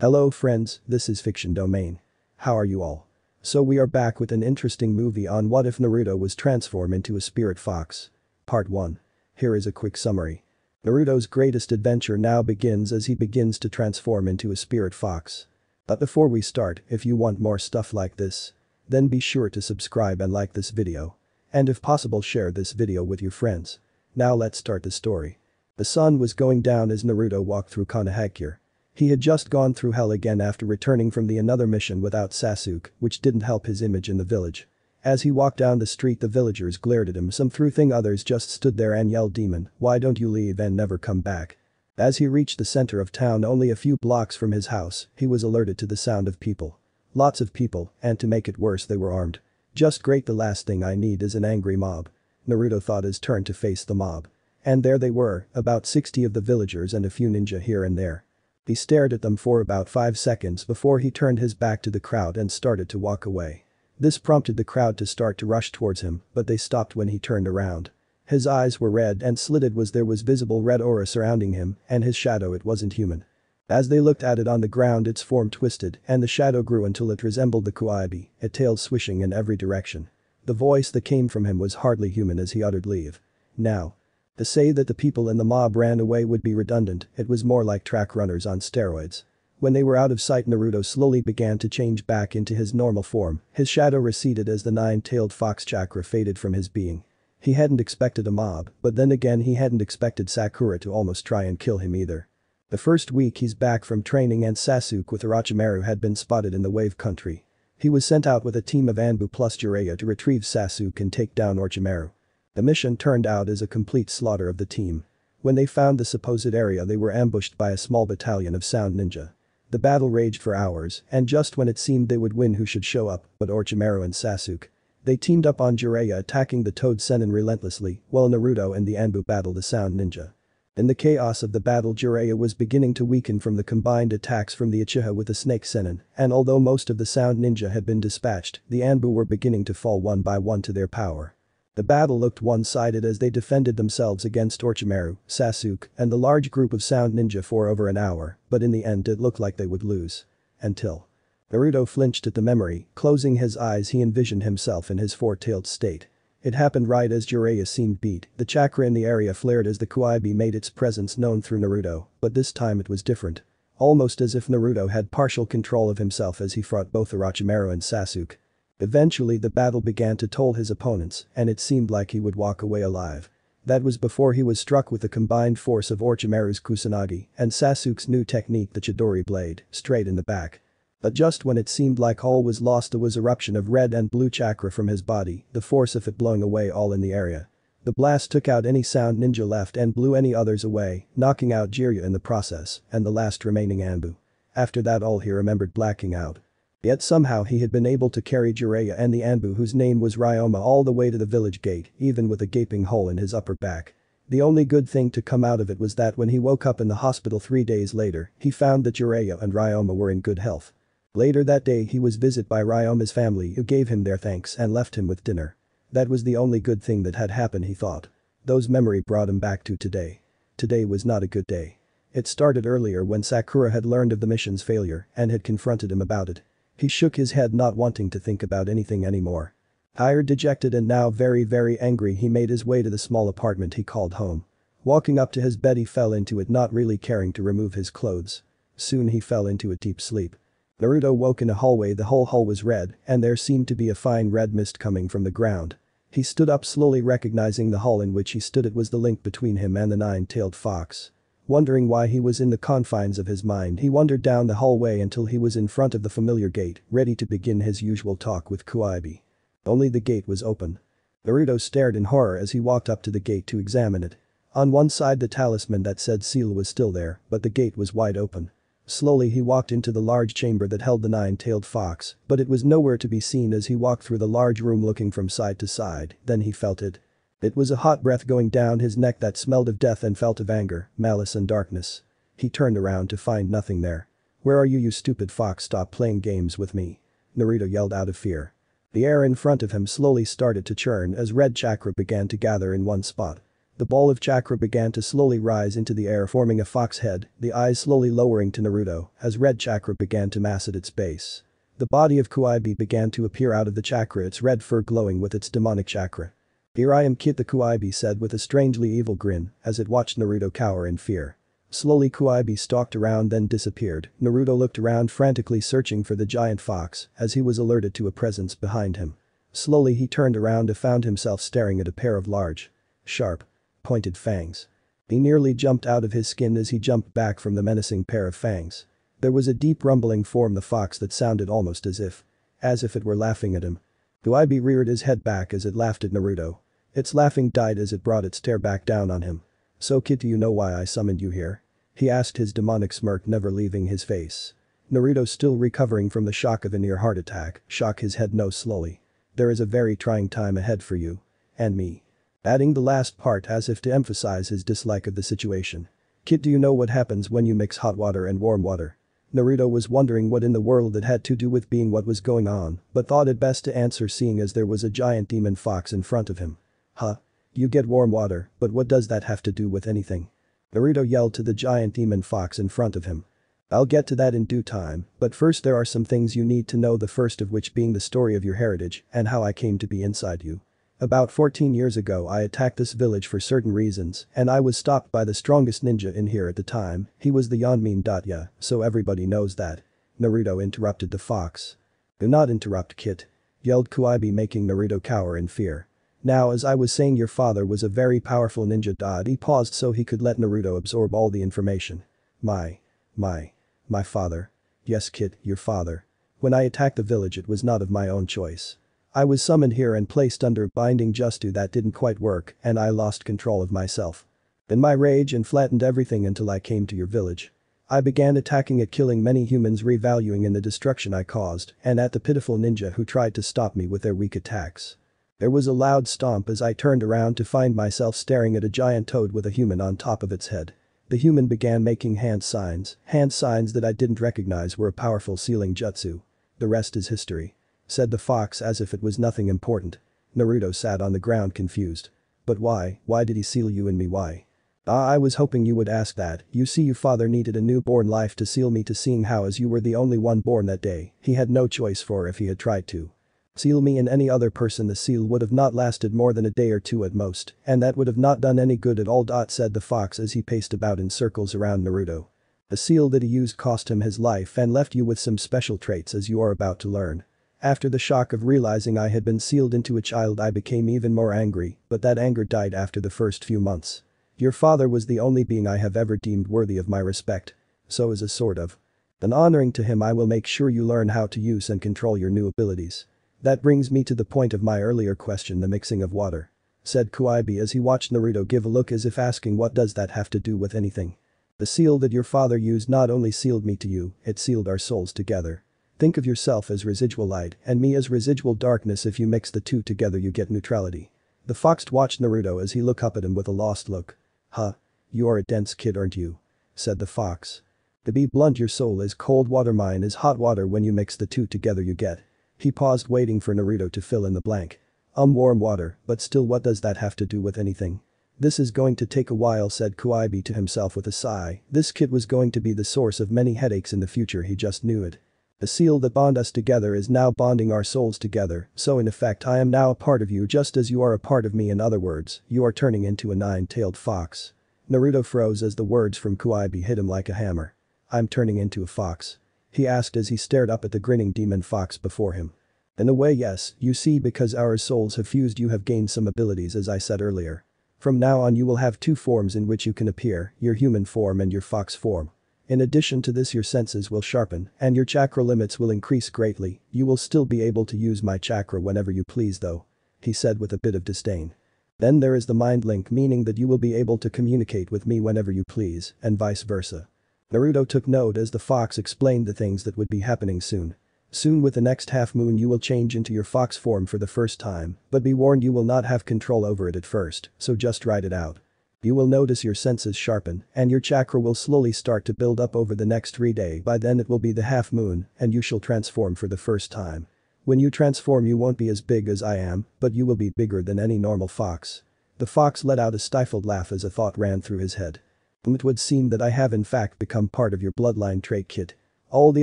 Hello friends, this is Fiction Domain. How are you all? So we are back with an interesting movie on what if Naruto was transformed into a spirit fox. Part 1. Here is a quick summary. Naruto's greatest adventure now begins as he begins to transform into a spirit fox. But before we start, if you want more stuff like this, then be sure to subscribe and like this video. And if possible share this video with your friends. Now let's start the story. The sun was going down as Naruto walked through Konohagakure. He had just gone through hell again after returning from the another mission without Sasuke, which didn't help his image in the village. As he walked down the street the villagers glared at him some threw thing others just stood there and yelled demon, why don't you leave and never come back. As he reached the center of town only a few blocks from his house, he was alerted to the sound of people. Lots of people, and to make it worse they were armed. Just great the last thing I need is an angry mob. Naruto thought his turn to face the mob. And there they were, about 60 of the villagers and a few ninja here and there. He stared at them for about 5 seconds before he turned his back to the crowd and started to walk away. This prompted the crowd to start to rush towards him, but they stopped when he turned around. His eyes were red and slitted was there was visible red aura surrounding him, and his shadow it wasn't human. As they looked at it on the ground its form twisted and the shadow grew until it resembled the Kyuubi, a tail swishing in every direction. The voice that came from him was hardly human as he uttered leave. Now. To say that the people in the mob ran away would be redundant, it was more like track runners on steroids. When they were out of sight Naruto slowly began to change back into his normal form, his shadow receded as the nine-tailed fox chakra faded from his being. He hadn't expected a mob, but then again he hadn't expected Sakura to almost try and kill him either. The first week he's back from training and Sasuke with Orochimaru had been spotted in the wave country. He was sent out with a team of Anbu plus Jiraiya to retrieve Sasuke and take down Orochimaru. The mission turned out as a complete slaughter of the team. When they found the supposed area they were ambushed by a small battalion of sound ninja. The battle raged for hours, and just when it seemed they would win who should show up but Orochimaru and Sasuke. They teamed up on Jiraiya attacking the Toad Sennin relentlessly, while Naruto and the Anbu battled the Sound Ninja. In the chaos of the battle Jiraiya was beginning to weaken from the combined attacks from the Uchiha with the Snake Sennin, and although most of the Sound Ninja had been dispatched, the Anbu were beginning to fall one by one to their power. The battle looked one-sided as they defended themselves against Orochimaru, Sasuke, and the large group of Sound Ninja for over an hour, but in the end it looked like they would lose. Until. Naruto flinched at the memory, closing his eyes he envisioned himself in his four-tailed state. It happened right as Jiraiya seemed beat, the chakra in the area flared as the Kyuubi made its presence known through Naruto, but this time it was different. Almost as if Naruto had partial control of himself as he fought both Orochimaru and Sasuke. Eventually the battle began to toll his opponents and it seemed like he would walk away alive. That was before he was struck with the combined force of Orochimaru's Kusanagi and Sasuke's new technique the Chidori blade, straight in the back. But just when it seemed like all was lost there was eruption of red and blue chakra from his body, the force of it blowing away all in the area. The blast took out any sound ninja left and blew any others away, knocking out Jiraiya in the process, and the last remaining Anbu. After that all he remembered blacking out. Yet somehow he had been able to carry Jiraiya and the Anbu whose name was Ryoma all the way to the village gate, even with a gaping hole in his upper back. The only good thing to come out of it was that when he woke up in the hospital three days later, he found that Jiraiya and Ryoma were in good health. Later that day he was visited by Ryoma's family who gave him their thanks and left him with dinner. That was the only good thing that had happened he thought. Those memory brought him back to today. Today was not a good day. It started earlier when Sakura had learned of the mission's failure and had confronted him about it. He shook his head not wanting to think about anything anymore. Tired dejected and now very very angry he made his way to the small apartment he called home. Walking up to his bed he fell into it not really caring to remove his clothes. Soon he fell into a deep sleep. Naruto woke in a hallway the whole hall was red and there seemed to be a fine red mist coming from the ground. He stood up slowly recognizing the hall in which he stood it was the link between him and the nine-tailed fox. Wondering why he was in the confines of his mind he wandered down the hallway until he was in front of the familiar gate, ready to begin his usual talk with Kyuubi. Only the gate was open. Naruto stared in horror as he walked up to the gate to examine it. On one side the talisman that said seal was still there, but the gate was wide open. Slowly he walked into the large chamber that held the nine-tailed fox, but it was nowhere to be seen as he walked through the large room looking from side to side, then he felt it. It was a hot breath going down his neck that smelled of death and felt of anger, malice and darkness. He turned around to find nothing there. Where are you you stupid fox stop playing games with me. Naruto yelled out of fear. The air in front of him slowly started to churn as red chakra began to gather in one spot. The ball of chakra began to slowly rise into the air forming a fox head, the eyes slowly lowering to Naruto as red chakra began to mass at its base. The body of Kyuubi began to appear out of the chakra its red fur glowing with its demonic chakra. Here I am Kit the Kyuubi said with a strangely evil grin as it watched Naruto cower in fear. Slowly Kyuubi stalked around then disappeared, Naruto looked around frantically searching for the giant fox as he was alerted to a presence behind him. Slowly he turned around and found himself staring at a pair of large, sharp, pointed fangs. He nearly jumped out of his skin as he jumped back from the menacing pair of fangs. There was a deep rumbling from the fox that sounded almost as if, as if it were laughing at him. Kyuubi reared his head back as it laughed at Naruto. Its laughing died as it brought its stare back down on him. So kid do you know why I summoned you here? He asked his demonic smirk never leaving his face. Naruto still recovering from the shock of a near heart attack, shook his head no slowly. There is a very trying time ahead for you. And me. Adding the last part as if to emphasize his dislike of the situation. Kid do you know what happens when you mix hot water and warm water? Naruto was wondering what in the world it had to do with being what was going on, but thought it best to answer seeing as there was a giant demon fox in front of him. Huh? You get warm water, but what does that have to do with anything? Naruto yelled to the giant demon fox in front of him. I'll get to that in due time, but first there are some things you need to know the first of which being the story of your heritage and how I came to be inside you. About 14 years ago I attacked this village for certain reasons and I was stopped by the strongest ninja in here at the time, he was the Yanmin Datya, so everybody knows that. Naruto interrupted the fox. Do not interrupt Kit. Yelled Kyuubi making Naruto cower in fear. Now as I was saying your father was a very powerful ninja. He paused so he could let Naruto absorb all the information. My. My. My father. Yes Kit, your father. When I attacked the village it was not of my own choice. I was summoned here and placed under binding jutsu that didn't quite work and I lost control of myself. In my rage and flattened everything until I came to your village. I began attacking it killing many humans revaluing in the destruction I caused and at the pitiful ninja who tried to stop me with their weak attacks. There was a loud stomp as I turned around to find myself staring at a giant toad with a human on top of its head. The human began making hand signs, hand signs that I didn't recognize were a powerful sealing jutsu. The rest is history said the fox as if it was nothing important. Naruto sat on the ground confused. But why, why did he seal you and me why? Ah I was hoping you would ask that, you see your father needed a newborn life to seal me to seeing how as you were the only one born that day, he had no choice for if he had tried to. Seal me and any other person the seal would have not lasted more than a day or two at most, and that would have not done any good at all. Dot said the fox as he paced about in circles around Naruto. The seal that he used cost him his life and left you with some special traits as you are about to learn. After the shock of realizing I had been sealed into a child I became even more angry, but that anger died after the first few months. Your father was the only being I have ever deemed worthy of my respect. So as a sort of. An honoring to him I will make sure you learn how to use and control your new abilities. That brings me to the point of my earlier question the mixing of water. Said Kyuubi as he watched Naruto give a look as if asking what does that have to do with anything. The seal that your father used not only sealed me to you, it sealed our souls together. Think of yourself as residual light and me as residual darkness if you mix the two together you get neutrality. The fox watched Naruto as he looked up at him with a lost look. Huh. You are a dense kid aren't you? Said the fox. To be blunt your soul is cold water mine is hot water when you mix the two together you get. He paused waiting for Naruto to fill in the blank. Um warm water, but still what does that have to do with anything? This is going to take a while said Kyuubi to himself with a sigh, this kid was going to be the source of many headaches in the future he just knew it. The seal that bond us together is now bonding our souls together, so in effect I am now a part of you just as you are a part of me in other words, you are turning into a nine-tailed fox. Naruto froze as the words from Kyuubi hit him like a hammer. I'm turning into a fox. He asked as he stared up at the grinning demon fox before him. In a way yes, you see because our souls have fused you have gained some abilities as I said earlier. From now on you will have two forms in which you can appear, your human form and your fox form. In addition to this your senses will sharpen and your chakra limits will increase greatly, you will still be able to use my chakra whenever you please though. He said with a bit of disdain. Then there is the mind link meaning that you will be able to communicate with me whenever you please, and vice versa. Naruto took note as the fox explained the things that would be happening soon. Soon with the next half moon you will change into your fox form for the first time, but be warned you will not have control over it at first, so just ride it out. You will notice your senses sharpen and your chakra will slowly start to build up over the next 3 day by then it will be the half moon and you shall transform for the first time. When you transform you won't be as big as I am, but you will be bigger than any normal fox. The fox let out a stifled laugh as a thought ran through his head. It would seem that I have in fact become part of your bloodline trait kit. All the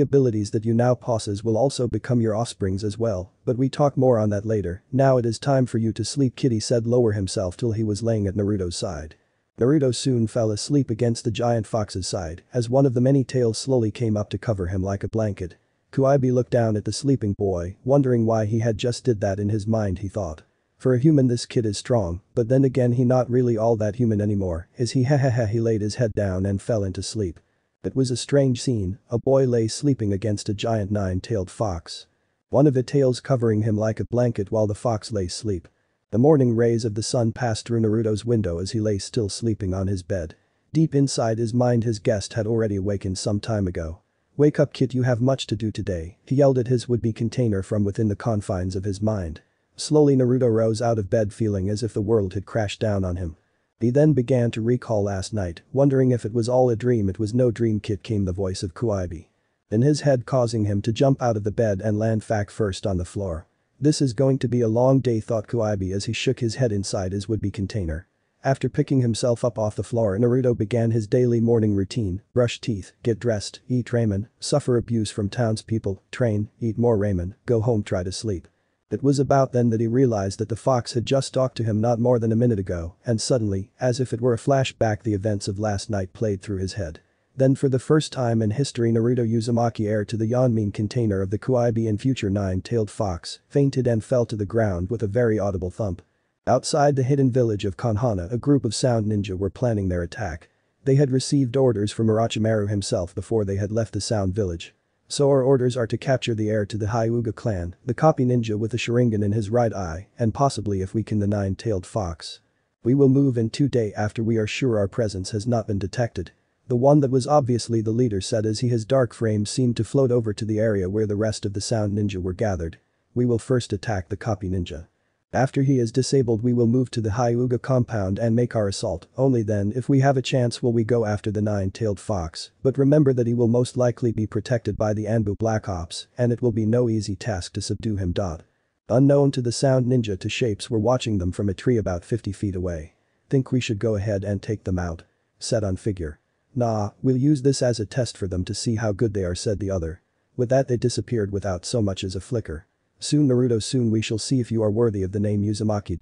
abilities that you now possess will also become your offsprings as well, but we talk more on that later, now it is time for you to sleep Kitty said lower himself till he was laying at Naruto's side. Naruto soon fell asleep against the giant fox's side as one of the many tails slowly came up to cover him like a blanket. Kyuubi looked down at the sleeping boy, wondering why he had just did that in his mind he thought. For a human this kid is strong, but then again he not really all that human anymore, is he hahaha he laid his head down and fell into sleep. It was a strange scene, a boy lay sleeping against a giant nine-tailed fox. One of its tails covering him like a blanket while the fox lay asleep. The morning rays of the sun passed through Naruto's window as he lay still sleeping on his bed. Deep inside his mind his guest had already awakened some time ago. Wake up kid you have much to do today, he yelled at his would-be container from within the confines of his mind. Slowly Naruto rose out of bed feeling as if the world had crashed down on him. He then began to recall last night, wondering if it was all a dream it was no dream kid came the voice of Kyuubi. In his head causing him to jump out of the bed and land fac first on the floor. This is going to be a long day thought Kyuubi as he shook his head inside his would-be container. After picking himself up off the floor Naruto began his daily morning routine, brush teeth, get dressed, eat ramen, suffer abuse from townspeople, train, eat more ramen, go home try to sleep. It was about then that he realized that the fox had just talked to him not more than a minute ago, and suddenly, as if it were a flashback the events of last night played through his head. Then for the first time in history Naruto Uzumaki heir to the Yanmin container of the Kyuubi and future nine-tailed fox, fainted and fell to the ground with a very audible thump. Outside the hidden village of Konohana a group of sound ninja were planning their attack. They had received orders from Orochimaru himself before they had left the sound village. So our orders are to capture the heir to the Hyuga clan, the copy ninja with the Sharingan in his right eye, and possibly if we can the nine-tailed fox. We will move in two day after we are sure our presence has not been detected. The one that was obviously the leader said as he his dark frame seemed to float over to the area where the rest of the sound ninja were gathered. We will first attack the copy ninja. After he is disabled we will move to the Hyuga compound and make our assault, only then if we have a chance will we go after the nine-tailed fox, but remember that he will most likely be protected by the Anbu Black Ops, and it will be no easy task to subdue him. Unknown to the sound ninja to shapes were watching them from a tree about 50 feet away. Think we should go ahead and take them out. Said on figure. Nah, we'll use this as a test for them to see how good they are said the other. With that they disappeared without so much as a flicker. Soon Naruto soon we shall see if you are worthy of the name Uzumaki.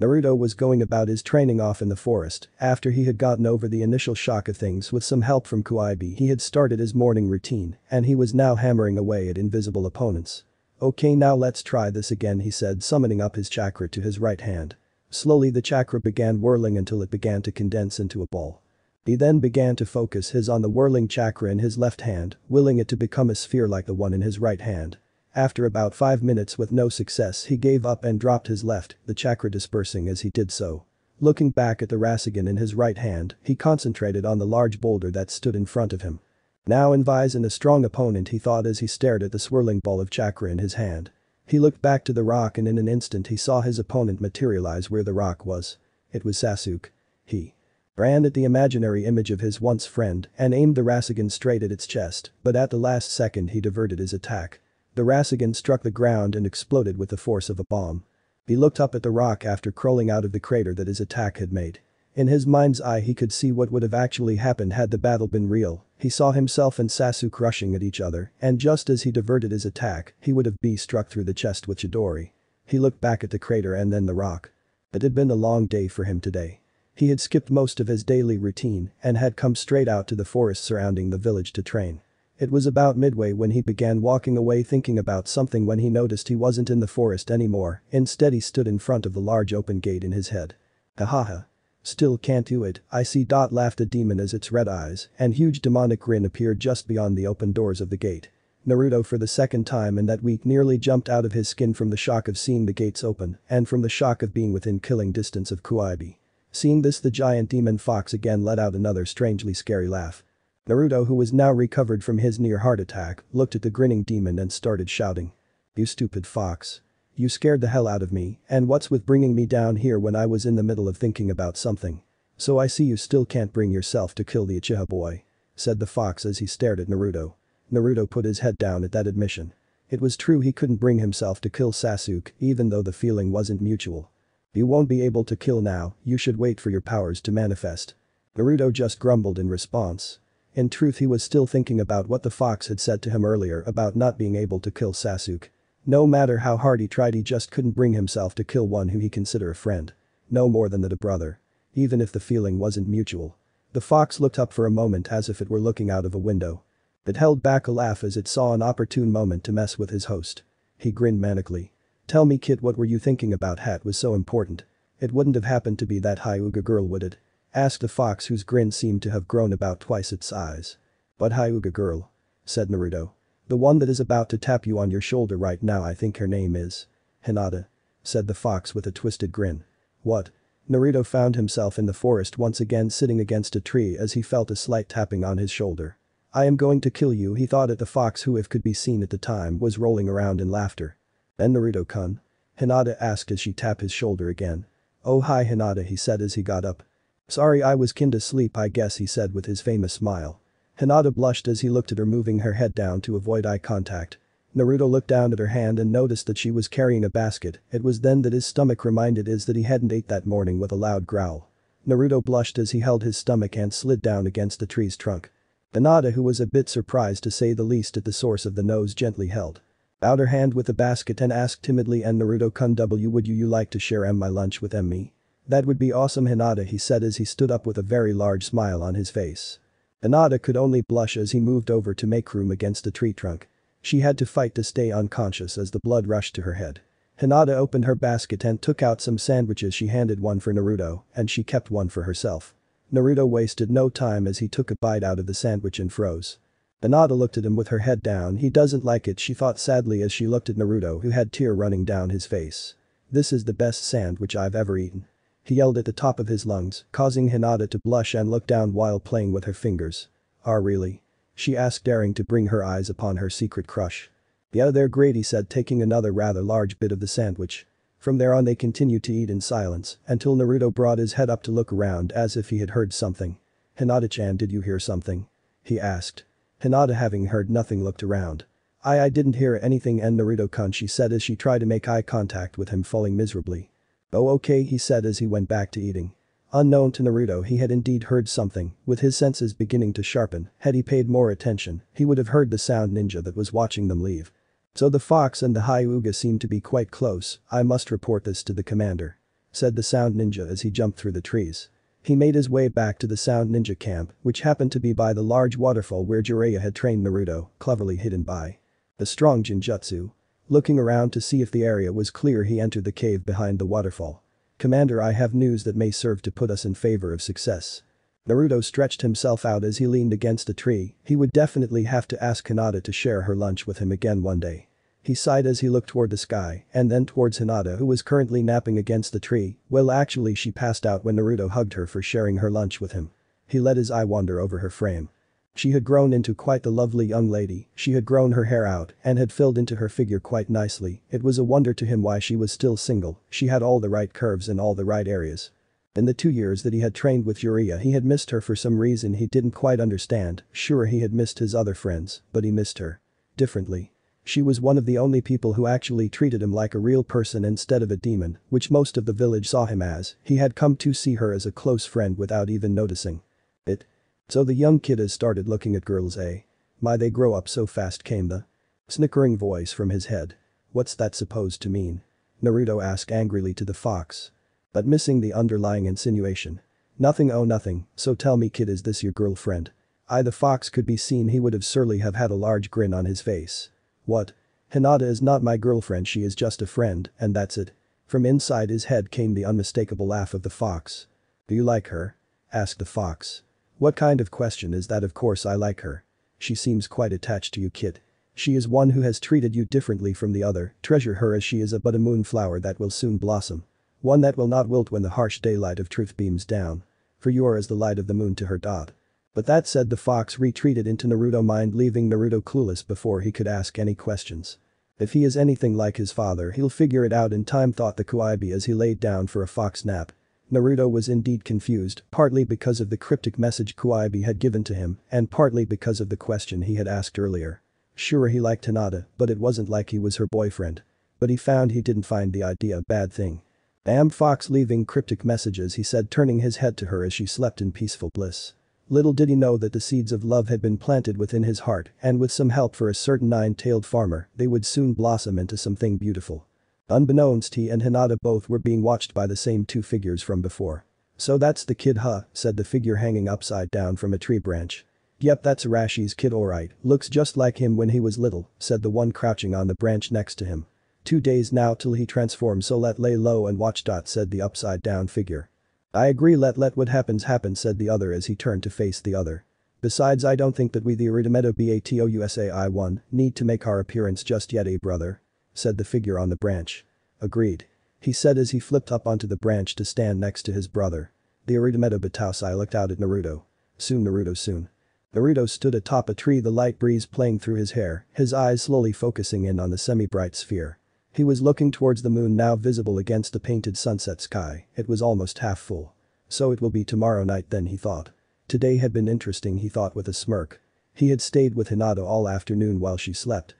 Naruto was going about his training off in the forest, after he had gotten over the initial shock of things with some help from Kyuubi he had started his morning routine, and he was now hammering away at invisible opponents. Okay now let's try this again he said summoning up his chakra to his right hand. Slowly the chakra began whirling until it began to condense into a ball. He then began to focus his on the whirling chakra in his left hand, willing it to become a sphere like the one in his right hand. After about 5 minutes with no success he gave up and dropped his left, the chakra dispersing as he did so. Looking back at the Rasengan in his right hand, he concentrated on the large boulder that stood in front of him. Now envising a strong opponent he thought as he stared at the swirling ball of chakra in his hand. He looked back to the rock and in an instant he saw his opponent materialize where the rock was. It was Sasuke. He ran at the imaginary image of his once friend and aimed the Rasengan straight at its chest, but at the last second he diverted his attack. The Rasengan struck the ground and exploded with the force of a bomb. He looked up at the rock after crawling out of the crater that his attack had made. In his mind's eye he could see what would have actually happened had the battle been real, he saw himself and Sasuke rushing at each other, and just as he diverted his attack, he would have be struck through the chest with Chidori. He looked back at the crater and then the rock. It had been a long day for him today. He had skipped most of his daily routine and had come straight out to the forest surrounding the village to train. It was about midway when he began walking away thinking about something when he noticed he wasn't in the forest anymore, instead he stood in front of the large open gate in his head. Ahaha. Still can't do it, I see. Dot laughed a demon as its red eyes and huge demonic grin appeared just beyond the open doors of the gate. Naruto for the second time in that week nearly jumped out of his skin from the shock of seeing the gates open and from the shock of being within killing distance of Kyuubi. Seeing this the giant demon fox again let out another strangely scary laugh. Naruto who was now recovered from his near heart attack, looked at the grinning demon and started shouting. You stupid fox. You scared the hell out of me, and what's with bringing me down here when I was in the middle of thinking about something? So I see you still can't bring yourself to kill the Uchiha boy. Said the fox as he stared at Naruto. Naruto put his head down at that admission. It was true he couldn't bring himself to kill Sasuke even though the feeling wasn't mutual. You won't be able to kill now, you should wait for your powers to manifest. Naruto just grumbled in response. In truth he was still thinking about what the fox had said to him earlier about not being able to kill Sasuke. No matter how hard he tried he just couldn't bring himself to kill one who he consider a friend. No more than that a brother. Even if the feeling wasn't mutual. The fox looked up for a moment as if it were looking out of a window. It held back a laugh as it saw an opportune moment to mess with his host. He grinned manically. Tell me kid what were you thinking about hat was so important. It wouldn't have happened to be that Hyuga girl would it? Asked the fox whose grin seemed to have grown about twice its size. But Hyuga girl. Said Naruto. The one that is about to tap you on your shoulder right now I think her name is. Hinata. Said the fox with a twisted grin. What? Naruto found himself in the forest once again sitting against a tree as he felt a slight tapping on his shoulder. I am going to kill you he thought at the fox who if could be seen at the time was rolling around in laughter. Then Naruto-kun? Hinata asked as she tapped his shoulder again. Oh hi Hinata he said as he got up. Sorry I was kinda sleep I guess he said with his famous smile. Hinata blushed as he looked at her moving her head down to avoid eye contact. Naruto looked down at her hand and noticed that she was carrying a basket, it was then that his stomach reminded is that he hadn't ate that morning with a loud growl. Naruto blushed as he held his stomach and slid down against the tree's trunk. Hinata who was a bit surprised to say the least at the source of the nose gently held out her hand with the basket and asked timidly and Naruto-kun W would you you like to share m my lunch with M me? That would be awesome Hinata he said as he stood up with a very large smile on his face. Hinata could only blush as he moved over to make room against a tree trunk. She had to fight to stay unconscious as the blood rushed to her head. Hinata opened her basket and took out some sandwiches she handed one for Naruto and she kept one for herself. Naruto wasted no time as he took a bite out of the sandwich and froze. Hinata looked at him with her head down he doesn't like it she thought sadly as she looked at Naruto who had tear running down his face. This is the best sandwich I've ever eaten. He yelled at the top of his lungs, causing Hinata to blush and look down while playing with her fingers. Ah really? She asked daring to bring her eyes upon her secret crush. Yeah they're great he said taking another rather large bit of the sandwich. From there on they continued to eat in silence until Naruto brought his head up to look around as if he had heard something. Hinata-chan did you hear something? He asked. Hinata having heard nothing looked around. I I didn't hear anything and Naruto-kun she said as she tried to make eye contact with him falling miserably. Oh okay he said as he went back to eating. Unknown to Naruto he had indeed heard something, with his senses beginning to sharpen, had he paid more attention, he would have heard the sound ninja that was watching them leave. So the fox and the Hyuga seemed to be quite close, I must report this to the commander. Said the sound ninja as he jumped through the trees. He made his way back to the Sound Ninja camp, which happened to be by the large waterfall where Jiraiya had trained Naruto, cleverly hidden by the strong Genjutsu. Looking around to see if the area was clear he entered the cave behind the waterfall. Commander I have news that may serve to put us in favor of success. Naruto stretched himself out as he leaned against a tree, he would definitely have to ask Hinata to share her lunch with him again one day. He sighed as he looked toward the sky and then towards Hinata who was currently napping against the tree, well actually she passed out when Naruto hugged her for sharing her lunch with him. He let his eye wander over her frame. She had grown into quite the lovely young lady, she had grown her hair out and had filled into her figure quite nicely, it was a wonder to him why she was still single, she had all the right curves in all the right areas. In the two years that he had trained with Jiraiya he had missed her for some reason he didn't quite understand, sure he had missed his other friends, but he missed her. Differently. She was one of the only people who actually treated him like a real person instead of a demon, which most of the village saw him as, he had come to see her as a close friend without even noticing. It. So the young kid has started looking at girls eh? My they grow up so fast came the snickering voice from his head. What's that supposed to mean? Naruto asked angrily to the fox. But missing the underlying insinuation. Nothing oh nothing, so tell me kid is this your girlfriend? I the fox could be seen he would have surely have had a large grin on his face. What? Hinata is not my girlfriend she is just a friend, and that's it. From inside his head came the unmistakable laugh of the fox. Do you like her? asked the fox. What kind of question is that of course I like her. She seems quite attached to you kid. She is one who has treated you differently from the other, treasure her as she is a but a moonflower that will soon blossom. One that will not wilt when the harsh daylight of truth beams down. For you are as the light of the moon to her dot. But that said the fox retreated into Naruto mind leaving Naruto clueless before he could ask any questions. If he is anything like his father he'll figure it out in time thought the Kyuubi as he laid down for a fox nap. Naruto was indeed confused, partly because of the cryptic message Kyuubi had given to him and partly because of the question he had asked earlier. Sure he liked Hinata, but it wasn't like he was her boyfriend. But he found he didn't find the idea a bad thing. Am Fox leaving cryptic messages he said turning his head to her as she slept in peaceful bliss. Little did he know that the seeds of love had been planted within his heart and with some help for a certain nine-tailed farmer, they would soon blossom into something beautiful. Unbeknownst he and Hinata both were being watched by the same two figures from before. So that's the kid huh, said the figure hanging upside down from a tree branch. Yep that's Rashi's kid alright, looks just like him when he was little, said the one crouching on the branch next to him. Two days now till he transforms so let lay low and watch. Dot said the upside down figure. I agree let let what happens happen said the other as he turned to face the other. Besides I don't think that we the Aridamedo BATOUSAI 1 need to make our appearance just yet eh brother? Said the figure on the branch. Agreed. He said as he flipped up onto the branch to stand next to his brother. The Aridamedo Batausai looked out at Naruto. Soon Naruto soon. Naruto stood atop a tree the light breeze playing through his hair, his eyes slowly focusing in on the semi-bright sphere. He was looking towards the moon now visible against the painted sunset sky, it was almost half full. So it will be tomorrow night then he thought. Today had been interesting he thought with a smirk. He had stayed with Hinata all afternoon while she slept.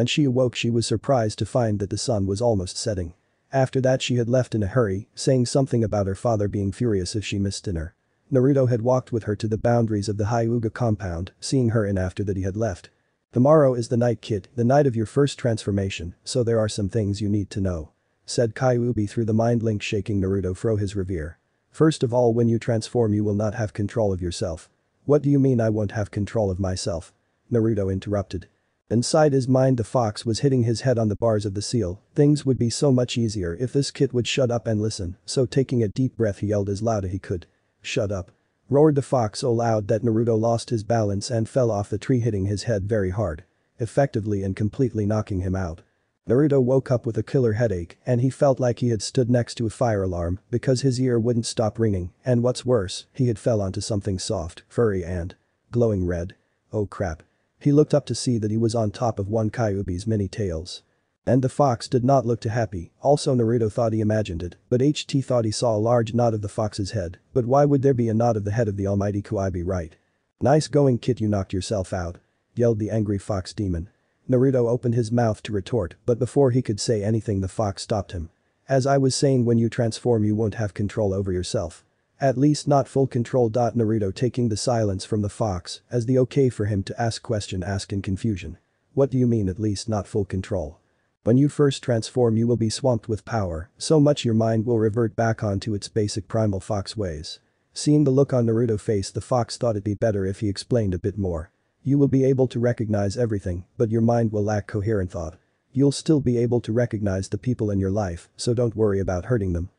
When she awoke she was surprised to find that the sun was almost setting. After that she had left in a hurry, saying something about her father being furious if she missed dinner. Naruto had walked with her to the boundaries of the Hyuga compound, seeing her in after that he had left. Tomorrow is the night kid, the night of your first transformation, so there are some things you need to know. Said Kyuubi through the mind link shaking Naruto fro his revere. First of all when you transform you will not have control of yourself. What do you mean I won't have control of myself? Naruto interrupted. Inside his mind the fox was hitting his head on the bars of the seal, things would be so much easier if this kid would shut up and listen, so taking a deep breath he yelled as loud as he could. Shut up. Roared the fox so loud that Naruto lost his balance and fell off the tree hitting his head very hard. Effectively and completely knocking him out. Naruto woke up with a killer headache and he felt like he had stood next to a fire alarm because his ear wouldn't stop ringing and what's worse, he had fell onto something soft, furry and glowing red. Oh crap. He looked up to see that he was on top of one Kyuubi's many tails. And the fox did not look too happy, also Naruto thought he imagined it, but HT thought he saw a large knot of the fox's head, but why would there be a knot of the head of the almighty Kyuubi right? Nice going kid you knocked yourself out. Yelled the angry fox demon. Naruto opened his mouth to retort but before he could say anything the fox stopped him. As I was saying when you transform you won't have control over yourself. At least not full control. Naruto taking the silence from the fox as the okay for him to ask question asked in confusion. What do you mean at least not full control? When you first transform you will be swamped with power, so much your mind will revert back onto its basic primal fox ways. Seeing the look on Naruto's face the fox thought it'd be better if he explained a bit more. You will be able to recognize everything, but your mind will lack coherent thought. You'll still be able to recognize the people in your life, so don't worry about hurting them.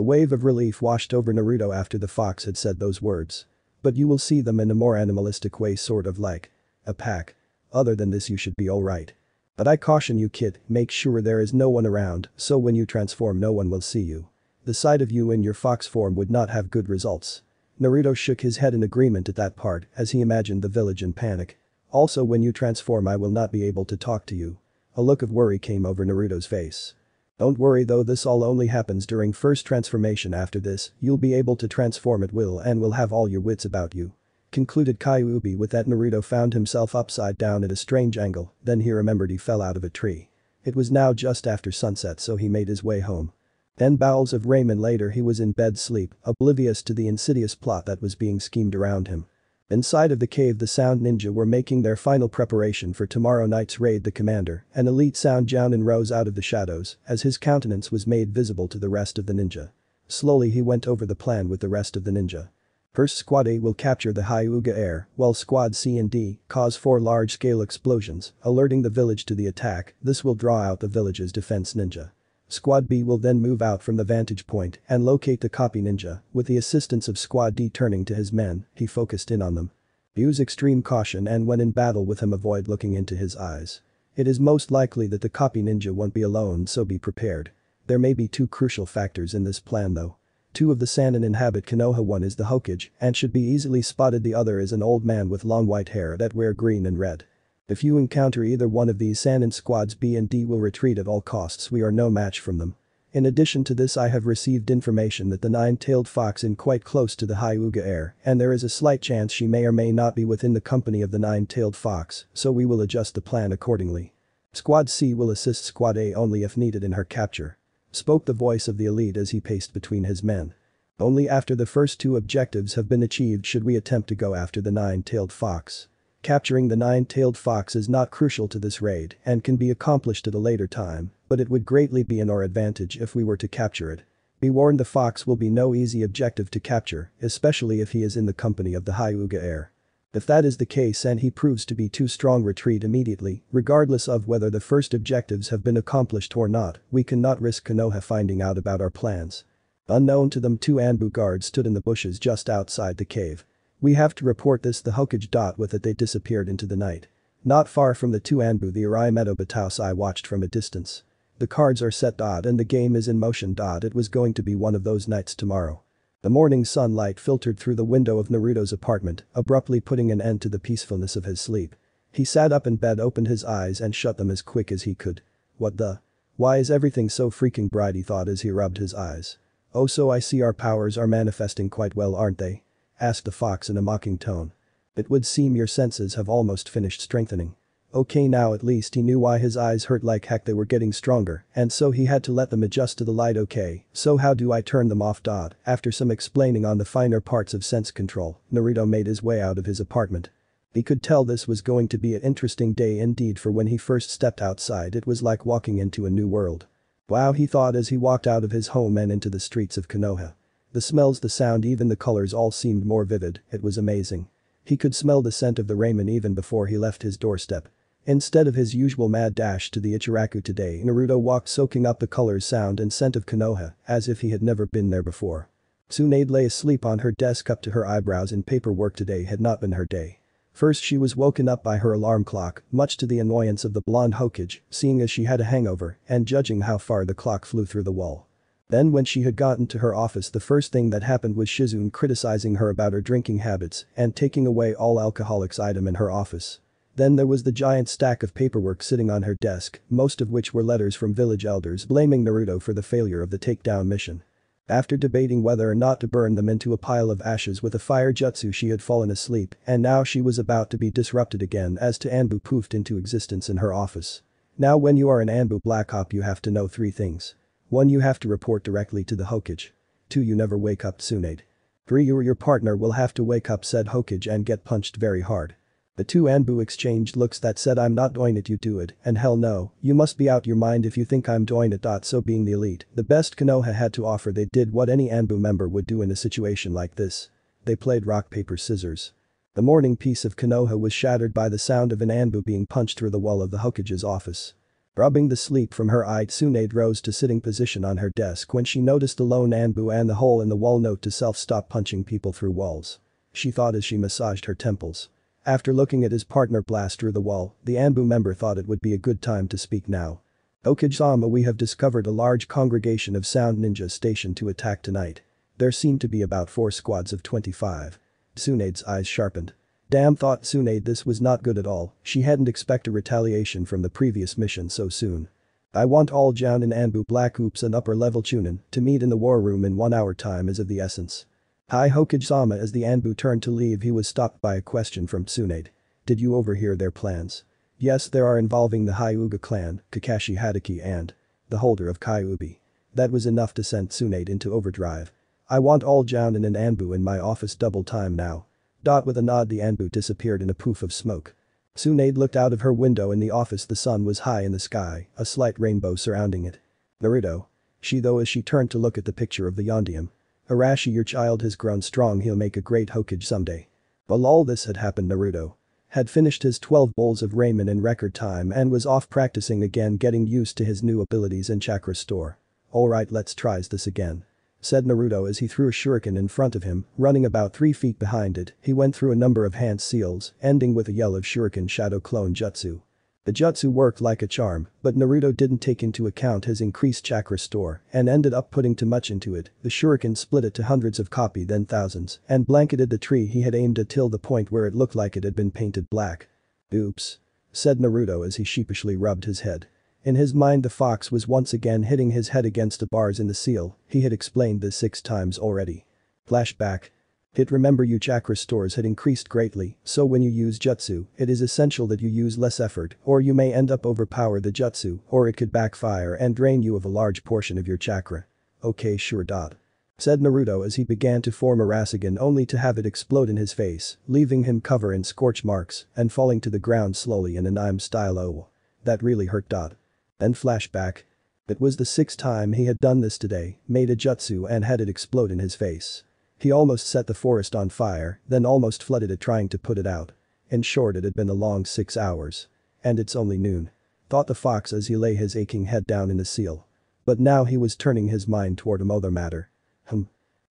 A wave of relief washed over Naruto after the fox had said those words. But you will see them in a more animalistic way sort of like a pack. Other than this you should be alright. But I caution you kid, make sure there is no one around, so when you transform no one will see you. The sight of you in your fox form would not have good results. Naruto shook his head in agreement at that part as he imagined the village in panic. Also when you transform I will not be able to talk to you. A look of worry came over Naruto's face. Don't worry though this all only happens during first transformation after this, you'll be able to transform at will and will have all your wits about you. Concluded Kyuubi with that Naruto found himself upside down at a strange angle, then he remembered he fell out of a tree. It was now just after sunset so he made his way home. Then bowels of ramen later he was in bed sleep, oblivious to the insidious plot that was being schemed around him. Inside of the cave the sound ninja were making their final preparation for tomorrow night's raid the commander, an elite sound Jounin rose out of the shadows as his countenance was made visible to the rest of the ninja. Slowly he went over the plan with the rest of the ninja. First Squad A will capture the Hyuga heir, while Squad C and D cause four large-scale explosions, alerting the village to the attack, this will draw out the village's defense ninja. Squad B will then move out from the vantage point and locate the copy ninja, with the assistance of Squad D turning to his men, he focused in on them. Use extreme caution and when in battle with him avoid looking into his eyes. It is most likely that the copy ninja won't be alone so be prepared. There may be two crucial factors in this plan though. Two of the Sannin inhabit Konoha one is the Hokage and should be easily spotted the other is an old man with long white hair that wear green and red. If you encounter either one of these Sannin squads B and D will retreat at all costs we are no match from them. In addition to this I have received information that the nine-tailed fox in quite close to the Hyuga heir and there is a slight chance she may or may not be within the company of the nine-tailed fox so we will adjust the plan accordingly. Squad C will assist Squad A only if needed in her capture. Spoke the voice of the elite as he paced between his men. Only after the first two objectives have been achieved should we attempt to go after the nine-tailed fox. Capturing the nine-tailed fox is not crucial to this raid and can be accomplished at a later time, but it would greatly be in our advantage if we were to capture it. Be warned the fox will be no easy objective to capture, especially if he is in the company of the Hyuga heir. If that is the case and he proves to be too strong retreat immediately, regardless of whether the first objectives have been accomplished or not, we cannot risk Konoha finding out about our plans. Unknown to them two Anbu guards stood in the bushes just outside the cave. We have to report this the Hokage dot with it they disappeared into the night. Not far from the two Anbu the Arai Meadow Bataus I watched from a distance. The cards are set dot and the game is in motion dot it was going to be one of those nights tomorrow. The morning sunlight filtered through the window of Naruto's apartment, abruptly putting an end to the peacefulness of his sleep. He sat up in bed opened his eyes and shut them as quick as he could. What the? Why is everything so freaking bright he thought as he rubbed his eyes. Oh so I see our powers are manifesting quite well aren't they? Asked the fox in a mocking tone. It would seem your senses have almost finished strengthening. Okay now at least he knew why his eyes hurt like heck they were getting stronger and so he had to let them adjust to the light okay, so how do I turn them off dot after some explaining on the finer parts of sense control, Naruto made his way out of his apartment. He could tell this was going to be an interesting day indeed for when he first stepped outside it was like walking into a new world. Wow he thought as he walked out of his home and into the streets of Konoha. The smells the sound even the colors all seemed more vivid, it was amazing. He could smell the scent of the ramen even before he left his doorstep. Instead of his usual mad dash to the Ichiraku today Naruto walked soaking up the colors sound and scent of Konoha, as if he had never been there before. Tsunade lay asleep on her desk up to her eyebrows in paperwork today had not been her day. First she was woken up by her alarm clock, much to the annoyance of the blonde Hokage, seeing as she had a hangover and judging how far the clock flew through the wall. Then when she had gotten to her office the first thing that happened was Shizune criticizing her about her drinking habits and taking away all alcoholics item in her office. Then there was the giant stack of paperwork sitting on her desk, most of which were letters from village elders blaming Naruto for the failure of the takedown mission. After debating whether or not to burn them into a pile of ashes with a fire jutsu she had fallen asleep and now she was about to be disrupted again as to Anbu poofed into existence in her office. Now when you are an Anbu Black Op you have to know three things. 1. You have to report directly to the Hokage. 2. You never wake up Tsunade. 3. You or your partner will have to wake up said Hokage and get punched very hard. The two Anbu exchanged looks that said I'm not doing it you do it and hell no, you must be out your mind if you think I'm doing it. Dot. So being the elite, the best Konoha had to offer they did what any Anbu member would do in a situation like this. They played rock paper scissors. The morning peace of Konoha was shattered by the sound of an Anbu being punched through the wall of the Hokage's office. Rubbing the sleep from her eye Tsunade rose to sitting position on her desk when she noticed the lone Anbu and the hole in the wall note to self stop punching people through walls. She thought as she massaged her temples. After looking at his partner blast through the wall, the Anbu member thought it would be a good time to speak now. Hokage-sama we have discovered a large congregation of sound ninjas stationed to attack tonight. There seem to be about four squads of 25. Tsunade's eyes sharpened. Damn thought Tsunade this was not good at all, she hadn't expected retaliation from the previous mission so soon. I want all Jounin Anbu Black Oops and upper level Chunin to meet in the war room in one hour time is of the essence. Hi Hokage-sama as the Anbu turned to leave he was stopped by a question from Tsunade. Did you overhear their plans? Yes there are involving the Hyuga clan, Kakashi Hatake and the holder of Kyuubi. That was enough to send Tsunade into overdrive. I want all Jounin and Anbu in my office double time now. Dot with a nod the Anbu disappeared in a poof of smoke. Tsunade looked out of her window in the office the sun was high in the sky, a slight rainbow surrounding it. Naruto. She though as she turned to look at the picture of the Yondaime. Arashi your child has grown strong he'll make a great Hokage someday. While all this had happened Naruto had finished his 12 bowls of ramen in record time and was off practicing again getting used to his new abilities in chakra store. Alright let's try this again said Naruto as he threw a shuriken in front of him, running about 3 feet behind it, he went through a number of hand seals, ending with a yell of shuriken shadow clone jutsu. The jutsu worked like a charm, but Naruto didn't take into account his increased chakra store and ended up putting too much into it, the shuriken split it to hundreds of copy then thousands and blanketed the tree he had aimed at till the point where it looked like it had been painted black. Oops. Said Naruto as he sheepishly rubbed his head. In his mind the fox was once again hitting his head against the bars in the seal, he had explained this six times already. Flashback. Hit remember your chakra stores had increased greatly, so when you use jutsu, it is essential that you use less effort or you may end up overpower the jutsu or it could backfire and drain you of a large portion of your chakra. Okay sure. Dot. Said Naruto as he began to form a Rasengan only to have it explode in his face, leaving him cover in scorch marks and falling to the ground slowly in an I'm style oh. That really hurt. Dot. Then flashback. It was the sixth time he had done this today, made a jutsu and had it explode in his face. He almost set the forest on fire, then almost flooded it trying to put it out. In short it had been a long six hours. And it's only noon. Thought the fox as he lay his aching head down in the seal. But now he was turning his mind toward another matter.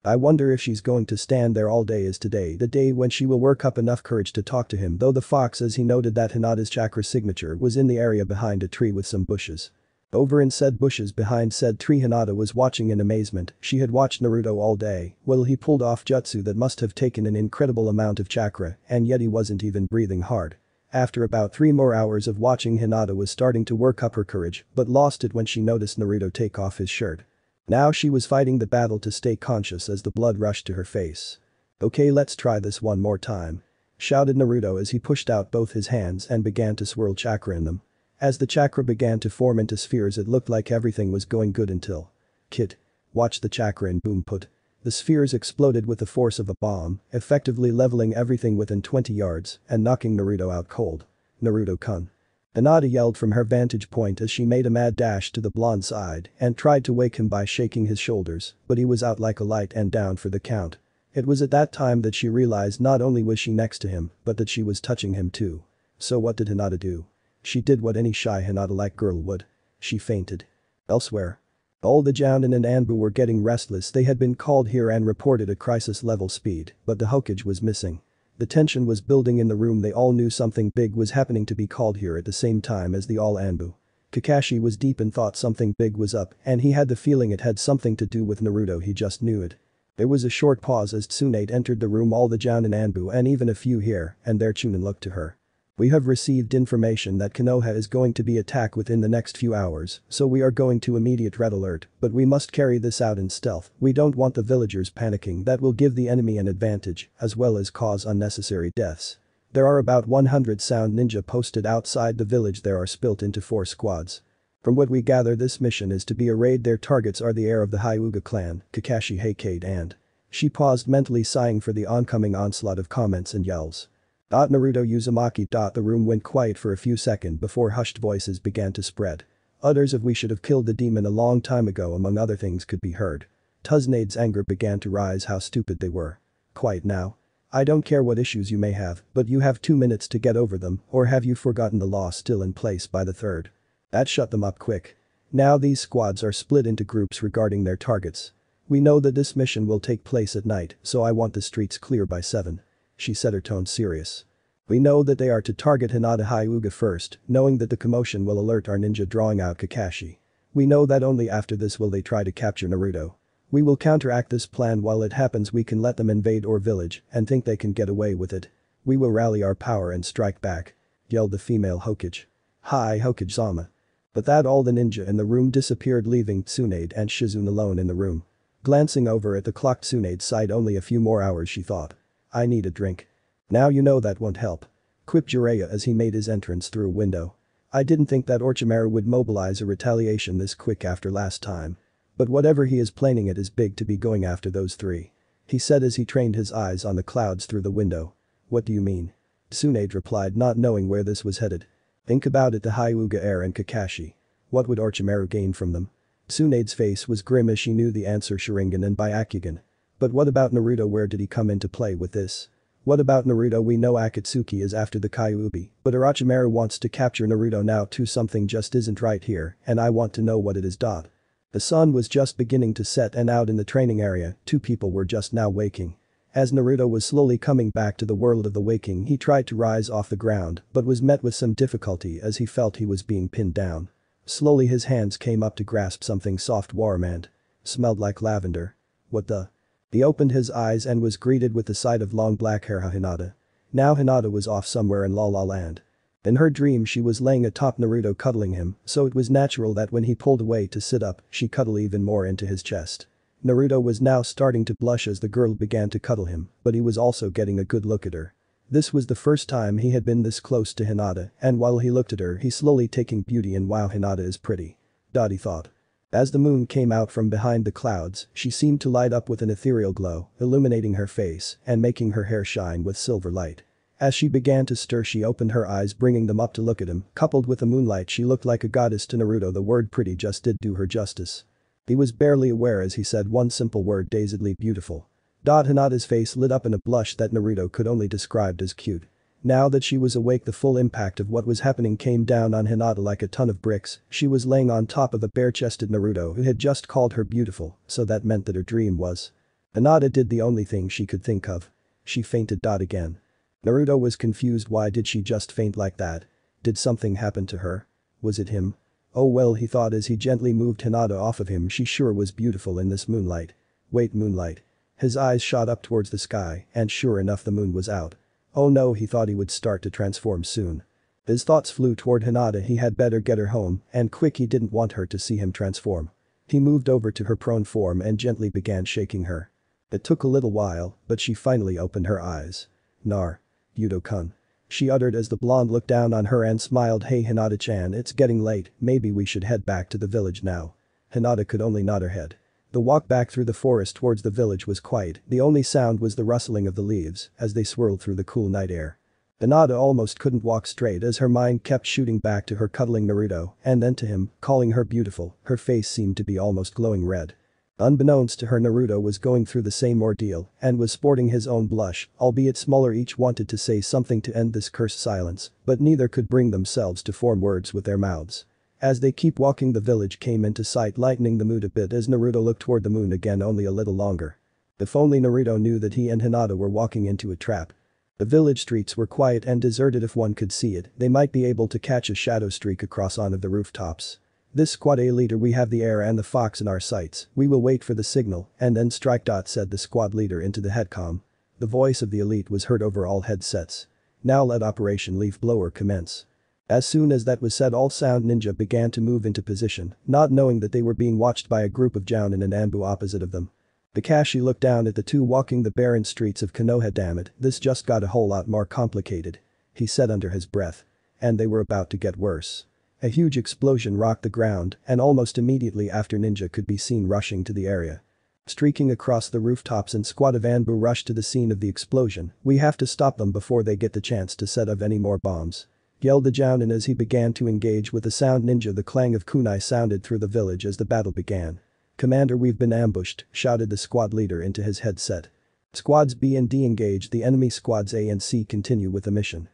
I wonder if she's going to stand there all day is today the day when she will work up enough courage to talk to him though the fox as he noted that Hinata's chakra signature was in the area behind a tree with some bushes. Over in said bushes behind said tree Hinata was watching in amazement, she had watched Naruto all day, well he pulled off jutsu that must have taken an incredible amount of chakra and yet he wasn't even breathing hard. After about three more hours of watching Hinata was starting to work up her courage but lost it when she noticed Naruto take off his shirt. Now she was fighting the battle to stay conscious as the blood rushed to her face. Okay let's try this one more time. Shouted Naruto as he pushed out both his hands and began to swirl chakra in them. As the chakra began to form into spheres it looked like everything was going good until. Kid. Watch the chakra in boom put. The spheres exploded with the force of a bomb, effectively leveling everything within 20 yards and knocking Naruto out cold. Naruto-kun. Hinata yelled from her vantage point as she made a mad dash to the blonde side and tried to wake him by shaking his shoulders, but he was out like a light and down for the count. It was at that time that she realized not only was she next to him, but that she was touching him too. So what did Hinata do? She did what any shy Hinata-like girl would. She fainted. Elsewhere. All the Jounin and Anbu were getting restless they had been called here and reported a crisis level speed, but the Hokage was missing. The tension was building in the room they all knew something big was happening to be called here at the same time as the all Anbu. Kakashi was deep in thought something big was up and he had the feeling it had something to do with Naruto he just knew it. There was a short pause as Tsunade entered the room all the Jounin Anbu and even a few here and there Chunin looked to her. We have received information that Konoha is going to be attacked within the next few hours, so we are going to immediate red alert, but we must carry this out in stealth, we don't want the villagers panicking that will give the enemy an advantage, as well as cause unnecessary deaths. There are about 100 sound ninja posted outside the village there are split into four squads. From what we gather this mission is to be a raid their targets are the heir of the Hyuga clan, Kakashi Hatake and. She paused mentally sighing for the oncoming onslaught of comments and yells. Naruto Uzumaki. The room went quiet for a few seconds before hushed voices began to spread. Others of we should have killed the demon a long time ago among other things could be heard. Tsunades' anger began to rise how stupid they were. Quiet now. I don't care what issues you may have, but you have two minutes to get over them, or have you forgotten the law still in place by the third? That shut them up quick. Now these squads are split into groups regarding their targets. We know that this mission will take place at night, so I want the streets clear by 7 she said her tone serious. We know that they are to target Hinata Hyuga first, knowing that the commotion will alert our ninja drawing out Kakashi. We know that only after this will they try to capture Naruto. We will counteract this plan while it happens we can let them invade our village and think they can get away with it. We will rally our power and strike back. Yelled the female Hokage. Hi Hokage-sama. But that all the ninja in the room disappeared leaving Tsunade and Shizune alone in the room. Glancing over at the clock Tsunade sighed only a few more hours she thought. I need a drink. Now you know that won't help. Quipped Jiraiya as he made his entrance through a window. I didn't think that Orochimaru would mobilize a retaliation this quick after last time. But whatever he is planning it is big to be going after those three. He said as he trained his eyes on the clouds through the window. What do you mean? Tsunade replied not knowing where this was headed. Think about it the Hyuga heir and Kakashi. What would Orochimaru gain from them? Tsunade's face was grim as she knew the answer Sharingan and Byakugan. But what about Naruto where did he come into play with this? What about Naruto we know Akatsuki is after the Kyuubi, but Orochimaru wants to capture Naruto now too something just isn't right here and I want to know what it is. Dot. The sun was just beginning to set and out in the training area, two people were just now waking. As Naruto was slowly coming back to the world of the waking he tried to rise off the ground but was met with some difficulty as he felt he was being pinned down. Slowly his hands came up to grasp something soft warm and smelled like lavender. What the? He opened his eyes and was greeted with the sight of long black hair Hinata. Now Hinata was off somewhere in La La Land. In her dream she was laying atop Naruto cuddling him, so it was natural that when he pulled away to sit up, she cuddled even more into his chest. Naruto was now starting to blush as the girl began to cuddle him, but he was also getting a good look at her. This was the first time he had been this close to Hinata, and while he looked at her he slowly taking beauty and wow Hinata is pretty. Dottie thought. As the moon came out from behind the clouds, she seemed to light up with an ethereal glow, illuminating her face and making her hair shine with silver light. As she began to stir she opened her eyes bringing them up to look at him, coupled with the moonlight she looked like a goddess to Naruto the word pretty just did do her justice. He was barely aware as he said one simple word dazedly beautiful. Dot Hinata's face lit up in a blush that Naruto could only described as cute. Now that she was awake the full impact of what was happening came down on Hinata like a ton of bricks, she was laying on top of a bare-chested Naruto who had just called her beautiful, so that meant that her dream was. Hinata did the only thing she could think of. She fainted. Again. Naruto was confused why did she just faint like that? Did something happen to her? Was it him? Oh well he thought as he gently moved Hinata off of him she sure was beautiful in this moonlight. Wait moonlight. His eyes shot up towards the sky and sure enough the moon was out. Oh no he thought he would start to transform soon. His thoughts flew toward Hinata he had better get her home and quick he didn't want her to see him transform. He moved over to her prone form and gently began shaking her. It took a little while, but she finally opened her eyes. Nar. Yudo-kun. She uttered as the blonde looked down on her and smiled hey Hinata-chan it's getting late, maybe we should head back to the village now. Hinata could only nod her head. The walk back through the forest towards the village was quiet, the only sound was the rustling of the leaves as they swirled through the cool night air. Hinata almost couldn't walk straight as her mind kept shooting back to her cuddling Naruto and then to him, calling her beautiful, her face seemed to be almost glowing red. Unbeknownst to her Naruto was going through the same ordeal and was sporting his own blush, albeit smaller each wanted to say something to end this cursed silence, but neither could bring themselves to form words with their mouths. As they keep walking the village came into sight lightening the mood a bit as Naruto looked toward the moon again only a little longer. If only Naruto knew that he and Hinata were walking into a trap. The village streets were quiet and deserted if one could see it, they might be able to catch a shadow streak across one of the rooftops. This squad A leader we have the heir and the fox in our sights, we will wait for the signal and then strike. dot said the squad leader into the headcom. The voice of the elite was heard over all headsets. Now let Operation Leaf Blower commence. As soon as that was said all sound ninja began to move into position, not knowing that they were being watched by a group of Jounin and Anbu opposite of them. Kakashi looked down at the two walking the barren streets of Konoha damn it, this just got a whole lot more complicated. He said under his breath. And they were about to get worse. A huge explosion rocked the ground and almost immediately after Ninja could be seen rushing to the area. Streaking across the rooftops and squad of Anbu rushed to the scene of the explosion, we have to stop them before they get the chance to set off any more bombs. Yelled the Jounin as he began to engage with the sound ninja the clang of kunai sounded through the village as the battle began. Commander we've been ambushed, shouted the squad leader into his headset. Squads B and D engage the enemy squads A and C continue with the mission.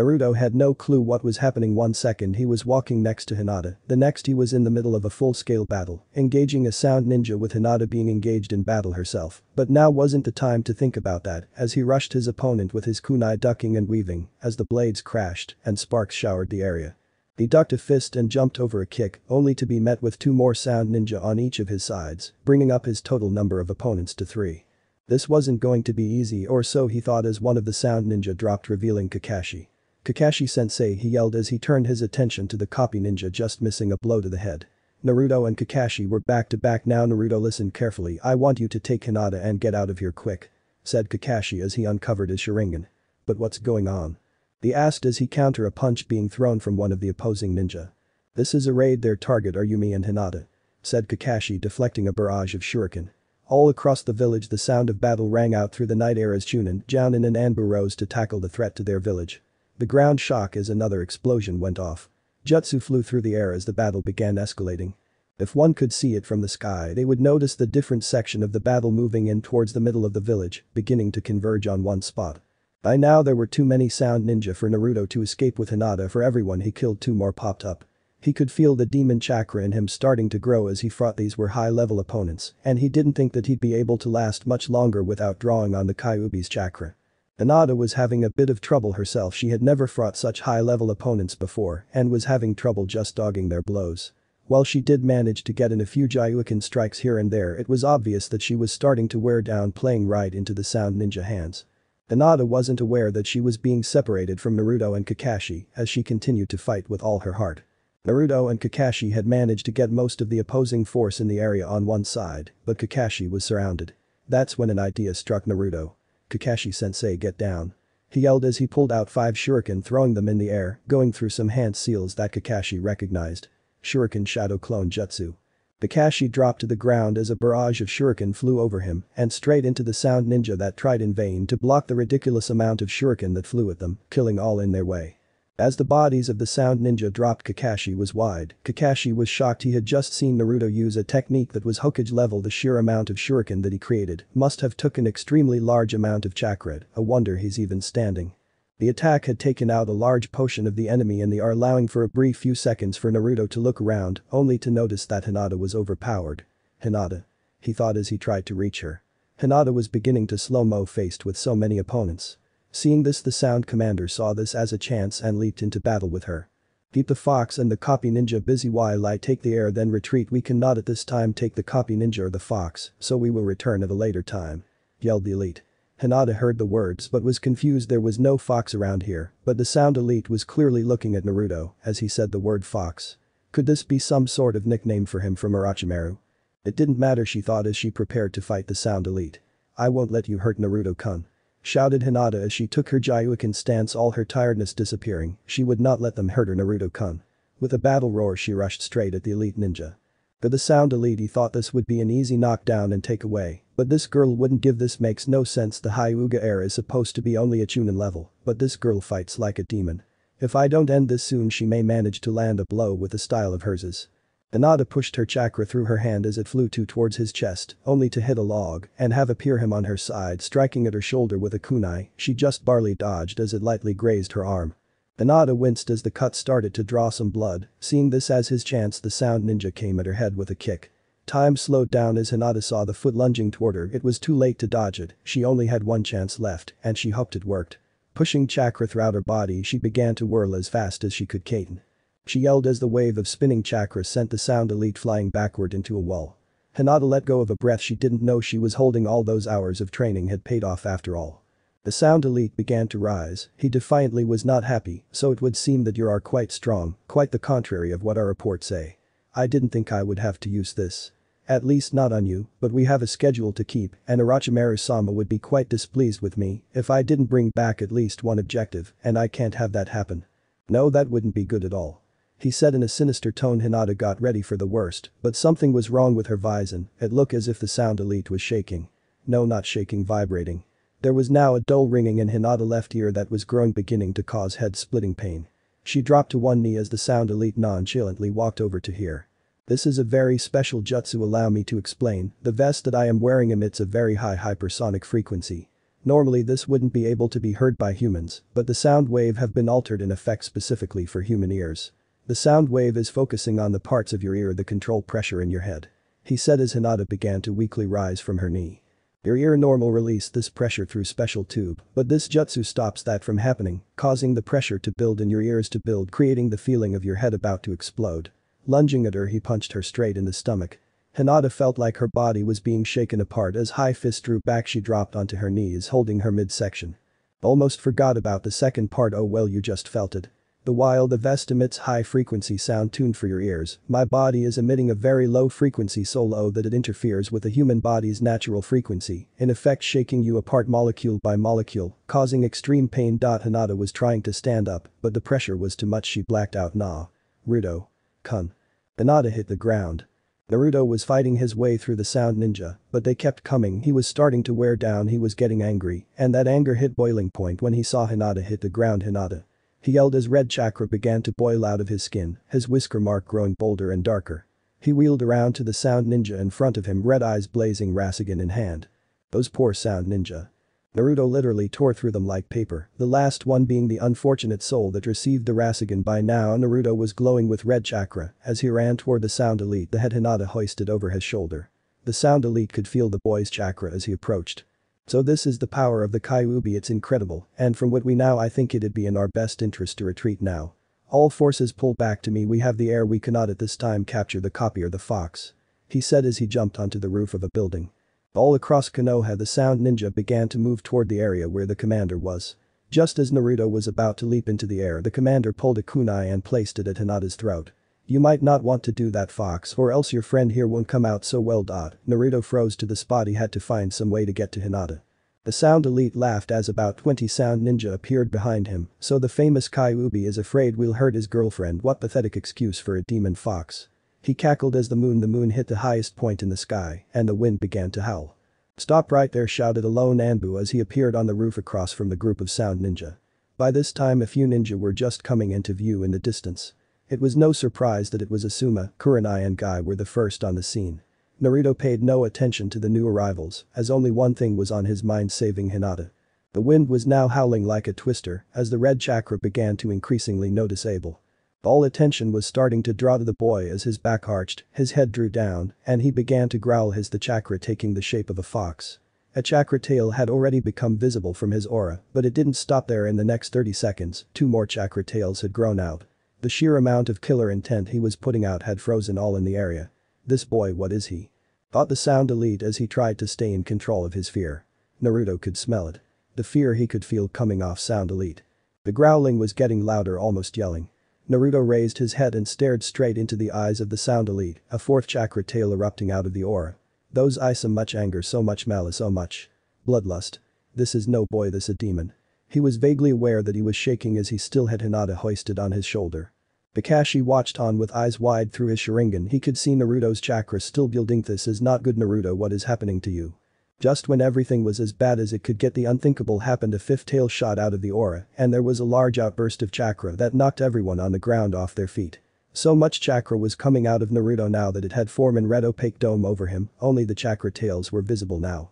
Naruto had no clue what was happening one second he was walking next to Hinata, the next he was in the middle of a full-scale battle, engaging a sound ninja with Hinata being engaged in battle herself, but now wasn't the time to think about that as he rushed his opponent with his kunai ducking and weaving as the blades crashed and sparks showered the area. He ducked a fist and jumped over a kick, only to be met with two more sound ninja on each of his sides, bringing up his total number of opponents to three. This wasn't going to be easy or so he thought as one of the sound ninja dropped revealing Kakashi. Kakashi-sensei he yelled as he turned his attention to the copy ninja just missing a blow to the head. Naruto and Kakashi were back to back now Naruto listened carefully I want you to take Hinata and get out of here quick. Said Kakashi as he uncovered his Sharingan. But what's going on? He asked as he counter a punch being thrown from one of the opposing ninja. This is a raid their target are Yumi and Hinata. Said Kakashi deflecting a barrage of shuriken. All across the village the sound of battle rang out through the night air as Chunin, Jounin and Anbu rose to tackle the threat to their village. The ground shock as another explosion went off. Jutsu flew through the air as the battle began escalating. If one could see it from the sky they would notice the different section of the battle moving in towards the middle of the village, beginning to converge on one spot. By now there were too many sound ninja for Naruto to escape with Hinata for everyone he killed two more popped up. He could feel the demon chakra in him starting to grow as he fought these were high level opponents and he didn't think that he'd be able to last much longer without drawing on the Kyuubi's chakra. Hinata was having a bit of trouble herself she had never fought such high-level opponents before and was having trouble just dogging their blows. While she did manage to get in a few Juken strikes here and there it was obvious that she was starting to wear down playing right into the sound ninja hands. Hinata wasn't aware that she was being separated from Naruto and Kakashi as she continued to fight with all her heart. Naruto and Kakashi had managed to get most of the opposing force in the area on one side, but Kakashi was surrounded. That's when an idea struck Naruto. Kakashi-sensei get down. He yelled as he pulled out five shuriken throwing them in the air, going through some hand seals that Kakashi recognized. Shuriken Shadow Clone Jutsu. Kakashi dropped to the ground as a barrage of shuriken flew over him and straight into the sound ninja that tried in vain to block the ridiculous amount of shuriken that flew at them, killing all in their way. As the bodies of the sound ninja dropped Kakashi was wide, Kakashi was shocked he had just seen Naruto use a technique that was Hokage level the sheer amount of shuriken that he created must have took an extremely large amount of chakra, a wonder he's even standing. The attack had taken out a large portion of the enemy and they are allowing for a brief few seconds for Naruto to look around, only to notice that Hinata was overpowered. Hinata. He thought as he tried to reach her. Hinata was beginning to slow-mo faced with so many opponents. Seeing this the sound commander saw this as a chance and leaped into battle with her. Keep the fox and the copy ninja busy while I take the heir then retreat we cannot at this time take the copy ninja or the fox, so we will return at a later time. Yelled the elite. Hinata heard the words but was confused there was no fox around here, but the sound elite was clearly looking at Naruto as he said the word fox. Could this be some sort of nickname for him from Orochimaru? It didn't matter she thought as she prepared to fight the sound elite. I won't let you hurt Naruto-kun. Shouted Hinata as she took her Gyuukin stance all her tiredness disappearing, she would not let them hurt her Naruto-kun. With a battle roar she rushed straight at the elite ninja. For the sound elite he thought this would be an easy knockdown and take away, but this girl wouldn't give this makes no sense the Hyuga heir is supposed to be only a Chunin level, but this girl fights like a demon. If I don't end this soon she may manage to land a blow with the style of herses. Hinata pushed her chakra through her hand as it flew to towards his chest, only to hit a log and have appear him on her side striking at her shoulder with a kunai, she just barely dodged as it lightly grazed her arm. Hinata winced as the cut started to draw some blood, seeing this as his chance the sound ninja came at her head with a kick. Time slowed down as Hinata saw the foot lunging toward her it was too late to dodge it, she only had one chance left, and she hoped it worked. Pushing chakra throughout her body she began to whirl as fast as she could Kaiten. She yelled as the wave of spinning chakras sent the sound elite flying backward into a wall. Hinata let go of a breath she didn't know she was holding all those hours of training had paid off after all. The sound elite began to rise, he defiantly was not happy, so it would seem that you are quite strong, quite the contrary of what our reports say. I didn't think I would have to use this. At least not on you, but we have a schedule to keep and Orochimaru-sama would be quite displeased with me if I didn't bring back at least one objective and I can't have that happen. No that wouldn't be good at all. He said in a sinister tone Hinata got ready for the worst, but something was wrong with her Visor, it looked as if the sound elite was shaking. No not shaking vibrating. There was now a dull ringing in Hinata left ear that was growing beginning to cause head-splitting pain. She dropped to one knee as the sound elite nonchalantly walked over to here. This is a very special jutsu allow me to explain, the vest that I am wearing emits a very high hypersonic frequency. Normally this wouldn't be able to be heard by humans, but the sound wave have been altered in effect specifically for human ears. The sound wave is focusing on the parts of your ear that control pressure in your head. He said as Hinata began to weakly rise from her knee. Your ear normal release this pressure through special tube, but this jutsu stops that from happening, causing the pressure to build in your ears to build creating the feeling of your head about to explode. Lunging at her he punched her straight in the stomach. Hinata felt like her body was being shaken apart as high fist drew back she dropped onto her knees holding her midsection. Almost forgot about the second part oh well you just felt it. The while the vest emits high-frequency sound tuned for your ears, my body is emitting a very low frequency so low that it interferes with the human body's natural frequency, in effect shaking you apart molecule by molecule, causing extreme pain. Hinata was trying to stand up, but the pressure was too much she blacked out nah. Rudo. Kun. Hinata hit the ground. Naruto was fighting his way through the sound ninja, but they kept coming he was starting to wear down he was getting angry, and that anger hit boiling point when he saw Hinata hit the ground Hinata. He yelled as red chakra began to boil out of his skin, his whisker mark growing bolder and darker. He wheeled around to the sound ninja in front of him red eyes blazing Rasengan in hand. Those poor sound ninja. Naruto literally tore through them like paper, the last one being the unfortunate soul that received the Rasengan by now Naruto was glowing with red chakra as he ran toward the sound elite the head Hinata hoisted over his shoulder. The sound elite could feel the boy's chakra as he approached. So this is the power of the Kyuubi it's incredible and from what we know I think it'd be in our best interest to retreat now. All forces pull back to me we have the heir we cannot at this time capture the copy or the fox. He said as he jumped onto the roof of a building. All across Konoha the sound ninja began to move toward the area where the commander was. Just as Naruto was about to leap into the air the commander pulled a kunai and placed it at Hinata's throat. You might not want to do that fox or else your friend here won't come out so well. Naruto froze to the spot he had to find some way to get to Hinata. The sound elite laughed as about 20 sound ninja appeared behind him, so the famous Kyuubi is afraid we'll hurt his girlfriend what pathetic excuse for a demon fox. He cackled as the moon the moon hit the highest point in the sky and the wind began to howl. Stop right there shouted a lone Anbu as he appeared on the roof across from the group of sound ninja. By this time a few ninja were just coming into view in the distance. It was no surprise that it was Asuma, Kurenai and Guy were the first on the scene. Naruto paid no attention to the new arrivals, as only one thing was on his mind saving Hinata. The wind was now howling like a twister as the red chakra began to increasingly noticeable. All attention was starting to draw to the boy as his back arched, his head drew down, and he began to growl his the chakra taking the shape of a fox. A chakra tail had already become visible from his aura, but it didn't stop there in the next 30 seconds, two more chakra tails had grown out. The sheer amount of killer intent he was putting out had frozen all in the area. This boy what is he? Thought the sound elite as he tried to stay in control of his fear. Naruto could smell it. The fear he could feel coming off sound elite. The growling was getting louder almost yelling. Naruto raised his head and stared straight into the eyes of the sound elite, a fourth chakra tail erupting out of the aura. Those eyes so much anger so much malice so much. Bloodlust. This is no boy this a demon. He was vaguely aware that he was shaking as he still had Hinata hoisted on his shoulder. Kakashi watched on with eyes wide through his Sharingan he could see Naruto's chakra still building this is not good Naruto what is happening to you. Just when everything was as bad as it could get the unthinkable happened a fifth tail shot out of the aura and there was a large outburst of chakra that knocked everyone on the ground off their feet. So much chakra was coming out of Naruto now that it had formed an red opaque dome over him, only the chakra tails were visible now.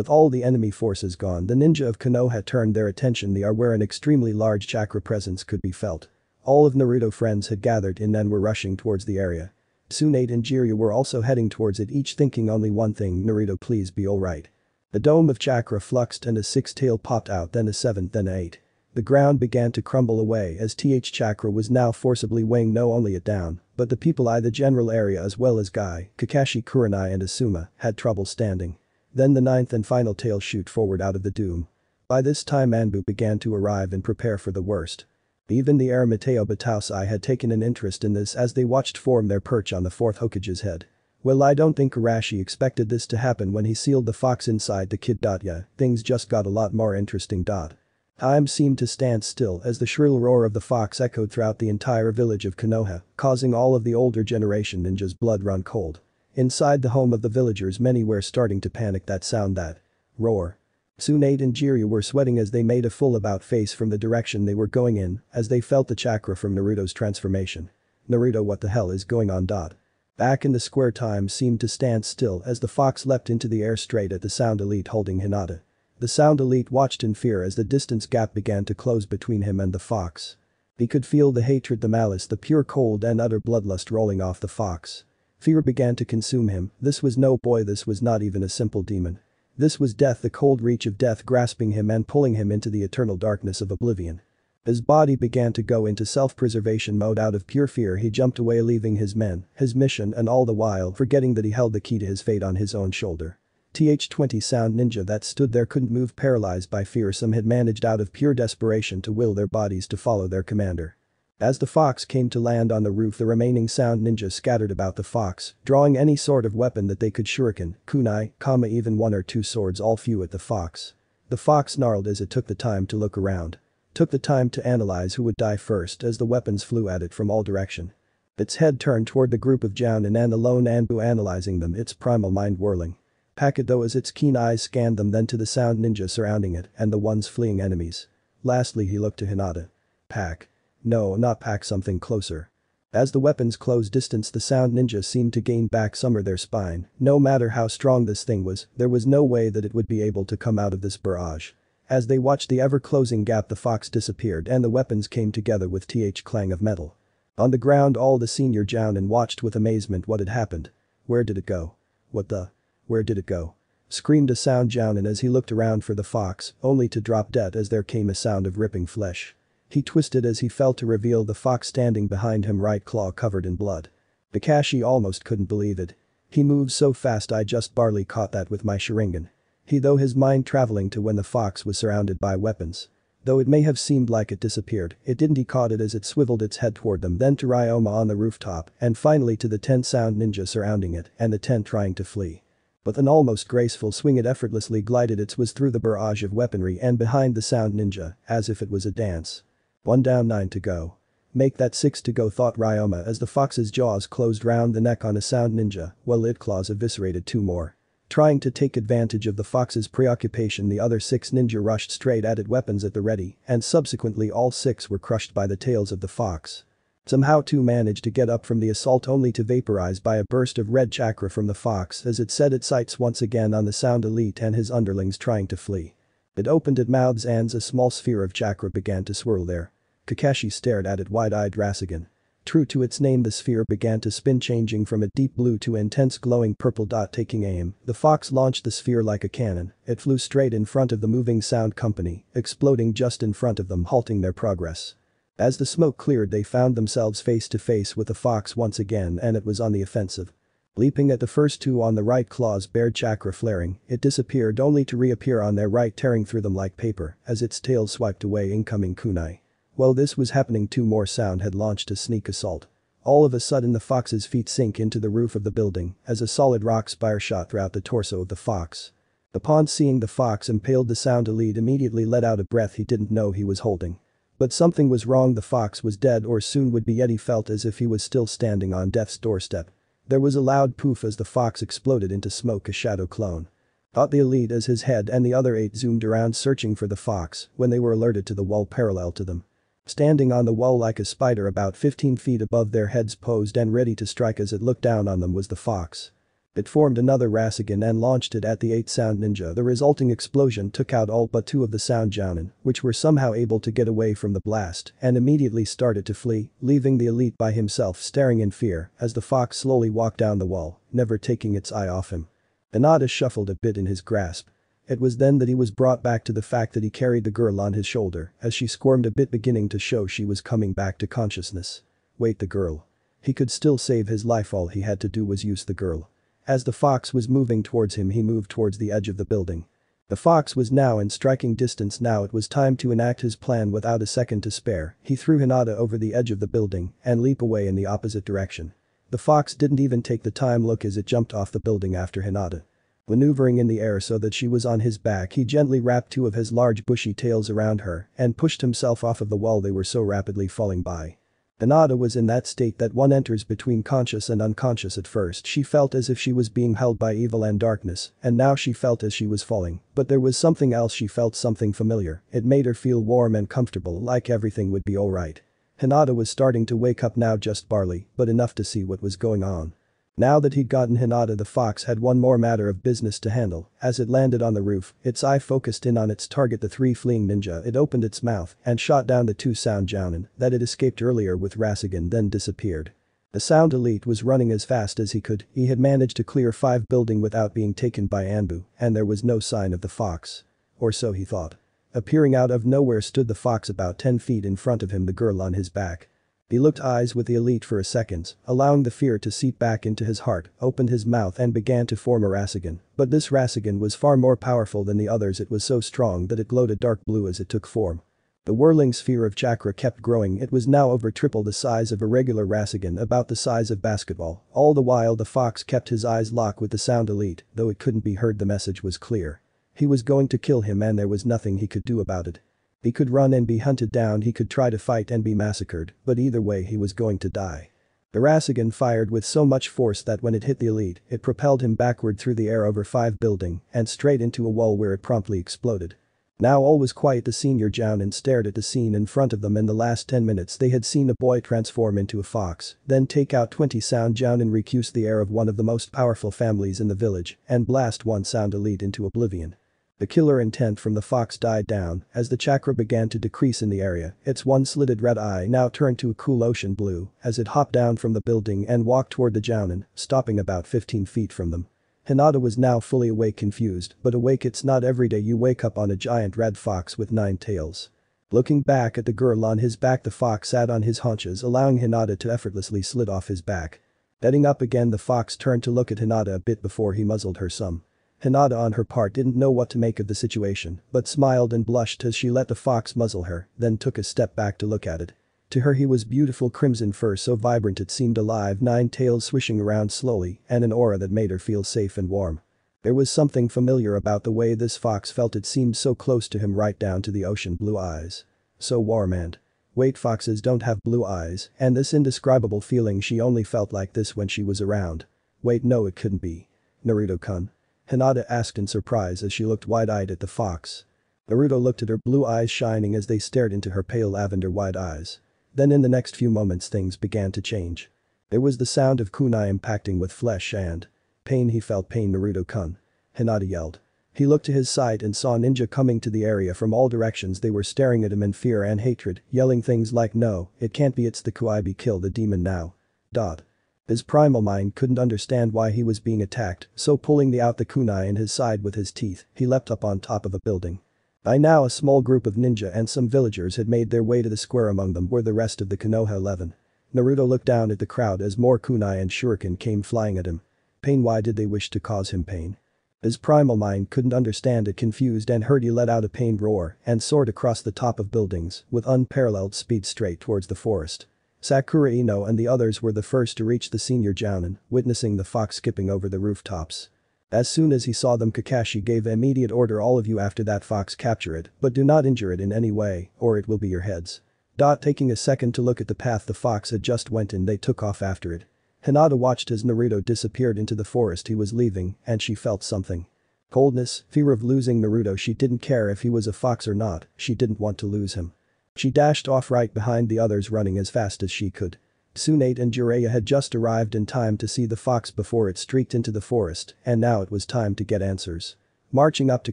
With all the enemy forces gone the ninja of Konoha turned their attention the are where an extremely large chakra presence could be felt. All of Naruto friends had gathered in and were rushing towards the area. Tsunade and Jiraiya were also heading towards it each thinking only one thing Naruto please be alright. The dome of chakra fluxed and a sixth tail popped out then a seventh then a eight. The ground began to crumble away as TH chakra was now forcibly weighing no only it down, but the people I the general area as well as Guy, Kakashi Kurenai and Asuma had trouble standing. Then the ninth and final tail shoot forward out of the doom. By this time Anbu began to arrive and prepare for the worst. Even the Mateo Batausai had taken an interest in this as they watched form their perch on the fourth Hokage's head. Well I don't think Arashi expected this to happen when he sealed the fox inside the kid. Yeah, things just got a lot more interesting. Time seemed to stand still as the shrill roar of the fox echoed throughout the entire village of Konoha, causing all of the older generation ninjas blood run cold. Inside the home of the villagers many were starting to panic that sound that roar Tsunade and Jiraiya were sweating as they made a full about face from the direction they were going in, as they felt the chakra from Naruto's transformation. Naruto what the hell is going on. dot. Back in the square time seemed to stand still as the fox leapt into the air straight at the sound elite holding Hinata. The sound elite watched in fear as the distance gap began to close between him and the fox. He could feel the hatred the malice the pure cold and utter bloodlust rolling off the fox. Fear began to consume him, this was no boy this was not even a simple demon. This was death the cold reach of death grasping him and pulling him into the eternal darkness of oblivion. His body began to go into self-preservation mode out of pure fear he jumped away leaving his men, his mission and all the while forgetting that he held the key to his fate on his own shoulder. TH-20 sound ninja that stood there couldn't move paralyzed by fear some had managed out of pure desperation to will their bodies to follow their commander. As the fox came to land on the roof the remaining sound ninjas scattered about the fox, drawing any sort of weapon that they could shuriken, kunai, comma even one or two swords all few at the fox. The fox snarled as it took the time to look around. Took the time to analyze who would die first as the weapons flew at it from all direction. Its head turned toward the group of Jounin and the lone Anbu analyzing them its primal mind whirling. Pack it though as its keen eyes scanned them then to the sound ninja surrounding it and the ones fleeing enemies. Lastly he looked to Hinata. Pack. No, not pack something closer. As the weapons closed distance the sound ninja seemed to gain back some of their spine, no matter how strong this thing was, there was no way that it would be able to come out of this barrage. As they watched the ever-closing gap the fox disappeared and the weapons came together with th clang of metal. On the ground all the senior Jounin watched with amazement what had happened. Where did it go? What the? Where did it go? Screamed a sound Jounin as he looked around for the fox, only to drop dead as there came a sound of ripping flesh. He twisted as he fell to reveal the fox standing behind him right claw covered in blood. Kakashi almost couldn't believe it. He moved so fast I just barely caught that with my Sharingan. He though his mind traveling to when the fox was surrounded by weapons. Though it may have seemed like it disappeared, it didn't he caught it as it swiveled its head toward them then to Ryoma on the rooftop and finally to the 10 sound ninja surrounding it and the 10 trying to flee. With an almost graceful swing it effortlessly glided its was through the barrage of weaponry and behind the sound ninja, as if it was a dance. One down nine to go. Make that six to go thought Ryoma as the fox's jaws closed round the neck on a sound ninja while it claws eviscerated two more. Trying to take advantage of the fox's preoccupation the other six ninja rushed straight at it weapons at the ready and subsequently all six were crushed by the tails of the fox. Somehow two managed to get up from the assault only to vaporize by a burst of red chakra from the fox as it set its sights once again on the sound elite and his underlings trying to flee. It opened its mouths and a small sphere of chakra began to swirl there. Kakashi stared at it wide-eyed Rasengan. True to its name the sphere began to spin changing from a deep blue to intense glowing purple dot taking aim, the fox launched the sphere like a cannon, it flew straight in front of the moving sound company, exploding just in front of them halting their progress. As the smoke cleared they found themselves face to face with the fox once again and it was on the offensive. Leaping at the first two on the right claws bared chakra flaring, it disappeared only to reappear on their right tearing through them like paper as its tail swiped away incoming kunai. While this was happening two more sound had launched a sneak assault. All of a sudden the fox's feet sink into the roof of the building as a solid rock spire shot throughout the torso of the fox. Upon seeing the fox impaled the sound elite immediately let out a breath he didn't know he was holding. But something was wrong the fox was dead or soon would be yet he felt as if he was still standing on death's doorstep. There was a loud poof as the fox exploded into smoke a shadow clone. Thought the elite as his head and the other eight zoomed around searching for the fox when they were alerted to the wall parallel to them. Standing on the wall like a spider about 15 feet above their heads posed and ready to strike as it looked down on them was the fox. It formed another Rasengan and launched it at the 8 sound ninja the resulting explosion took out all but two of the sound jounin, which were somehow able to get away from the blast and immediately started to flee, leaving the elite by himself staring in fear as the fox slowly walked down the wall, never taking its eye off him. Hinata shuffled a bit in his grasp. It was then that he was brought back to the fact that he carried the girl on his shoulder as she squirmed a bit beginning to show she was coming back to consciousness. Wait the girl. He could still save his life all he had to do was use the girl. As the fox was moving towards him he moved towards the edge of the building. The fox was now in striking distance now it was time to enact his plan without a second to spare, he threw Hinata over the edge of the building and leap away in the opposite direction. The fox didn't even take the time look as it jumped off the building after Hinata. Maneuvering in the air so that she was on his back he gently wrapped two of his large bushy tails around her and pushed himself off of the wall they were so rapidly falling by. Hinata was in that state that one enters between conscious and unconscious at first she felt as if she was being held by evil and darkness and now she felt as she was falling, but there was something else she felt something familiar, it made her feel warm and comfortable like everything would be alright. Hinata was starting to wake up now just barely, but enough to see what was going on. Now that he'd gotten Hinata the fox had one more matter of business to handle, as it landed on the roof, its eye focused in on its target the three fleeing ninja it opened its mouth and shot down the two sound jounin that had escaped earlier with Rasengan then disappeared. The sound elite was running as fast as he could, he had managed to clear five building without being taken by Anbu, and there was no sign of the fox. Or so he thought. Appearing out of nowhere stood the fox about 10 feet in front of him the girl on his back. He looked eyes with the elite for a second, allowing the fear to seep back into his heart, opened his mouth and began to form a Rasengan, but this Rasengan was far more powerful than the others it was so strong that it glowed a dark blue as it took form. The whirling sphere of chakra kept growing it was now over triple the size of a regular Rasengan about the size of basketball, all the while the fox kept his eyes locked with the sound elite, though it couldn't be heard the message was clear. He was going to kill him and there was nothing he could do about it. He could run and be hunted down he could try to fight and be massacred, but either way he was going to die. The Rasengan fired with so much force that when it hit the elite, it propelled him backward through the air over five building and straight into a wall where it promptly exploded. Now all was quiet the senior Jounin stared at the scene in front of them in the last 10 minutes they had seen a boy transform into a fox, then take out 20 sound Jounin recuse the heir of one of the most powerful families in the village and blast one sound elite into oblivion. The killer intent from the fox died down as the chakra began to decrease in the area, its one slitted red eye now turned to a cool ocean blue as it hopped down from the building and walked toward the Jounin, stopping about 15 feet from them. Hinata was now fully awake confused, but awake it's not every day you wake up on a giant red fox with nine tails. Looking back at the girl on his back the fox sat on his haunches allowing Hinata to effortlessly slid off his back. Heading up again the fox turned to look at Hinata a bit before he muzzled her some. Hinata on her part didn't know what to make of the situation, but smiled and blushed as she let the fox muzzle her, then took a step back to look at it. To her he was beautiful crimson fur so vibrant it seemed alive nine tails swishing around slowly and an aura that made her feel safe and warm. There was something familiar about the way this fox felt it seemed so close to him right down to the ocean blue eyes. So warm and. Wait foxes don't have blue eyes and this indescribable feeling she only felt like this when she was around. Wait no it couldn't be. Naruto-kun. Hinata asked in surprise as she looked wide-eyed at the fox. Naruto looked at her blue eyes shining as they stared into her pale lavender white eyes. Then in the next few moments things began to change. There was the sound of kunai impacting with flesh and pain he felt pain Naruto-kun. Hinata yelled. He looked to his side and saw ninja coming to the area from all directions they were staring at him in fear and hatred, yelling things like no, it can't be it's the Kyuubi kill the demon now. Dot. His primal mind couldn't understand why he was being attacked, so pulling the out the kunai in his side with his teeth, he leapt up on top of a building. By now a small group of ninja and some villagers had made their way to the square among them were the rest of the Konoha 11. Naruto looked down at the crowd as more kunai and shuriken came flying at him. Pain why did they wish to cause him pain? His primal mind couldn't understand it confused and heard he let out a pained roar and soared across the top of buildings with unparalleled speed straight towards the forest. Sakura Ino and the others were the first to reach the senior Jounin, witnessing the fox skipping over the rooftops. As soon as he saw them Kakashi gave an immediate order all of you after that fox capture it, but do not injure it in any way, or it will be your heads. Dot taking a second to look at the path the fox had just went in they took off after it. Hinata watched as Naruto disappeared into the forest he was leaving and she felt something. Coldness, fear of losing Naruto she didn't care if he was a fox or not, she didn't want to lose him. She dashed off right behind the others running as fast as she could. Tsunade and Jiraiya had just arrived in time to see the fox before it streaked into the forest and now it was time to get answers. Marching up to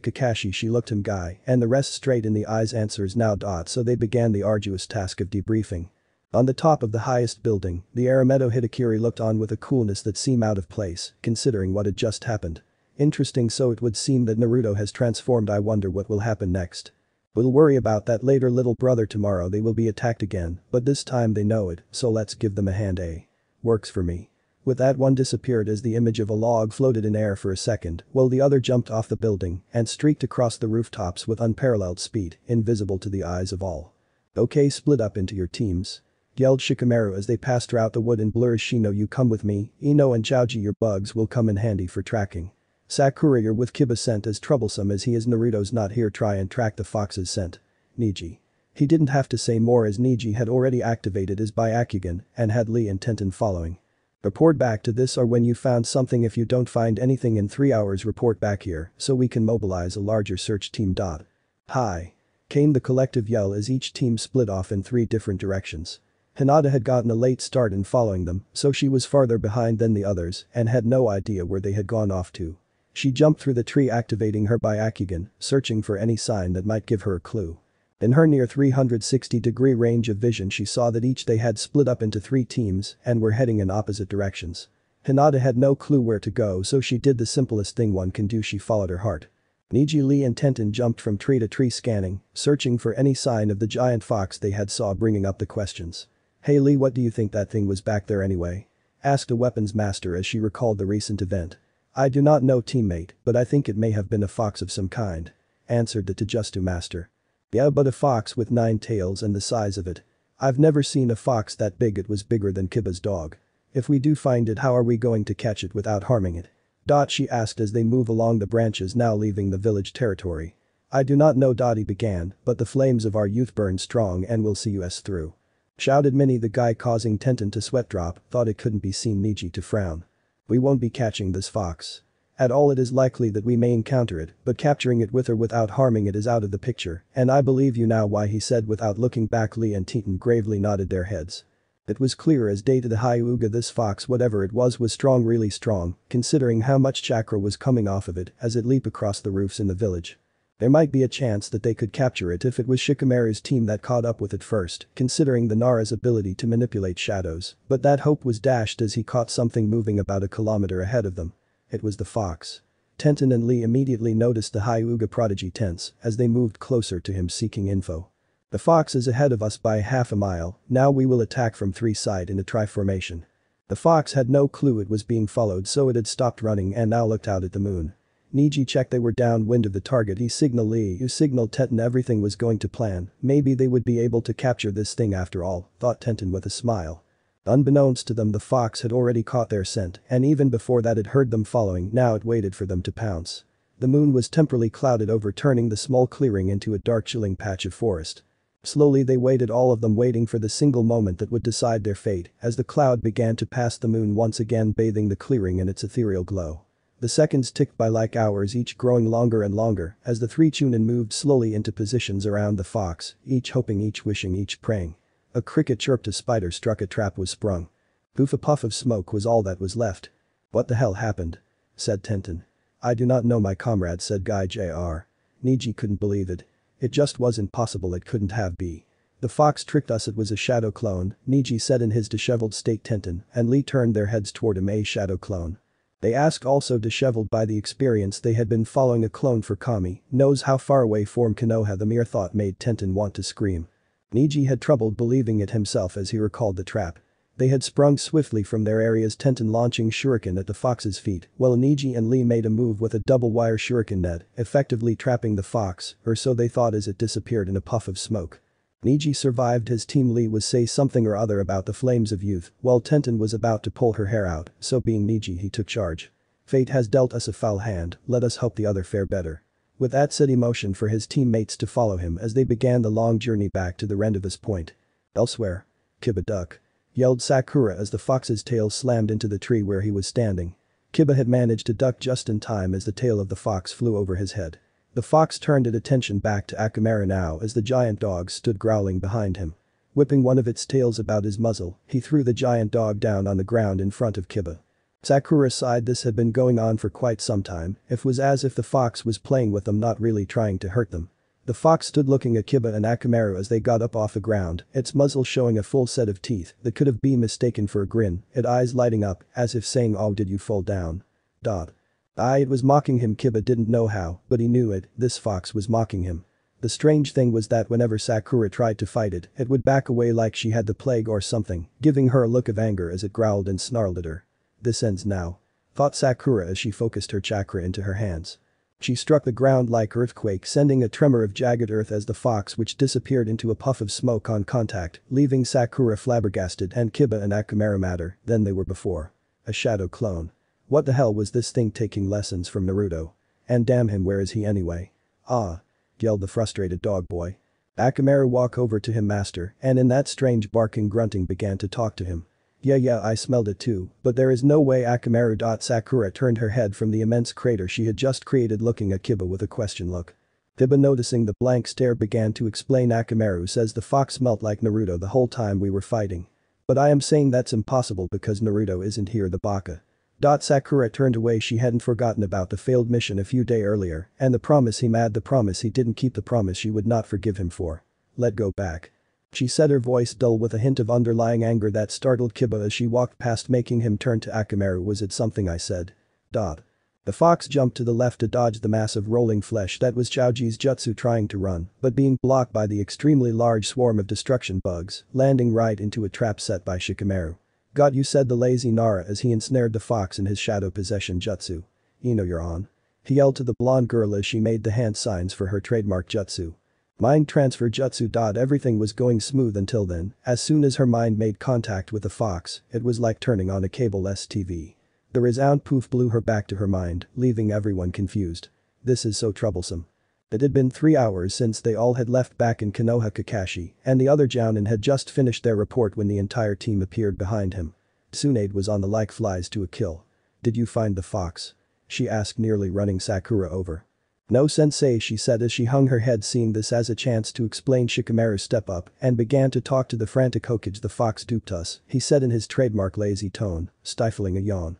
Kakashi she looked him guy and the rest straight in the eyes answers now dot so they began the arduous task of debriefing. On the top of the highest building, the Arameto Hitokiri looked on with a coolness that seemed out of place, considering what had just happened. Interesting so it would seem that Naruto has transformed I wonder what will happen next. We'll worry about that later little brother tomorrow they will be attacked again, but this time they know it, so let's give them a hand eh? Works for me. With that one disappeared as the image of a log floated in air for a second, while the other jumped off the building and streaked across the rooftops with unparalleled speed, invisible to the eyes of all. Okay split up into your teams. Yelled Shikamaru as they passed throughout the wood and blurs Shino you come with me, Ino and Choji your bugs will come in handy for tracking. Sakura you're with Kiba scent as troublesome as he is Naruto's not here try and track the fox's scent. Neji. He didn't have to say more as Neji had already activated his Byakugan and had Lee and Tenten following. Report back to this or when you found something if you don't find anything in 3 hours report back here so we can mobilize a larger search team. Dot. Hi. Came the collective yell as each team split off in three different directions. Hinata had gotten a late start in following them, so she was farther behind than the others and had no idea where they had gone off to. She jumped through the tree activating her Byakugan, searching for any sign that might give her a clue. In her near 360 degree range of vision she saw that each they had split up into three teams and were heading in opposite directions. Hinata had no clue where to go so she did the simplest thing one can do she followed her heart. Neji Lee and Tenten jumped from tree to tree scanning, searching for any sign of the giant fox they had saw bringing up the questions. Hey Lee what do you think that thing was back there anyway? Asked a weapons master as she recalled the recent event. I do not know teammate, but I think it may have been a fox of some kind. Answered the Taijutsu master. Yeah but a fox with nine tails and the size of it. I've never seen a fox that big it was bigger than Kiba's dog. If we do find it how are we going to catch it without harming it? Dot she asked as they move along the branches now leaving the village territory. I do not know Dottie began, but the flames of our youth burn strong and will see us through. Shouted Minnie the guy causing Tenten to sweat drop, thought it couldn't be seen Neji to frown. We won't be catching this fox. At all it is likely that we may encounter it, but capturing it with or without harming it is out of the picture, and I believe you now why he said without looking back Lee and Tenten gravely nodded their heads. It was clear as day to the Hyuga this fox whatever it was was strong really strong, considering how much chakra was coming off of it as it leaped across the roofs in the village. There might be a chance that they could capture it if it was Shikamaru's team that caught up with it first, considering the Nara's ability to manipulate shadows, but that hope was dashed as he caught something moving about a kilometer ahead of them. It was the fox. Tenten and Lee immediately noticed the Hyuga prodigy tense as they moved closer to him seeking info. The fox is ahead of us by half a mile, now we will attack from three side in a tri-formation. The fox had no clue it was being followed so it had stopped running and now looked out at the moon. Neji checked they were downwind of the target he signaled Lee who signaled Tenten everything was going to plan, maybe they would be able to capture this thing after all, thought Tenten with a smile. Unbeknownst to them the fox had already caught their scent and even before that it heard them following now it waited for them to pounce. The moon was temporarily clouded over turning the small clearing into a dark chilling patch of forest. Slowly they waited all of them waiting for the single moment that would decide their fate as the cloud began to pass the moon once again bathing the clearing in its ethereal glow. The seconds ticked by like hours each growing longer and longer as the three Chunin moved slowly into positions around the fox, each hoping each wishing each praying. A cricket chirped a spider struck a trap was sprung. Poof a puff of smoke was all that was left. What the hell happened? said Tenten. I do not know my comrade said Guy Jr. Neji couldn't believe it. It just wasn't possible it couldn't have be. The fox tricked us it was a shadow clone, Neji said in his disheveled state Tenten and Lee turned their heads toward him a shadow clone. They asked also disheveled by the experience they had been following a clone for Kami, knows how far away from Konoha the mere thought made Tenten want to scream. Neji had troubled believing it himself as he recalled the trap. They had sprung swiftly from their areas Tenten launching shuriken at the fox's feet, while Neji and Lee made a move with a double-wire shuriken net, effectively trapping the fox, or so they thought as it disappeared in a puff of smoke. Neji survived his team Lee was say something or other about the flames of youth, while Tenten was about to pull her hair out, so being Neji he took charge. Fate has dealt us a foul hand, let us hope the other fare better. With that said he motioned for his teammates to follow him as they began the long journey back to the Rendezvous point. Elsewhere. Kiba duck. Yelled Sakura as the fox's tail slammed into the tree where he was standing. Kiba had managed to duck just in time as the tail of the fox flew over his head. The fox turned its attention back to Akamaru now as the giant dog stood growling behind him. Whipping one of its tails about his muzzle, he threw the giant dog down on the ground in front of Kiba. Sakura sighed this had been going on for quite some time, it was as if the fox was playing with them not really trying to hurt them. The fox stood looking at Kiba and Akamaru as they got up off the ground, its muzzle showing a full set of teeth that could have been mistaken for a grin, its eyes lighting up as if saying oh did you fall down. Dot. Aye it was mocking him Kiba didn't know how, but he knew it, this fox was mocking him. The strange thing was that whenever Sakura tried to fight it, it would back away like she had the plague or something, giving her a look of anger as it growled and snarled at her. This ends now. Thought Sakura as she focused her chakra into her hands. She struck the ground like earthquake sending a tremor of jagged earth as the fox which disappeared into a puff of smoke on contact, leaving Sakura flabbergasted and Kiba and Akamaru madder than they were before. A shadow clone. What the hell was this thing taking lessons from Naruto? And damn him where is he anyway? Ah. Yelled the frustrated dog boy. Akamaru walked over to him master and in that strange barking grunting began to talk to him. Yeah yeah I smelled it too, but there is no way Akamaru. Sakura turned her head from the immense crater she had just created looking at Kiba with a question look. Kiba noticing the blank stare began to explain Akamaru says the fox smelt like Naruto the whole time we were fighting. But I am saying that's impossible because Naruto isn't here the baka. Sakura turned away she hadn't forgotten about the failed mission a few day earlier and the promise he made the promise he didn't keep the promise she would not forgive him for. Let go back. She said her voice dull with a hint of underlying anger that startled Kiba as she walked past making him turn to Akamaru was it something I said? Dot. The fox jumped to the left to dodge the mass of rolling flesh that was Choji's jutsu trying to run, but being blocked by the extremely large swarm of destruction bugs, landing right into a trap set by Shikamaru. God you said the lazy Nara as he ensnared the fox in his shadow possession jutsu. Ino you're on. He yelled to the blonde girl as she made the hand signs for her trademark jutsu. Mind transfer jutsu. Everything was going smooth until then, as soon as her mind made contact with the fox, it was like turning on a cable-less TV. The resound poof blew her back to her mind, leaving everyone confused. This is so troublesome. It had been three hours since they all had left back in Konoha Kakashi, and the other Jounin had just finished their report when the entire team appeared behind him. Tsunade was on the like flies to a kill. Did you find the fox? She asked nearly running Sakura over. No sensei she said as she hung her head seeing this as a chance to explain Shikamaru's step up and began to talk to the frantic Hokage the fox duped us, he said in his trademark lazy tone, stifling a yawn.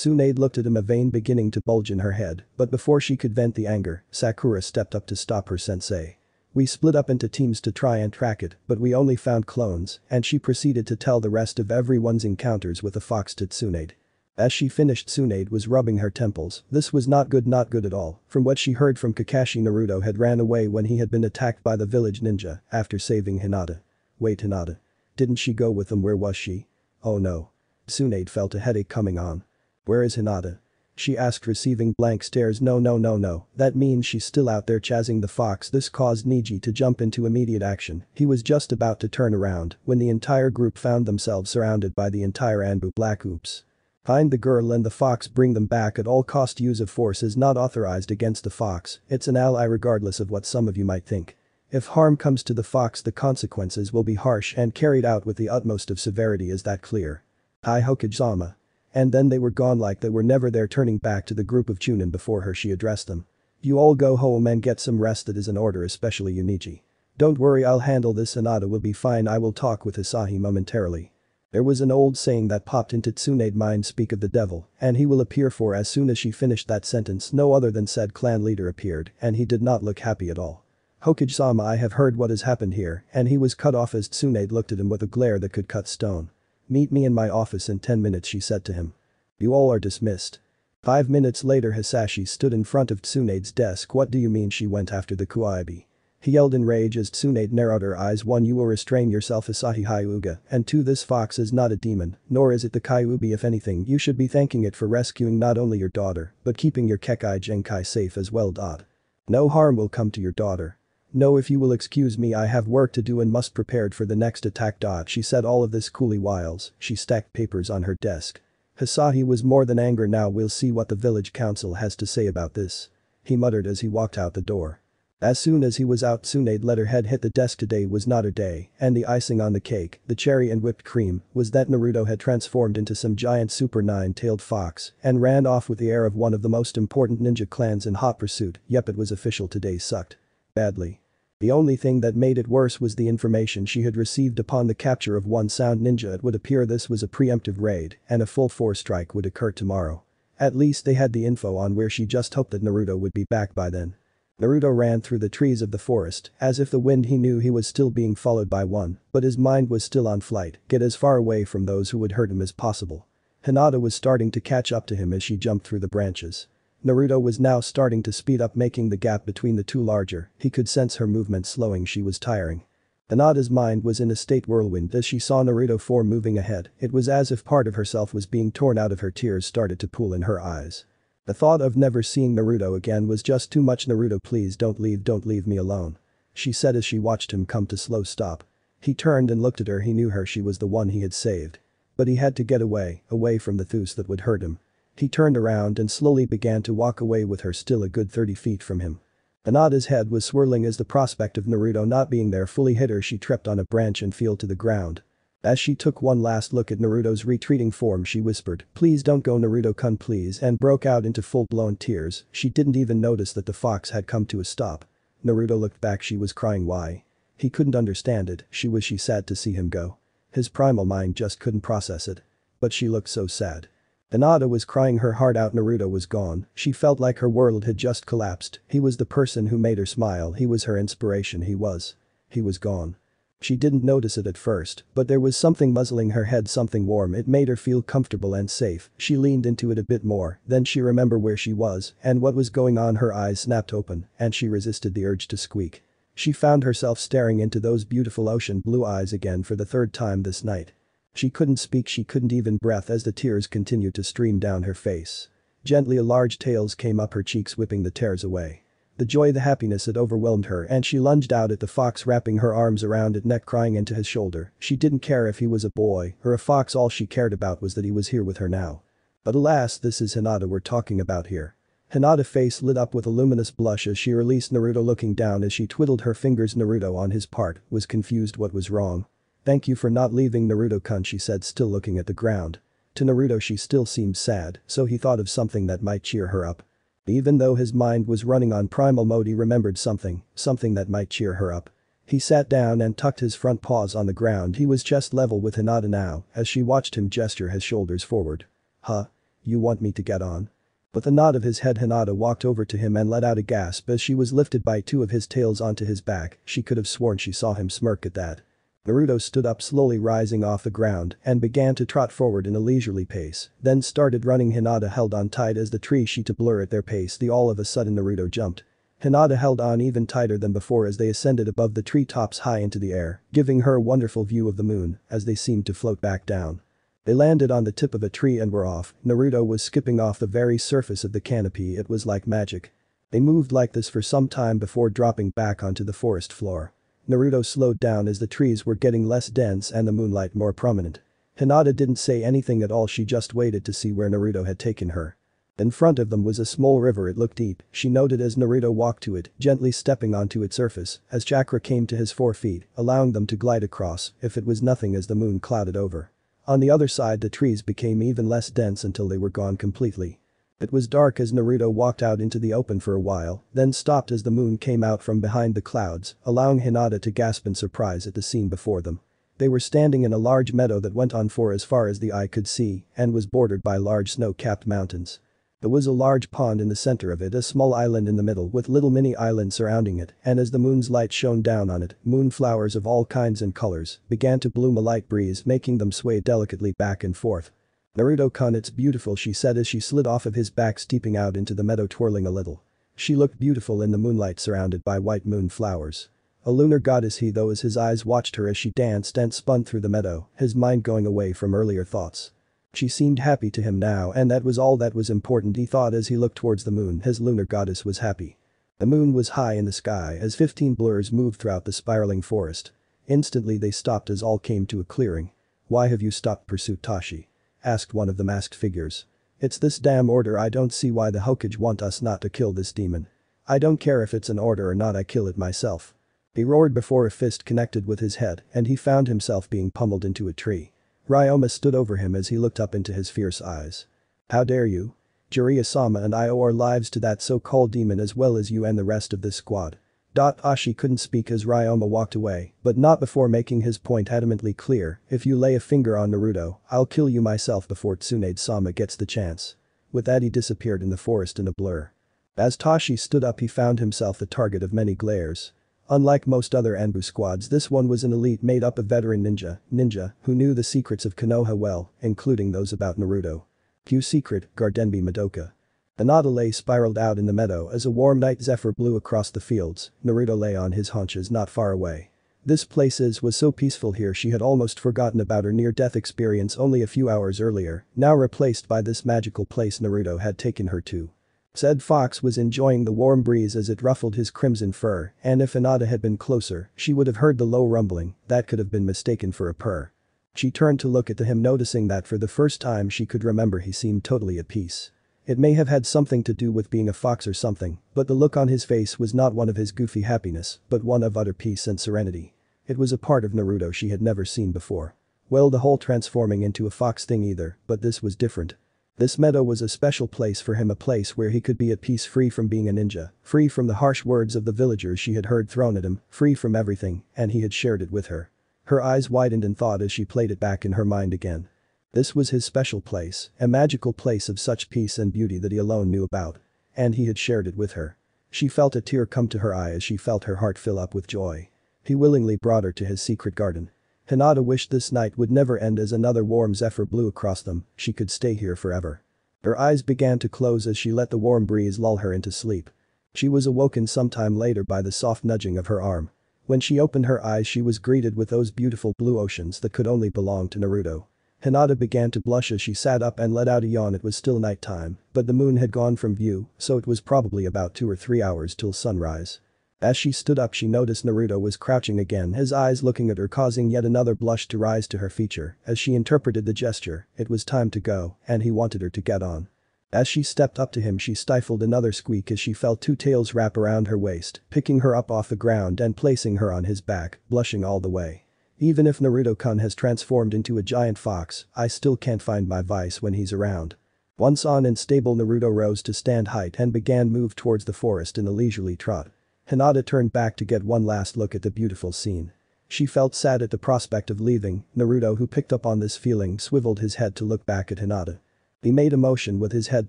Tsunade looked at him a vein beginning to bulge in her head, but before she could vent the anger, Sakura stepped up to stop her sensei. We split up into teams to try and track it, but we only found clones, and she proceeded to tell the rest of everyone's encounters with the fox to Tsunade. As she finished Tsunade was rubbing her temples, this was not good not good at all, from what she heard from Kakashi Naruto had ran away when he had been attacked by the village ninja after saving Hinata. Wait Hinata. Didn't she go with them where was she? Oh no. Tsunade felt a headache coming on. Where is Hinata? She asked receiving blank stares no no no no, that means she's still out there chasing the fox this caused Neji to jump into immediate action, he was just about to turn around when the entire group found themselves surrounded by the entire Anbu Black Oops. Find the girl and the fox bring them back at all cost use of force is not authorized against the fox, it's an ally regardless of what some of you might think. If harm comes to the fox the consequences will be harsh and carried out with the utmost of severity is that clear? Hi Hokage-sama. And then they were gone like they were never there turning back to the group of Chunin before her she addressed them. You all go home and get some rest that is an order especially Uniji. Don't worry I'll handle this Hinata will be fine I will talk with Hisashi momentarily. There was an old saying that popped into Tsunade's mind speak of the devil, and he will appear for as soon as she finished that sentence no other than said clan leader appeared and he did not look happy at all. Hokage-sama I have heard what has happened here and he was cut off as Tsunade looked at him with a glare that could cut stone. Meet me in my office in 10 minutes she said to him. You all are dismissed. Five minutes later Hisashi stood in front of Tsunade's desk what do you mean she went after the Kyuubi? He yelled in rage as Tsunade narrowed her eyes 1 You will restrain yourself Hisashi Hyuga and 2 This fox is not a demon, nor is it the Kyuubi if anything you should be thanking it for rescuing not only your daughter, but keeping your Kekkei Genkai safe as well. Dot. No harm will come to your daughter. No if you will excuse me I have work to do and must prepared for the next attack. Dot She said all of this coolly whiles she stacked papers on her desk. Hisashi was more than anger now we'll see what the village council has to say about this. He muttered as he walked out the door. As soon as he was out Tsunade let her head hit the desk today was not a day and the icing on the cake, the cherry and whipped cream, was that Naruto had transformed into some giant super nine-tailed fox and ran off with the heir of one of the most important ninja clans in hot pursuit, yep it was official today sucked. Badly. The only thing that made it worse was the information she had received upon the capture of one sound ninja it would appear this was a preemptive raid and a full force strike would occur tomorrow. At least they had the info on where she just hoped that Naruto would be back by then. Naruto ran through the trees of the forest, as if the wind he knew he was still being followed by one, but his mind was still on flight, get as far away from those who would hurt him as possible. Hinata was starting to catch up to him as she jumped through the branches. Naruto was now starting to speed up making the gap between the two larger, he could sense her movement slowing she was tiring. Hinata's mind was in a state whirlwind as she saw Naruto 4 moving ahead, it was as if part of herself was being torn out of her tears started to pool in her eyes. The thought of never seeing Naruto again was just too much Naruto please don't leave don't leave me alone. She said as she watched him come to slow stop. He turned and looked at her he knew her she was the one he had saved. But he had to get away, away from the Thus that would hurt him. He turned around and slowly began to walk away with her still a good 30 feet from him. Hinata's head was swirling as the prospect of Naruto not being there fully hit her she tripped on a branch and fell to the ground. As she took one last look at Naruto's retreating form she whispered, please don't go Naruto-kun please and broke out into full-blown tears, she didn't even notice that the fox had come to a stop. Naruto looked back she was crying why? He couldn't understand it, she was she sad to see him go. His primal mind just couldn't process it. But she looked so sad. Hinata was crying her heart out Naruto was gone, she felt like her world had just collapsed, he was the person who made her smile he was her inspiration he was. He was gone. She didn't notice it at first, but there was something muzzling her head something warm it made her feel comfortable and safe, she leaned into it a bit more, then she remembered where she was and what was going on her eyes snapped open and she resisted the urge to squeak. She found herself staring into those beautiful ocean blue eyes again for the third time this night. She couldn't speak she couldn't even breath as the tears continued to stream down her face. Gently a large tails came up her cheeks whipping the tears away. The joy the happiness had overwhelmed her and she lunged out at the fox wrapping her arms around it neck crying into his shoulder, she didn't care if he was a boy or a fox all she cared about was that he was here with her now. But alas this is Hinata we're talking about here. Hinata face lit up with a luminous blush as she released Naruto looking down as she twiddled her fingers Naruto on his part was confused what was wrong. Thank you for not leaving Naruto-kun she said still looking at the ground. To Naruto she still seemed sad, so he thought of something that might cheer her up. Even though his mind was running on primal mode he remembered something, something that might cheer her up. He sat down and tucked his front paws on the ground he was chest level with Hinata now as she watched him gesture his shoulders forward. Huh? You want me to get on? With a nod of his head Hinata walked over to him and let out a gasp as she was lifted by two of his tails onto his back, she could have sworn she saw him smirk at that. Naruto stood up slowly rising off the ground and began to trot forward in a leisurely pace, then started running Hinata held on tight as the tree she to blur at their pace the all of a sudden Naruto jumped. Hinata held on even tighter than before as they ascended above the treetops high into the air, giving her a wonderful view of the moon as they seemed to float back down. They landed on the tip of a tree and were off, Naruto was skipping off the very surface of the canopy it was like magic. They moved like this for some time before dropping back onto the forest floor. Naruto slowed down as the trees were getting less dense and the moonlight more prominent. Hinata didn't say anything at all she just waited to see where Naruto had taken her. In front of them was a small river it looked deep, she noted as Naruto walked to it, gently stepping onto its surface, as chakra came to his four feet, allowing them to glide across, if it was nothing as the moon clouded over. On the other side the trees became even less dense until they were gone completely. It was dark as Naruto walked out into the open for a while, then stopped as the moon came out from behind the clouds, allowing Hinata to gasp in surprise at the scene before them. They were standing in a large meadow that went on for as far as the eye could see and was bordered by large snow-capped mountains. There was a large pond in the center of it a small island in the middle with little mini islands surrounding it and as the moon's light shone down on it, moonflowers of all kinds and colors began to bloom a light breeze making them sway delicately back and forth. Naruto-kun it's beautiful she said as she slid off of his back steeping out into the meadow twirling a little. She looked beautiful in the moonlight surrounded by white moon flowers. A lunar goddess he though as his eyes watched her as she danced and spun through the meadow, his mind going away from earlier thoughts. She seemed happy to him now and that was all that was important he thought as he looked towards the moon his lunar goddess was happy. The moon was high in the sky as 15 blurs moved throughout the spiraling forest. Instantly they stopped as all came to a clearing. Why have you stopped pursuit Tashi? Asked one of the masked figures. It's this damn order I don't see why the Hokage want us not to kill this demon. I don't care if it's an order or not I kill it myself. He roared before a fist connected with his head and he found himself being pummeled into a tree. Ryoma stood over him as he looked up into his fierce eyes. How dare you? Jiraiya-sama and I owe our lives to that so-called demon as well as you and the rest of this squad. Ashi couldn't speak as Ryoma walked away, but not before making his point adamantly clear, if you lay a finger on Naruto, I'll kill you myself before Tsunade-sama gets the chance. With that he disappeared in the forest in a blur. As Tashi stood up he found himself the target of many glares. Unlike most other Anbu squads this one was an elite made up of veteran ninja, ninja, who knew the secrets of Konoha well, including those about Naruto. Q secret, Gardenbi Madoka. Hinata lay spiraled out in the meadow as a warm night zephyr blew across the fields, Naruto lay on his haunches not far away. This place was so peaceful here she had almost forgotten about her near-death experience only a few hours earlier, now replaced by this magical place Naruto had taken her to. Said Fox was enjoying the warm breeze as it ruffled his crimson fur and if Hinata had been closer, she would have heard the low rumbling that could have been mistaken for a purr. She turned to look at him noticing that for the first time she could remember he seemed totally at peace. It may have had something to do with being a fox or something, but the look on his face was not one of his goofy happiness, but one of utter peace and serenity. It was a part of Naruto she had never seen before. Well the whole transforming into a fox thing either, but this was different. This meadow was a special place for him a place where he could be at peace free from being a ninja, free from the harsh words of the villagers she had heard thrown at him, free from everything, and he had shared it with her. Her eyes widened in thought as she played it back in her mind again. This was his special place, a magical place of such peace and beauty that he alone knew about. And he had shared it with her. She felt a tear come to her eye as she felt her heart fill up with joy. He willingly brought her to his secret garden. Hinata wished this night would never end as another warm zephyr blew across them, she could stay here forever. Her eyes began to close as she let the warm breeze lull her into sleep. She was awoken sometime later by the soft nudging of her arm. When she opened her eyes she was greeted with those beautiful blue oceans that could only belong to Naruto. Hinata began to blush as she sat up and let out a yawn it was still night time, but the moon had gone from view, so it was probably about two or three hours till sunrise. As she stood up she noticed Naruto was crouching again his eyes looking at her causing yet another blush to rise to her feature as she interpreted the gesture, it was time to go and he wanted her to get on. As she stepped up to him she stifled another squeak as she felt two tails wrap around her waist, picking her up off the ground and placing her on his back, blushing all the way. Even if Naruto-kun has transformed into a giant fox, I still can't find my vice when he's around. Once on and stable Naruto rose to stand height and began move towards the forest in a leisurely trot. Hinata turned back to get one last look at the beautiful scene. She felt sad at the prospect of leaving, Naruto who picked up on this feeling swiveled his head to look back at Hinata. He made a motion with his head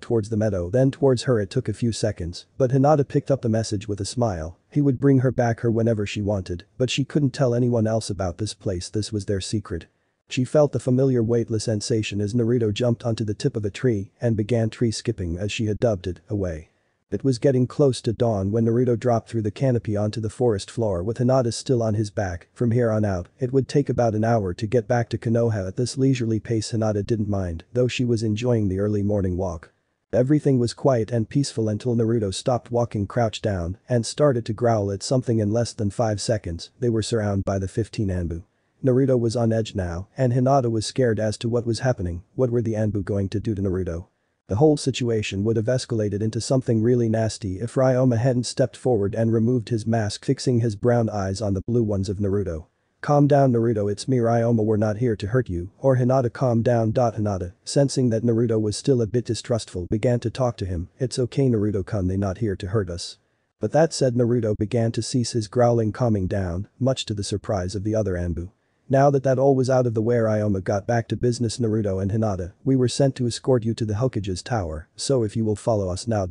towards the meadow then towards her it took a few seconds, but Hinata picked up the message with a smile, he would bring her back her whenever she wanted, but she couldn't tell anyone else about this place this was their secret. She felt the familiar weightless sensation as Naruto jumped onto the tip of a tree and began tree skipping as she had dubbed it, away. It was getting close to dawn when Naruto dropped through the canopy onto the forest floor with Hinata still on his back, from here on out, it would take about an hour to get back to Konoha at this leisurely pace Hinata didn't mind, though she was enjoying the early morning walk. Everything was quiet and peaceful until Naruto stopped walking crouched down and started to growl at something in less than 5 seconds, they were surrounded by the 15 Anbu. Naruto was on edge now, and Hinata was scared as to what was happening, what were the Anbu going to do to Naruto. The whole situation would have escalated into something really nasty if Ryoma hadn't stepped forward and removed his mask fixing his brown eyes on the blue ones of Naruto. Calm down Naruto it's me Ryoma we're not here to hurt you, or Hinata calm down. Hinata, sensing that Naruto was still a bit distrustful began to talk to him, it's okay Naruto-kun they not here to hurt us. But that said Naruto began to cease his growling calming down, much to the surprise of the other Anbu. Now that that all was out of the way Ryoma got back to business Naruto and Hinata, we were sent to escort you to the Hokage's tower, so if you will follow us now.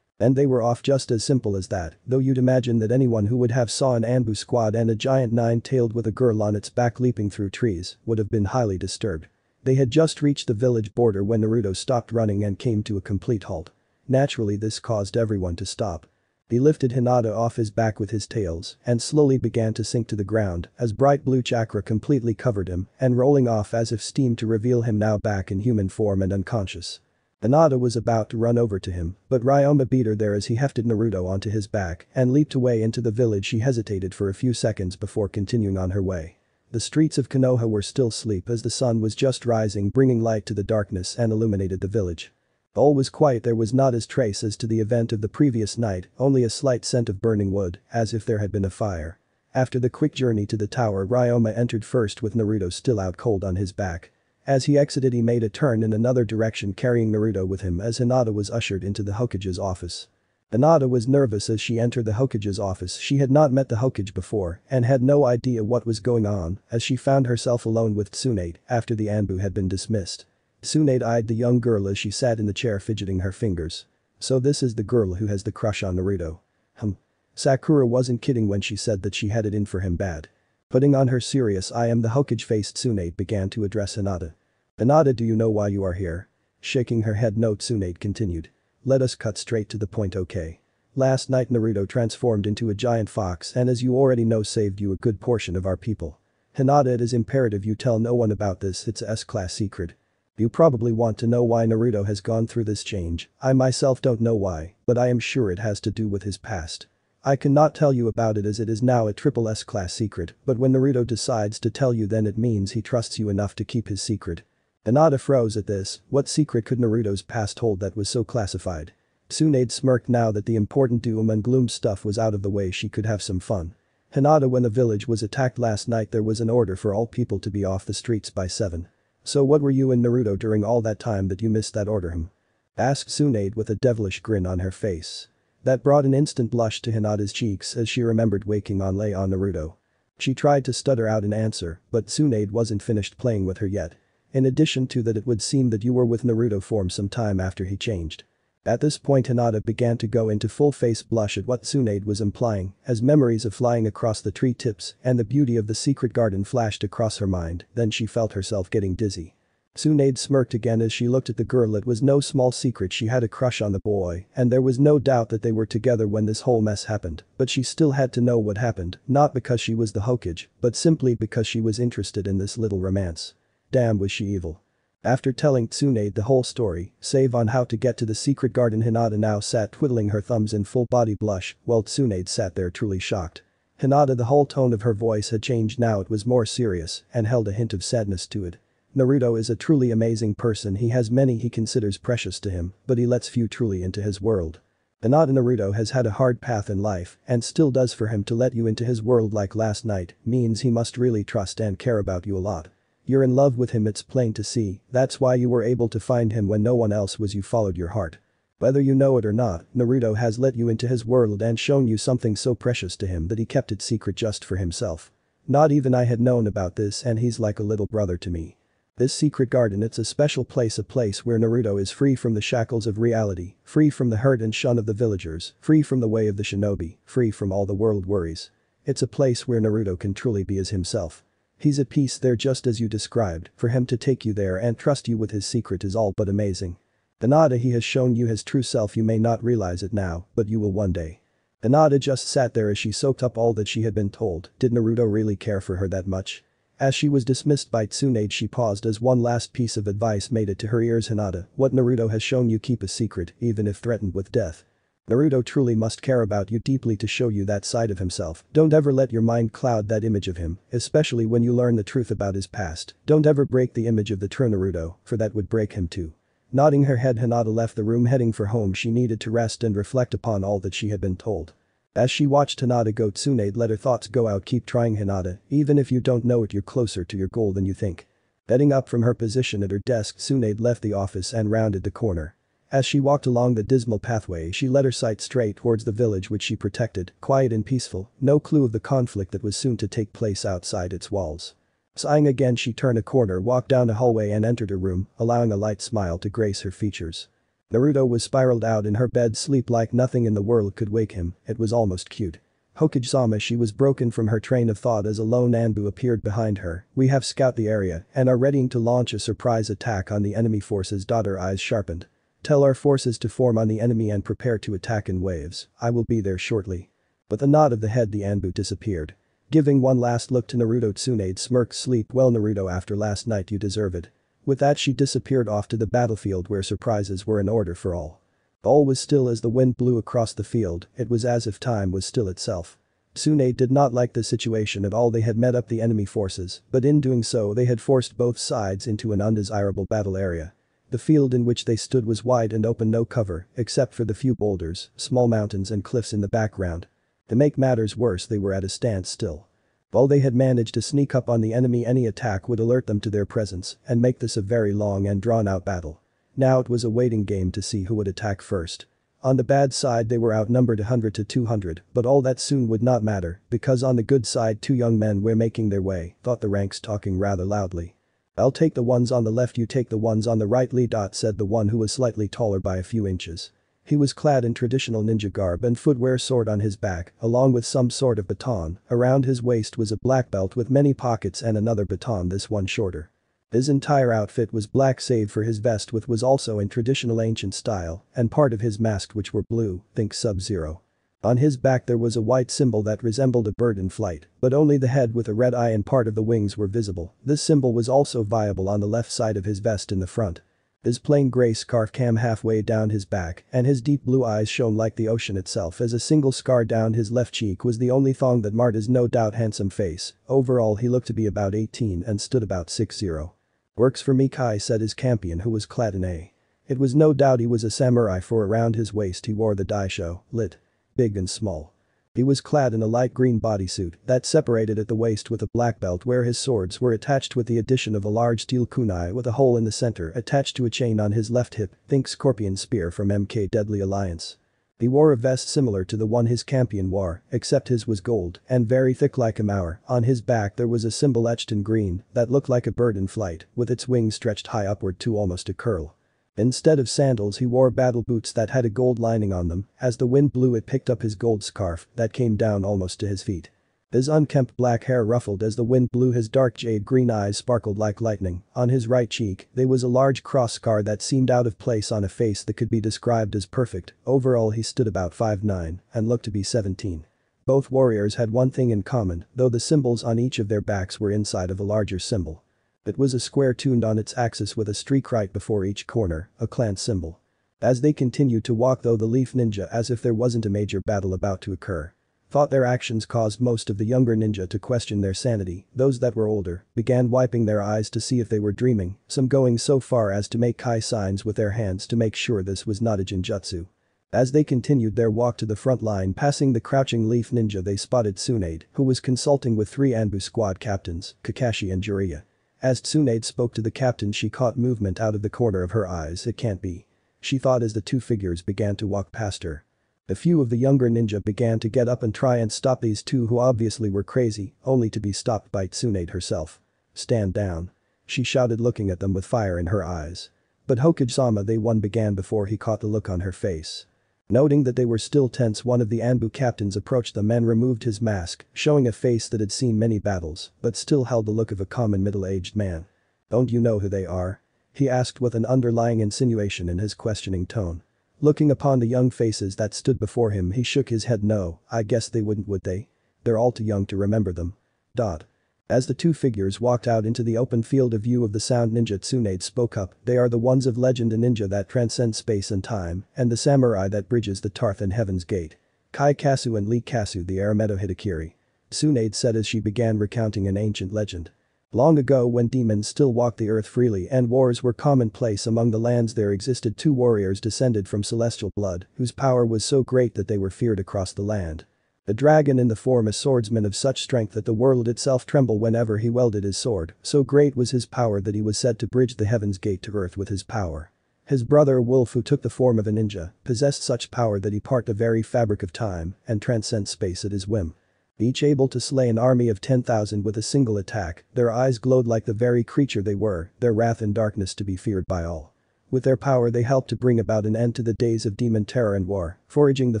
And they were off just as simple as that, though you'd imagine that anyone who would have saw an Anbu squad and a giant nine-tailed with a girl on its back leaping through trees would have been highly disturbed. They had just reached the village border when Naruto stopped running and came to a complete halt. Naturally this caused everyone to stop. He lifted Hinata off his back with his tails and slowly began to sink to the ground as bright blue chakra completely covered him and rolling off as if steam to reveal him now back in human form and unconscious. Hinata was about to run over to him, but Ryoma beat her there as he hefted Naruto onto his back and leaped away into the village she hesitated for a few seconds before continuing on her way. The streets of Konoha were still asleep as the sun was just rising bringing light to the darkness and illuminated the village. All was quiet there was not as trace as to the event of the previous night, only a slight scent of burning wood, as if there had been a fire. After the quick journey to the tower Ryoma entered first with Naruto still out cold on his back. As he exited he made a turn in another direction carrying Naruto with him as Hinata was ushered into the Hokage's office. Hinata was nervous as she entered the Hokage's office she had not met the Hokage before and had no idea what was going on as she found herself alone with Tsunade after the Anbu had been dismissed. Tsunade eyed the young girl as she sat in the chair fidgeting her fingers. So this is the girl who has the crush on Naruto. Hum. Sakura wasn't kidding when she said that she had it in for him bad. Putting on her serious I am the Hokage-faced Tsunade began to address Hinata. Hinata do you know why you are here? Shaking her head no Tsunade continued. Let us cut straight to the point okay. Last night Naruto transformed into a giant fox and as you already know saved you a good portion of our people. Hinata it is imperative you tell no one about this it's S-class secret. You probably want to know why Naruto has gone through this change, I myself don't know why, but I am sure it has to do with his past. I cannot tell you about it as it is now a triple S class secret, but when Naruto decides to tell you then it means he trusts you enough to keep his secret. Hinata froze at this, what secret could Naruto's past hold that was so classified? Tsunade smirked now that the important doom and gloom stuff was out of the way she could have some fun. Hinata when the village was attacked last night there was an order for all people to be off the streets by 7. So what were you and Naruto during all that time that you missed that order him? Asked Tsunade with a devilish grin on her face. That brought an instant blush to Hinata's cheeks as she remembered waking on lay on Naruto. She tried to stutter out an answer, but Tsunade wasn't finished playing with her yet. In addition to that it would seem that you were with Naruto form some time after he changed. At this point Hinata began to go into full-face blush at what Tsunade was implying, as memories of flying across the tree tips and the beauty of the secret garden flashed across her mind, then she felt herself getting dizzy. Tsunade smirked again as she looked at the girl it was no small secret she had a crush on the boy and there was no doubt that they were together when this whole mess happened, but she still had to know what happened, not because she was the Hokage, but simply because she was interested in this little romance. Damn was she evil. After telling Tsunade the whole story, save on how to get to the secret garden Hinata now sat twiddling her thumbs in full body blush while Tsunade sat there truly shocked. Hinata the whole tone of her voice had changed now it was more serious and held a hint of sadness to it. Naruto is a truly amazing person he has many he considers precious to him, but he lets few truly into his world. Hinata Naruto has had a hard path in life and still does for him to let you into his world like last night means he must really trust and care about you a lot. You're in love with him it's plain to see, that's why you were able to find him when no one else was you followed your heart. Whether you know it or not, Naruto has let you into his world and shown you something so precious to him that he kept it secret just for himself. Not even I had known about this and he's like a little brother to me. This secret garden it's a special place a place where Naruto is free from the shackles of reality, free from the hurt and shun of the villagers, free from the way of the shinobi, free from all the world worries. It's a place where Naruto can truly be as himself. He's at peace there just as you described, for him to take you there and trust you with his secret is all but amazing. Hinata he has shown you his true self you may not realize it now, but you will one day. Hinata just sat there as she soaked up all that she had been told, did Naruto really care for her that much? As she was dismissed by Tsunade she paused as one last piece of advice made it to her ears Hinata, what Naruto has shown you keep a secret, even if threatened with death. Naruto truly must care about you deeply to show you that side of himself, don't ever let your mind cloud that image of him, especially when you learn the truth about his past, don't ever break the image of the true Naruto, for that would break him too. Nodding her head Hinata left the room heading for home she needed to rest and reflect upon all that she had been told. As she watched Hinata go Tsunade let her thoughts go out keep trying Hinata, even if you don't know it you're closer to your goal than you think. Getting up from her position at her desk Tsunade left the office and rounded the corner. As she walked along the dismal pathway she led her sight straight towards the village which she protected, quiet and peaceful, no clue of the conflict that was soon to take place outside its walls. Sighing again she turned a corner walked down a hallway and entered her room, allowing a light smile to grace her features. Naruto was spiraled out in her bed sleep like nothing in the world could wake him, it was almost cute. Hokage-sama she was broken from her train of thought as a lone Anbu appeared behind her, we have scout the area and are readying to launch a surprise attack on the enemy forces. Daughter eyes sharpened. Tell our forces to form on the enemy and prepare to attack in waves, I will be there shortly. With a nod of the head the Anbu disappeared. Giving one last look to Naruto Tsunade smirked sleep well Naruto after last night you deserve it. With that she disappeared off to the battlefield where surprises were in order for all. All was still as the wind blew across the field, it was as if time was still itself. Tsunade did not like the situation at all they had met up the enemy forces, but in doing so they had forced both sides into an undesirable battle area. The field in which they stood was wide and open no cover, except for the few boulders, small mountains and cliffs in the background. To make matters worse they were at a standstill. While they had managed to sneak up on the enemy any attack would alert them to their presence and make this a very long and drawn-out battle. Now it was a waiting game to see who would attack first. On the bad side they were outnumbered 100 to 200, but all that soon would not matter, because on the good side two young men were making their way, thought the ranks talking rather loudly. I'll take the ones on the left you take the ones on the right Lee dot said the one who was slightly taller by a few inches. He was clad in traditional ninja garb and footwear sword on his back, along with some sort of baton, around his waist was a black belt with many pockets and another baton this one shorter. His entire outfit was black save for his vest which was also in traditional ancient style, and part of his mask which were blue, think Sub-Zero. On his back there was a white symbol that resembled a bird in flight, but only the head with a red eye and part of the wings were visible, this symbol was also viable on the left side of his vest in the front. His plain grey scarf came halfway down his back and his deep blue eyes shone like the ocean itself as a single scar down his left cheek was the only thong that marred his no doubt handsome face, overall he looked to be about 18 and stood about 6'0. Works for me Kai said his campion who was clad in a. It was no doubt he was a samurai for around his waist he wore the daisho, lit. Big and small. He was clad in a light green bodysuit that separated at the waist with a black belt where his swords were attached with the addition of a large steel kunai with a hole in the center attached to a chain on his left hip, think scorpion spear from MK Deadly Alliance. He wore a vest similar to the one his campion wore, except his was gold and very thick like a mower. On his back there was a symbol etched in green that looked like a bird in flight, with its wings stretched high upward to almost a curl. Instead of sandals he wore battle boots that had a gold lining on them, as the wind blew it picked up his gold scarf that came down almost to his feet. His unkempt black hair ruffled as the wind blew his dark jade green eyes sparkled like lightning, on his right cheek there was a large cross scar that seemed out of place on a face that could be described as perfect, overall he stood about 5'9 and looked to be 17. Both warriors had one thing in common, though the symbols on each of their backs were inside of a larger symbol. It was a square tuned on its axis with a streak right before each corner, a clan symbol. As they continued to walk though the leaf ninja as if there wasn't a major battle about to occur. Thought their actions caused most of the younger ninja to question their sanity, those that were older began wiping their eyes to see if they were dreaming, some going so far as to make kai signs with their hands to make sure this was not a genjutsu. As they continued their walk to the front line passing the crouching leaf ninja they spotted Tsunade, who was consulting with three Anbu squad captains, Kakashi and Jiraiya. As Tsunade spoke to the captain she caught movement out of the corner of her eyes it can't be. She thought as the two figures began to walk past her. A few of the younger ninja began to get up and try and stop these two who obviously were crazy, only to be stopped by Tsunade herself. Stand down. She shouted looking at them with fire in her eyes. But Hokage-sama they one began before he caught the look on her face. Noting that they were still tense one of the Anbu captains approached them and removed his mask, showing a face that had seen many battles, but still held the look of a common middle-aged man. Don't you know who they are? He asked with an underlying insinuation in his questioning tone. Looking upon the young faces that stood before him he shook his head no, I guess they wouldn't would they? They're all too young to remember them. Dot. As the two figures walked out into the open field of view of the sound ninja Tsunade spoke up, they are the ones of legend a ninja that transcends space and time, and the samurai that bridges the Tarth and Heaven's Gate. Kai Kasu and Lee Kasu the Arameto Hitokiri. Tsunade said as she began recounting an ancient legend. Long ago when demons still walked the earth freely and wars were commonplace among the lands there existed two warriors descended from celestial blood whose power was so great that they were feared across the land. The dragon in the form a swordsman of such strength that the world itself trembled whenever he wielded his sword, so great was his power that he was said to bridge the heaven's gate to earth with his power. His brother Wolf who took the form of a ninja, possessed such power that he part the very fabric of time and transcend space at his whim. Each able to slay an army of 10,000 with a single attack, their eyes glowed like the very creature they were, their wrath and darkness to be feared by all. With their power they helped to bring about an end to the days of demon terror and war, foraging the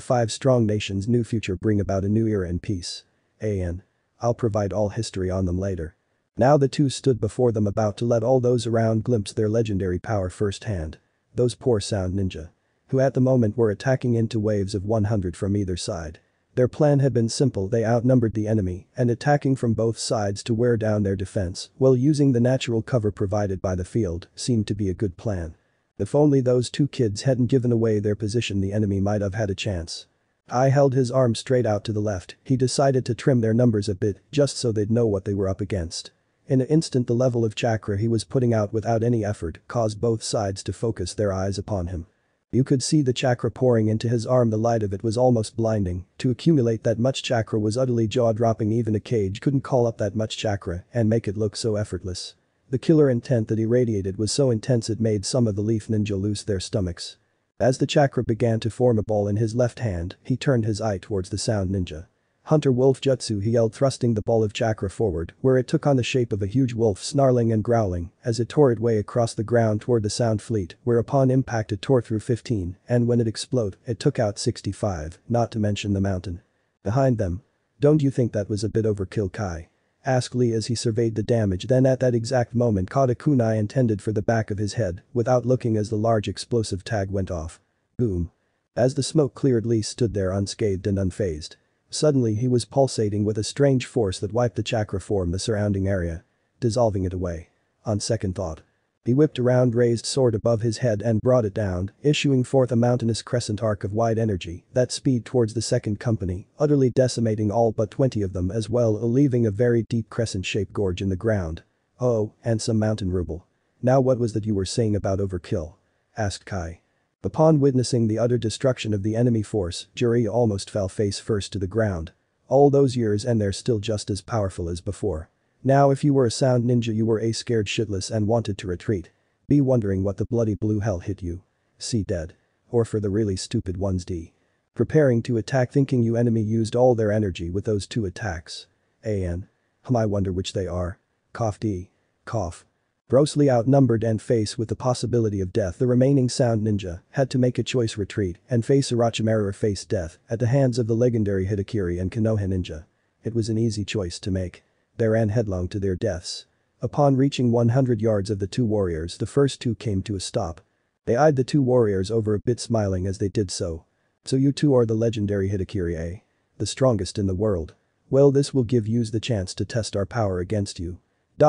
five strong nations' new future bring about a new era in peace. A.N. I'll provide all history on them later. Now the two stood before them about to let all those around glimpse their legendary power firsthand. Those poor sound ninja. Who at the moment were attacking into waves of 100 from either side. Their plan had been simple they outnumbered the enemy and attacking from both sides to wear down their defense while using the natural cover provided by the field seemed to be a good plan. If only those two kids hadn't given away their position the enemy might have had a chance. I held his arm straight out to the left, he decided to trim their numbers a bit just so they'd know what they were up against. In an instant the level of chakra he was putting out without any effort caused both sides to focus their eyes upon him. You could see the chakra pouring into his arm the light of it was almost blinding, to accumulate that much chakra was utterly jaw-dropping even a Kage couldn't call up that much chakra and make it look so effortless. The killer intent that he radiated was so intense it made some of the leaf ninja lose their stomachs. As the chakra began to form a ball in his left hand, he turned his eye towards the sound ninja. Hunter Wolf Jutsu he yelled thrusting the ball of chakra forward, where it took on the shape of a huge wolf snarling and growling as it tore its way across the ground toward the sound fleet, where upon impact it tore through 15, and when it exploded, it took out 65, not to mention the mountain. Behind them. Don't you think that was a bit overkill Kai? Asked Lee as he surveyed the damage then at that exact moment caught a kunai intended for the back of his head without looking as the large explosive tag went off. Boom. As the smoke cleared Lee stood there unscathed and unfazed. Suddenly he was pulsating with a strange force that wiped the chakra form the surrounding area. Dissolving it away. On second thought. He whipped around raised sword above his head and brought it down, issuing forth a mountainous crescent arc of wide energy that speed towards the second company, utterly decimating all but 20 of them as well leaving a very deep crescent-shaped gorge in the ground. Oh, and some mountain rubble. Now what was that you were saying about overkill? asked Kai. Upon witnessing the utter destruction of the enemy force, Juri almost fell face first to the ground. All those years and they're still just as powerful as before. Now if you were a sound ninja you were a scared shitless and wanted to retreat. Be wondering what the bloody blue hell hit you. C dead. Or for the really stupid ones D. Preparing to attack thinking you enemy used all their energy with those two attacks. AN. Hum I wonder which they are. Cough D. Cough. Grossly outnumbered and faced with the possibility of death the remaining sound ninja had to make a choice retreat and face Orochimaru or face death at the hands of the legendary Hitokiri and Konoha ninja. It was an easy choice to make. They ran headlong to their deaths. Upon reaching 100 yards of the two warriors the first two came to a stop. They eyed the two warriors over a bit smiling as they did so. So you two are the legendary Hitokiri eh? The strongest in the world. Well this will give yous the chance to test our power against you.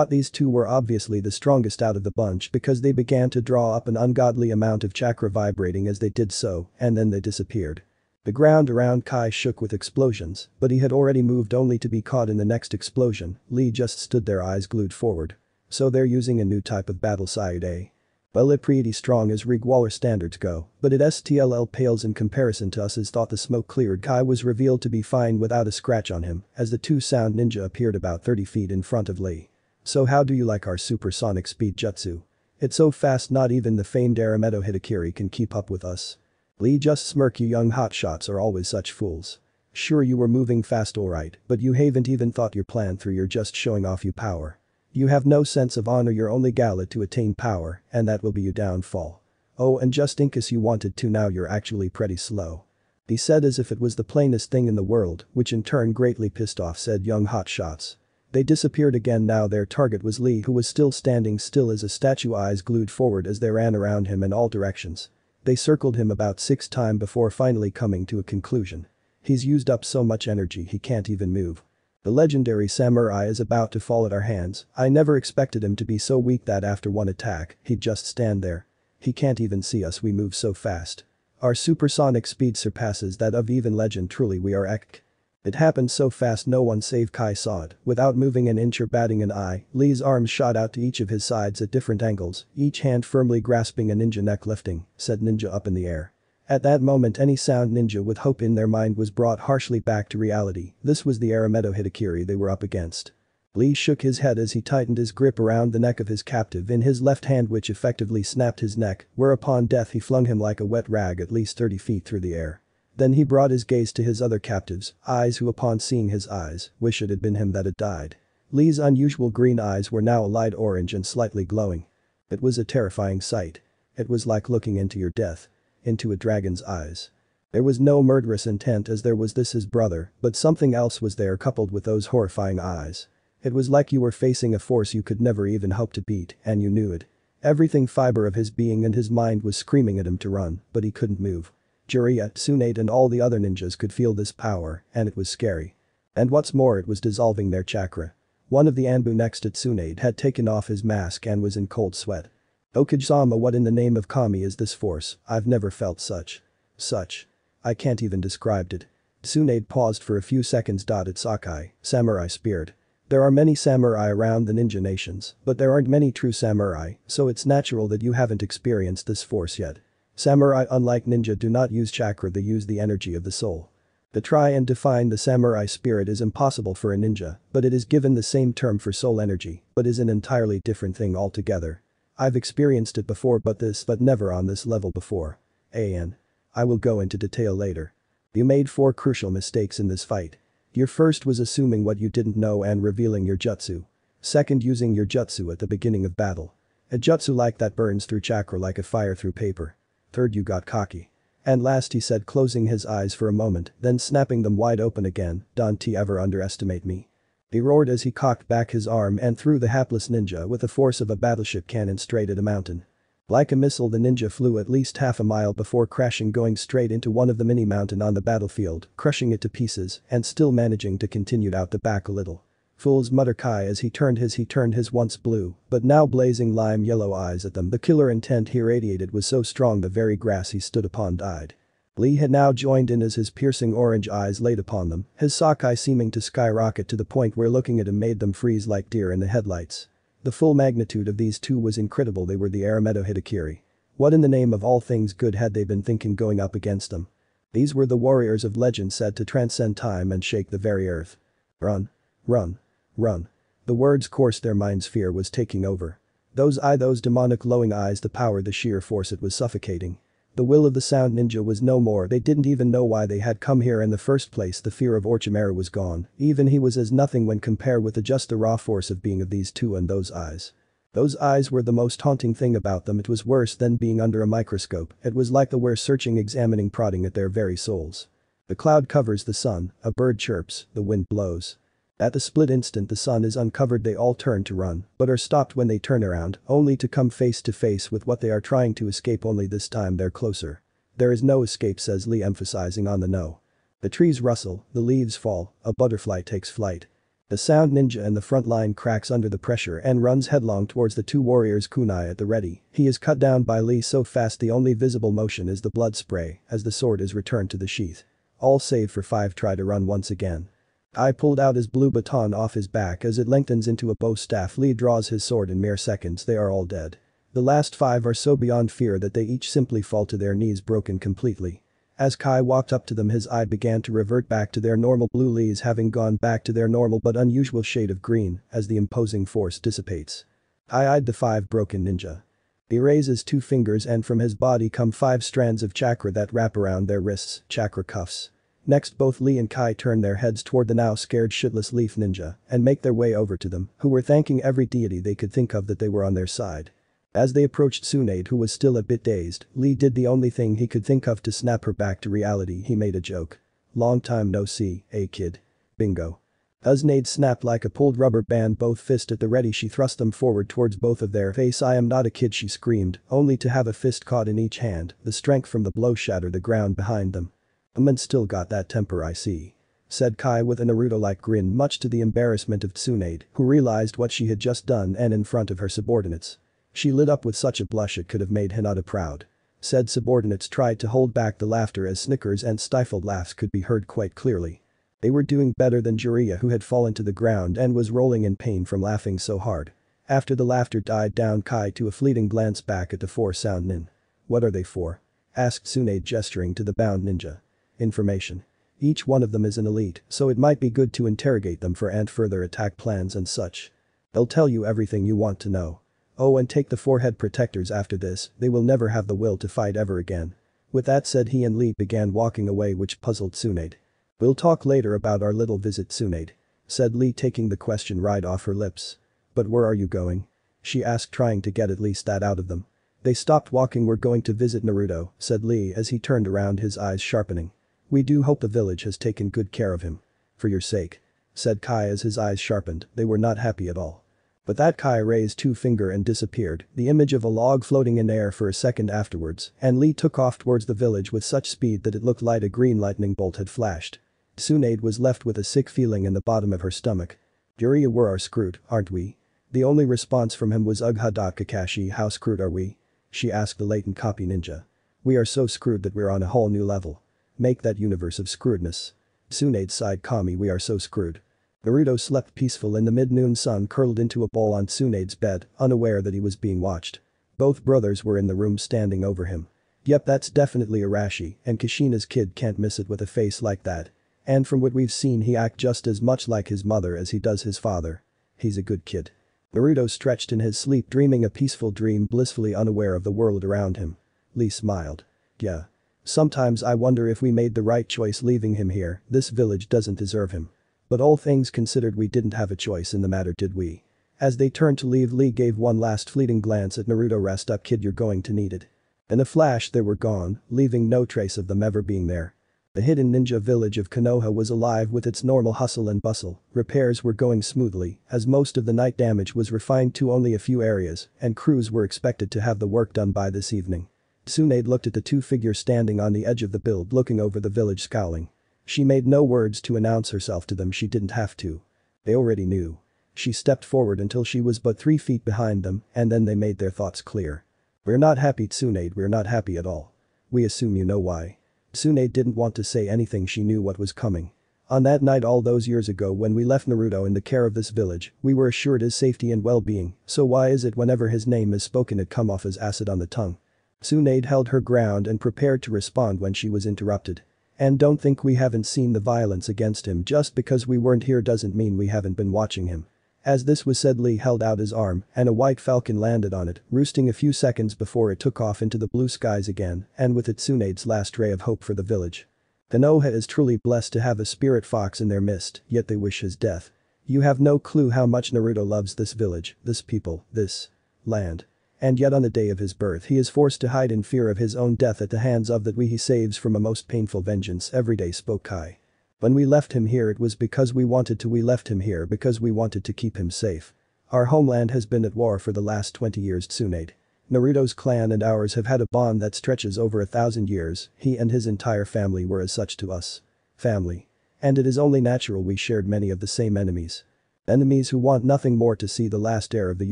These two were obviously the strongest out of the bunch because they began to draw up an ungodly amount of chakra vibrating as they did so and then they disappeared. The ground around Kai shook with explosions, but he had already moved only to be caught in the next explosion, Lee just stood there eyes glued forward. So they're using a new type of battle side eh? Well it pretty strong as Rigwaller standards go, but it STLL pales in comparison to us as thought the smoke cleared Kai was revealed to be fine without a scratch on him as the two sound ninja appeared about 30 feet in front of Lee. So how do you like our supersonic speed jutsu? It's so fast not even the famed Arameto Hitokiri can keep up with us. Lee just smirk you young hotshots are always such fools. Sure you were moving fast alright, but you haven't even thought your plan through you're just showing off you power. You have no sense of honor you're only gala to attain power, and that will be your downfall. Oh and just in case you wanted to now you're actually pretty slow. He said as if it was the plainest thing in the world, which in turn greatly pissed off said young hotshots. They disappeared again now their target was Lee who was still standing still as a statue eyes glued forward as they ran around him in all directions. They circled him about six times before finally coming to a conclusion. He's used up so much energy he can't even move. The legendary samurai is about to fall at our hands, I never expected him to be so weak that after one attack, he'd just stand there. He can't even see us we move so fast. Our supersonic speed surpasses that of even legend truly we are ek. It happened so fast no one save Kai saw it, without moving an inch or batting an eye, Lee's arms shot out to each of his sides at different angles, each hand firmly grasping a ninja neck lifting, said ninja up in the air. At that moment any sound ninja with hope in their mind was brought harshly back to reality, this was the Arameto Hitokiri they were up against. Lee shook his head as he tightened his grip around the neck of his captive in his left hand which effectively snapped his neck, whereupon death he flung him like a wet rag at least 30 feet through the air. Then he brought his gaze to his other captives, eyes who upon seeing his eyes, wish it had been him that had died. Lee's unusual green eyes were now a light orange and slightly glowing. It was a terrifying sight. It was like looking into your death. Into a dragon's eyes. There was no murderous intent as there was this his brother, but something else was there coupled with those horrifying eyes. It was like you were facing a force you could never even hope to beat, and you knew it. Everything fiber of his being and his mind was screaming at him to run, but he couldn't move. Jiraiya, Tsunade and all the other ninjas could feel this power, and it was scary. And what's more it was dissolving their chakra. One of the Anbu next to Tsunade had taken off his mask and was in cold sweat. Hokage-sama what in the name of Kami is this force, I've never felt such. Such. I can't even describe it. Tsunade paused for a few seconds. It's Sakai, samurai spirit. There are many samurai around the ninja nations, but there aren't many true samurai, so it's natural that you haven't experienced this force yet. Samurai unlike ninja do not use chakra they use the energy of the soul. To try and define the samurai spirit is impossible for a ninja, but it is given the same term for soul energy, but is an entirely different thing altogether. I've experienced it before but this but never on this level before. AN. I will go into detail later. You made four crucial mistakes in this fight. Your first was assuming what you didn't know and revealing your jutsu. Second using your jutsu at the beginning of battle. A jutsu like that burns through chakra like a fire through paper. Third you got cocky. And last he said closing his eyes for a moment, then snapping them wide open again, don't ever underestimate me. He roared as he cocked back his arm and threw the hapless ninja with the force of a battleship cannon straight at a mountain. Like a missile the ninja flew at least half a mile before crashing going straight into one of the mini mountain on the battlefield, crushing it to pieces and still managing to continue out the back a little. Fools mutter Kai as he turned his he turned his once blue, but now blazing lime yellow eyes at them the killer intent he radiated was so strong the very grass he stood upon died. Lee had now joined in as his piercing orange eyes laid upon them, his sockeye seeming to skyrocket to the point where looking at him made them freeze like deer in the headlights. The full magnitude of these two was incredible they were the Arameto Hitokiri. What in the name of all things good had they been thinking going up against them? These were the warriors of legend said to transcend time and shake the very earth. Run. Run. Run. The words coursed their minds fear was taking over. Those eye those demonic glowing eyes the power the sheer force it was suffocating. The will of the sound ninja was no more they didn't even know why they had come here in the first place the fear of Orochimaru was gone, even he was as nothing when compared with the just the raw force of being of these two and those eyes. Those eyes were the most haunting thing about them it was worse than being under a microscope, it was like the were searching examining prodding at their very souls. The cloud covers the sun, a bird chirps, the wind blows. At the split instant the sun is uncovered they all turn to run, but are stopped when they turn around, only to come face to face with what they are trying to escape only this time they're closer. There is no escape says Lee emphasizing on the no. The trees rustle, the leaves fall, a butterfly takes flight. The sound ninja in the front line cracks under the pressure and runs headlong towards the two warriors kunai at the ready, he is cut down by Lee so fast the only visible motion is the blood spray as the sword is returned to the sheath. All save for five try to run once again. I pulled out his blue baton off his back as it lengthens into a bow staff Lee draws his sword in mere seconds they are all dead. The last five are so beyond fear that they each simply fall to their knees broken completely. As Kai walked up to them his eye began to revert back to their normal blue Lees having gone back to their normal but unusual shade of green as the imposing force dissipates. I eyed the five broken ninja. He raises two fingers and from his body come five strands of chakra that wrap around their wrists, chakra cuffs. Next both Lee and Kai turn their heads toward the now scared shitless leaf ninja and make their way over to them, who were thanking every deity they could think of that they were on their side. As they approached Tsunade who was still a bit dazed, Lee did the only thing he could think of to snap her back to reality he made a joke. Long time no see, eh kid? Bingo. Tsunade snapped like a pulled rubber band both fist at the ready she thrust them forward towards both of their face I am not a kid she screamed, only to have a fist caught in each hand, the strength from the blow shatter the ground behind them. Man still got that temper I see. Said Kai with a Naruto-like grin much to the embarrassment of Tsunade, who realized what she had just done and in front of her subordinates. She lit up with such a blush it could have made Hinata proud. Said subordinates tried to hold back the laughter as snickers and stifled laughs could be heard quite clearly. They were doing better than Jiraiya who had fallen to the ground and was rolling in pain from laughing so hard. After the laughter died down Kai to a fleeting glance back at the four sound nin. What are they for? Asked Tsunade gesturing to the bound ninja. Information. Each one of them is an elite, so it might be good to interrogate them for and further attack plans and such. They'll tell you everything you want to know. Oh and take the forehead protectors after this, they will never have the will to fight ever again. With that said he and Lee began walking away which puzzled Tsunade. We'll talk later about our little visit Tsunade. Said Lee taking the question right off her lips. But where are you going? She asked trying to get at least that out of them. They stopped walking we're going to visit Naruto, said Lee as he turned around his eyes sharpening. We do hope the village has taken good care of him. For your sake. Said Kai as his eyes sharpened, they were not happy at all. But that Kai raised two finger and disappeared, the image of a log floating in air for a second afterwards, and Lee took off towards the village with such speed that it looked like a green lightning bolt had flashed. Tsunade was left with a sick feeling in the bottom of her stomach. Jiraiya we're are screwed, aren't we? The only response from him was Ughada Kakashi how screwed are we? She asked the latent copy ninja. We are so screwed that we're on a whole new level. Make that universe of screwedness. Tsunade sighed Kami we are so screwed. Naruto slept peaceful in the mid-noon sun curled into a ball on Tsunade's bed, unaware that he was being watched. Both brothers were in the room standing over him. Yep that's definitely Arashi, and Kushina's kid can't miss it with a face like that. And from what we've seen he act just as much like his mother as he does his father. He's a good kid. Naruto stretched in his sleep dreaming a peaceful dream blissfully unaware of the world around him. Lee smiled. Yeah. Sometimes I wonder if we made the right choice leaving him here, this village doesn't deserve him. But all things considered we didn't have a choice in the matter did we? As they turned to leave Lee gave one last fleeting glance at Naruto rest up kid you're going to need it. In a flash they were gone, leaving no trace of them ever being there. The hidden ninja village of Konoha was alive with its normal hustle and bustle, repairs were going smoothly, as most of the night damage was refined to only a few areas, and crews were expected to have the work done by this evening. Tsunade looked at the two figures standing on the edge of the build looking over the village scowling. She made no words to announce herself to them she didn't have to. They already knew. She stepped forward until she was but three feet behind them and then they made their thoughts clear. We're not happy Tsunade we're not happy at all. We assume you know why. Tsunade didn't want to say anything she knew what was coming. On that night all those years ago when we left Naruto in the care of this village, we were assured his safety and well-being, so why is it whenever his name is spoken it come off as acid on the tongue? Tsunade held her ground and prepared to respond when she was interrupted. And don't think we haven't seen the violence against him just because we weren't here doesn't mean we haven't been watching him. As this was said Lee held out his arm and a white falcon landed on it, roosting a few seconds before it took off into the blue skies again and with it Tsunade's last ray of hope for the village. Konoha is truly blessed to have a spirit fox in their midst, yet they wish his death. You have no clue how much Naruto loves this village, this people, this land. And yet on the day of his birth he is forced to hide in fear of his own death at the hands of that we he saves from a most painful vengeance every day spoke Kai. When we left him here it was because we wanted to we left him here because we wanted to keep him safe. Our homeland has been at war for the last 20 years Tsunade. Naruto's clan and ours have had a bond that stretches over a thousand years, he and his entire family were as such to us. Family. And it is only natural we shared many of the same enemies. Enemies who want nothing more to see the last heir of the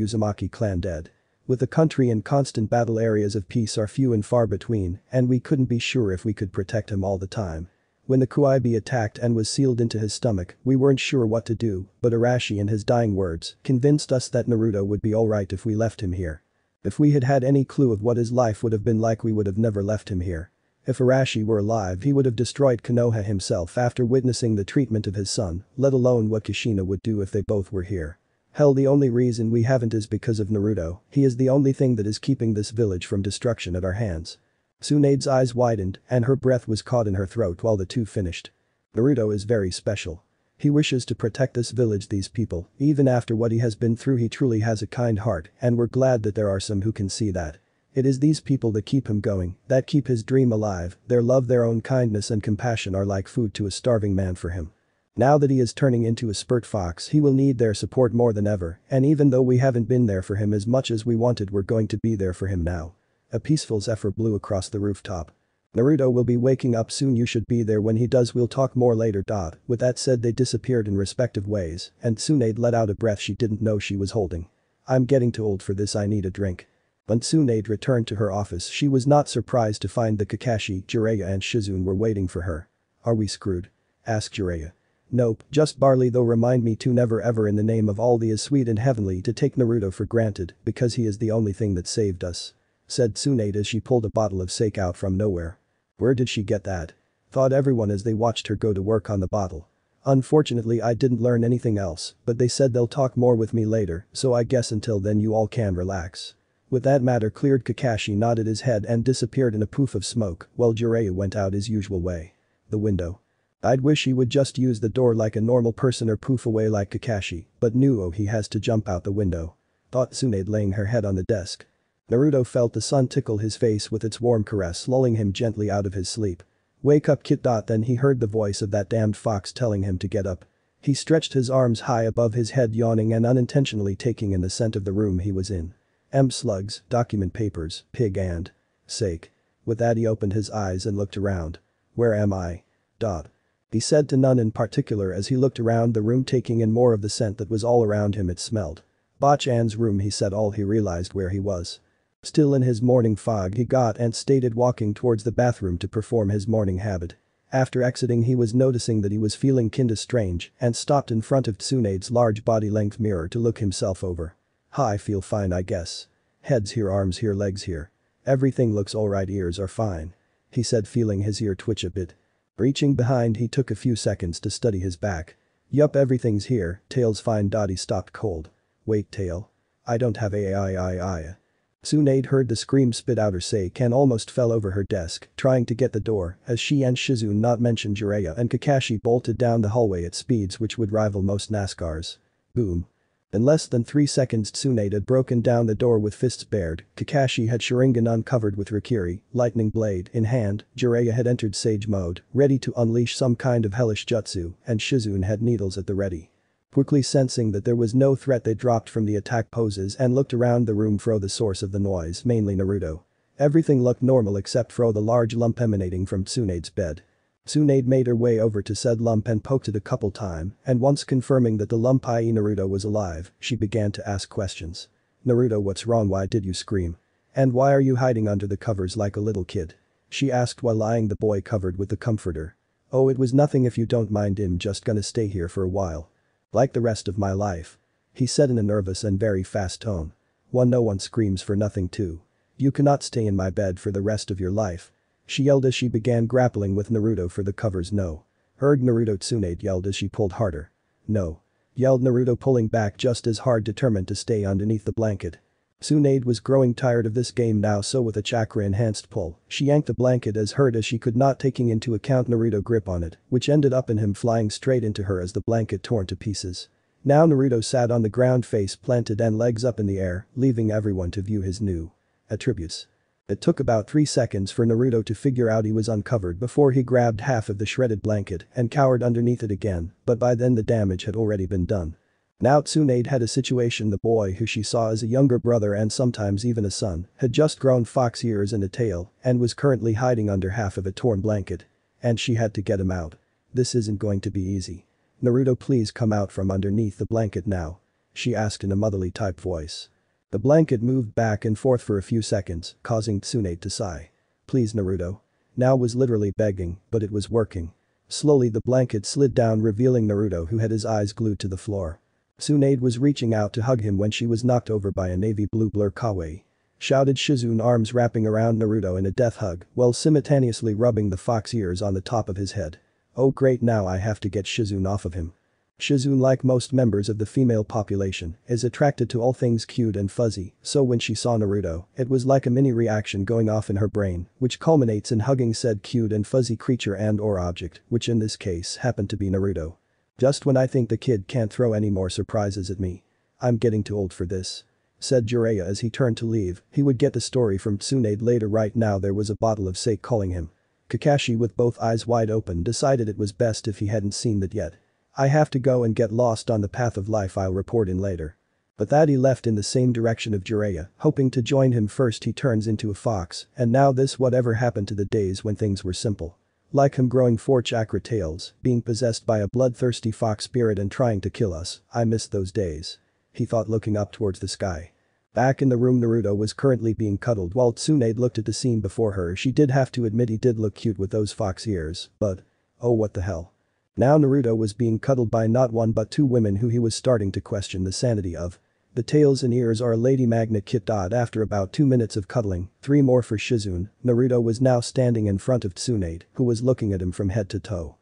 Uzumaki clan dead. With the country in constant battle areas of peace are few and far between and we couldn't be sure if we could protect him all the time. When the Kyuubi attacked and was sealed into his stomach, we weren't sure what to do, but Arashi in his dying words convinced us that Naruto would be alright if we left him here. If we had had any clue of what his life would have been like we would have never left him here. If Arashi were alive he would have destroyed Konoha himself after witnessing the treatment of his son, let alone what Kushina would do if they both were here. Hell the only reason we haven't is because of Naruto, he is the only thing that is keeping this village from destruction at our hands. Tsunade's eyes widened and her breath was caught in her throat while the two finished. Naruto is very special. He wishes to protect this village these people, even after what he has been through he truly has a kind heart and we're glad that there are some who can see that. It is these people that keep him going, that keep his dream alive, their love their own kindness and compassion are like food to a starving man for him. Now that he is turning into a spirit fox he will need their support more than ever and even though we haven't been there for him as much as we wanted we're going to be there for him now. A peaceful zephyr blew across the rooftop. Naruto will be waking up soon you should be there when he does we'll talk more later. Dot. With that said they disappeared in respective ways and Tsunade let out a breath she didn't know she was holding. I'm getting too old for this I need a drink. When Tsunade returned to her office she was not surprised to find that Kakashi, Jiraiya and Shizune were waiting for her. Are we screwed? asked Jiraiya. Nope, just barley though remind me to never ever in the name of all the is sweet and heavenly to take Naruto for granted because he is the only thing that saved us. Said Tsunade as she pulled a bottle of sake out from nowhere. Where did she get that? Thought everyone as they watched her go to work on the bottle. Unfortunately I didn't learn anything else, but they said they'll talk more with me later, so I guess until then you all can relax. With that matter cleared Kakashi nodded his head and disappeared in a poof of smoke while Jiraiya went out his usual way. The window. I'd wish he would just use the door like a normal person or poof away like Kakashi, but no oh, he has to jump out the window. Thought Tsunade laying her head on the desk. Naruto felt the sun tickle his face with its warm caress lulling him gently out of his sleep. Wake up kid. Then he heard the voice of that damned fox telling him to get up. He stretched his arms high above his head yawning and unintentionally taking in the scent of the room he was in. M slugs, document papers, pig and sake. With that he opened his eyes and looked around. Where am I? Dot. He said to none in particular as he looked around the room taking in more of the scent that was all around him it smelled. Bachan's room he said all he realized where he was. Still in his morning fog he got and stated walking towards the bathroom to perform his morning habit. After exiting he was noticing that he was feeling kinda strange and stopped in front of Tsunade's large body-length mirror to look himself over. I feel fine I guess. Heads here arms here legs here. Everything looks alright ears are fine. He said feeling his ear twitch a bit. Reaching behind he took a few seconds to study his back. Yup everything's here, tail's fine. Dotty stopped cold. Wait tail. I don't have AIII. Tsunade heard the scream spit out her and almost fell over her desk, trying to get the door, as she and Shizune not mention Jiraiya and Kakashi bolted down the hallway at speeds which would rival most NASCARs. Boom. In less than 3 seconds Tsunade had broken down the door with fists bared, Kakashi had Sharingan uncovered with Raikiri, lightning blade in hand, Jiraiya had entered Sage mode, ready to unleash some kind of hellish jutsu, and Shizune had needles at the ready. Quickly sensing that there was no threat they dropped from the attack poses and looked around the room for the source of the noise mainly Naruto. Everything looked normal except for the large lump emanating from Tsunade's bed. Tsunade made her way over to said lump and poked it a couple time, and once confirming that the lump i.e. Naruto was alive, she began to ask questions. Naruto what's wrong why did you scream? And why are you hiding under the covers like a little kid? She asked while lying the boy covered with the comforter. Oh it was nothing if you don't mind I'm just gonna stay here for a while. Like the rest of my life. He said in a nervous and very fast tone. One no one screams for nothing too. You cannot stay in my bed for the rest of your life. She yelled as she began grappling with Naruto for the covers no. Heard Naruto Tsunade yelled as she pulled harder. No. Yelled Naruto pulling back just as hard determined to stay underneath the blanket. Tsunade was growing tired of this game now so with a chakra enhanced pull, she yanked the blanket as hard as she could not taking into account Naruto grip on it, which ended up in him flying straight into her as the blanket torn to pieces. Now Naruto sat on the ground face planted and legs up in the air, leaving everyone to view his new attributes. It took about 3 seconds for Naruto to figure out he was uncovered before he grabbed half of the shredded blanket and cowered underneath it again, but by then the damage had already been done. Now Tsunade had a situation the boy who she saw as a younger brother and sometimes even a son had just grown fox ears and a tail and was currently hiding under half of a torn blanket. And she had to get him out. This isn't going to be easy. Naruto please come out from underneath the blanket now. She asked in a motherly type voice. The blanket moved back and forth for a few seconds, causing Tsunade to sigh. Please Naruto. Now was literally begging, but it was working. Slowly the blanket slid down revealing Naruto who had his eyes glued to the floor. Tsunade was reaching out to hug him when she was knocked over by a navy blue blur kawaii. Shouted Shizune arms wrapping around Naruto in a death hug while simultaneously rubbing the fox ears on the top of his head. Oh great now I have to get Shizune off of him. Shizune like most members of the female population, is attracted to all things cute and fuzzy, so when she saw Naruto, it was like a mini reaction going off in her brain, which culminates in hugging said cute and fuzzy creature and or object, which in this case happened to be Naruto. Just when I think the kid can't throw any more surprises at me. I'm getting too old for this. Said Jiraiya as he turned to leave, he would get the story from Tsunade later right now there was a bottle of sake calling him. Kakashi with both eyes wide open decided it was best if he hadn't seen that yet. I have to go and get lost on the path of life I'll report in later. But that he left in the same direction of Jiraiya, hoping to join him first he turns into a fox, and now this whatever happened to the days when things were simple. Like him growing four chakra tails, being possessed by a bloodthirsty fox spirit and trying to kill us, I miss those days. He thought looking up towards the sky. Back in the room Naruto was currently being cuddled while Tsunade looked at the scene before her she did have to admit he did look cute with those fox ears, but. Oh what the hell. Now Naruto was being cuddled by not one but two women who he was starting to question the sanity of. The tails and ears are Lady Magna Kit. After about two minutes of cuddling, three more for Shizune, Naruto was now standing in front of Tsunade, who was looking at him from head to toe.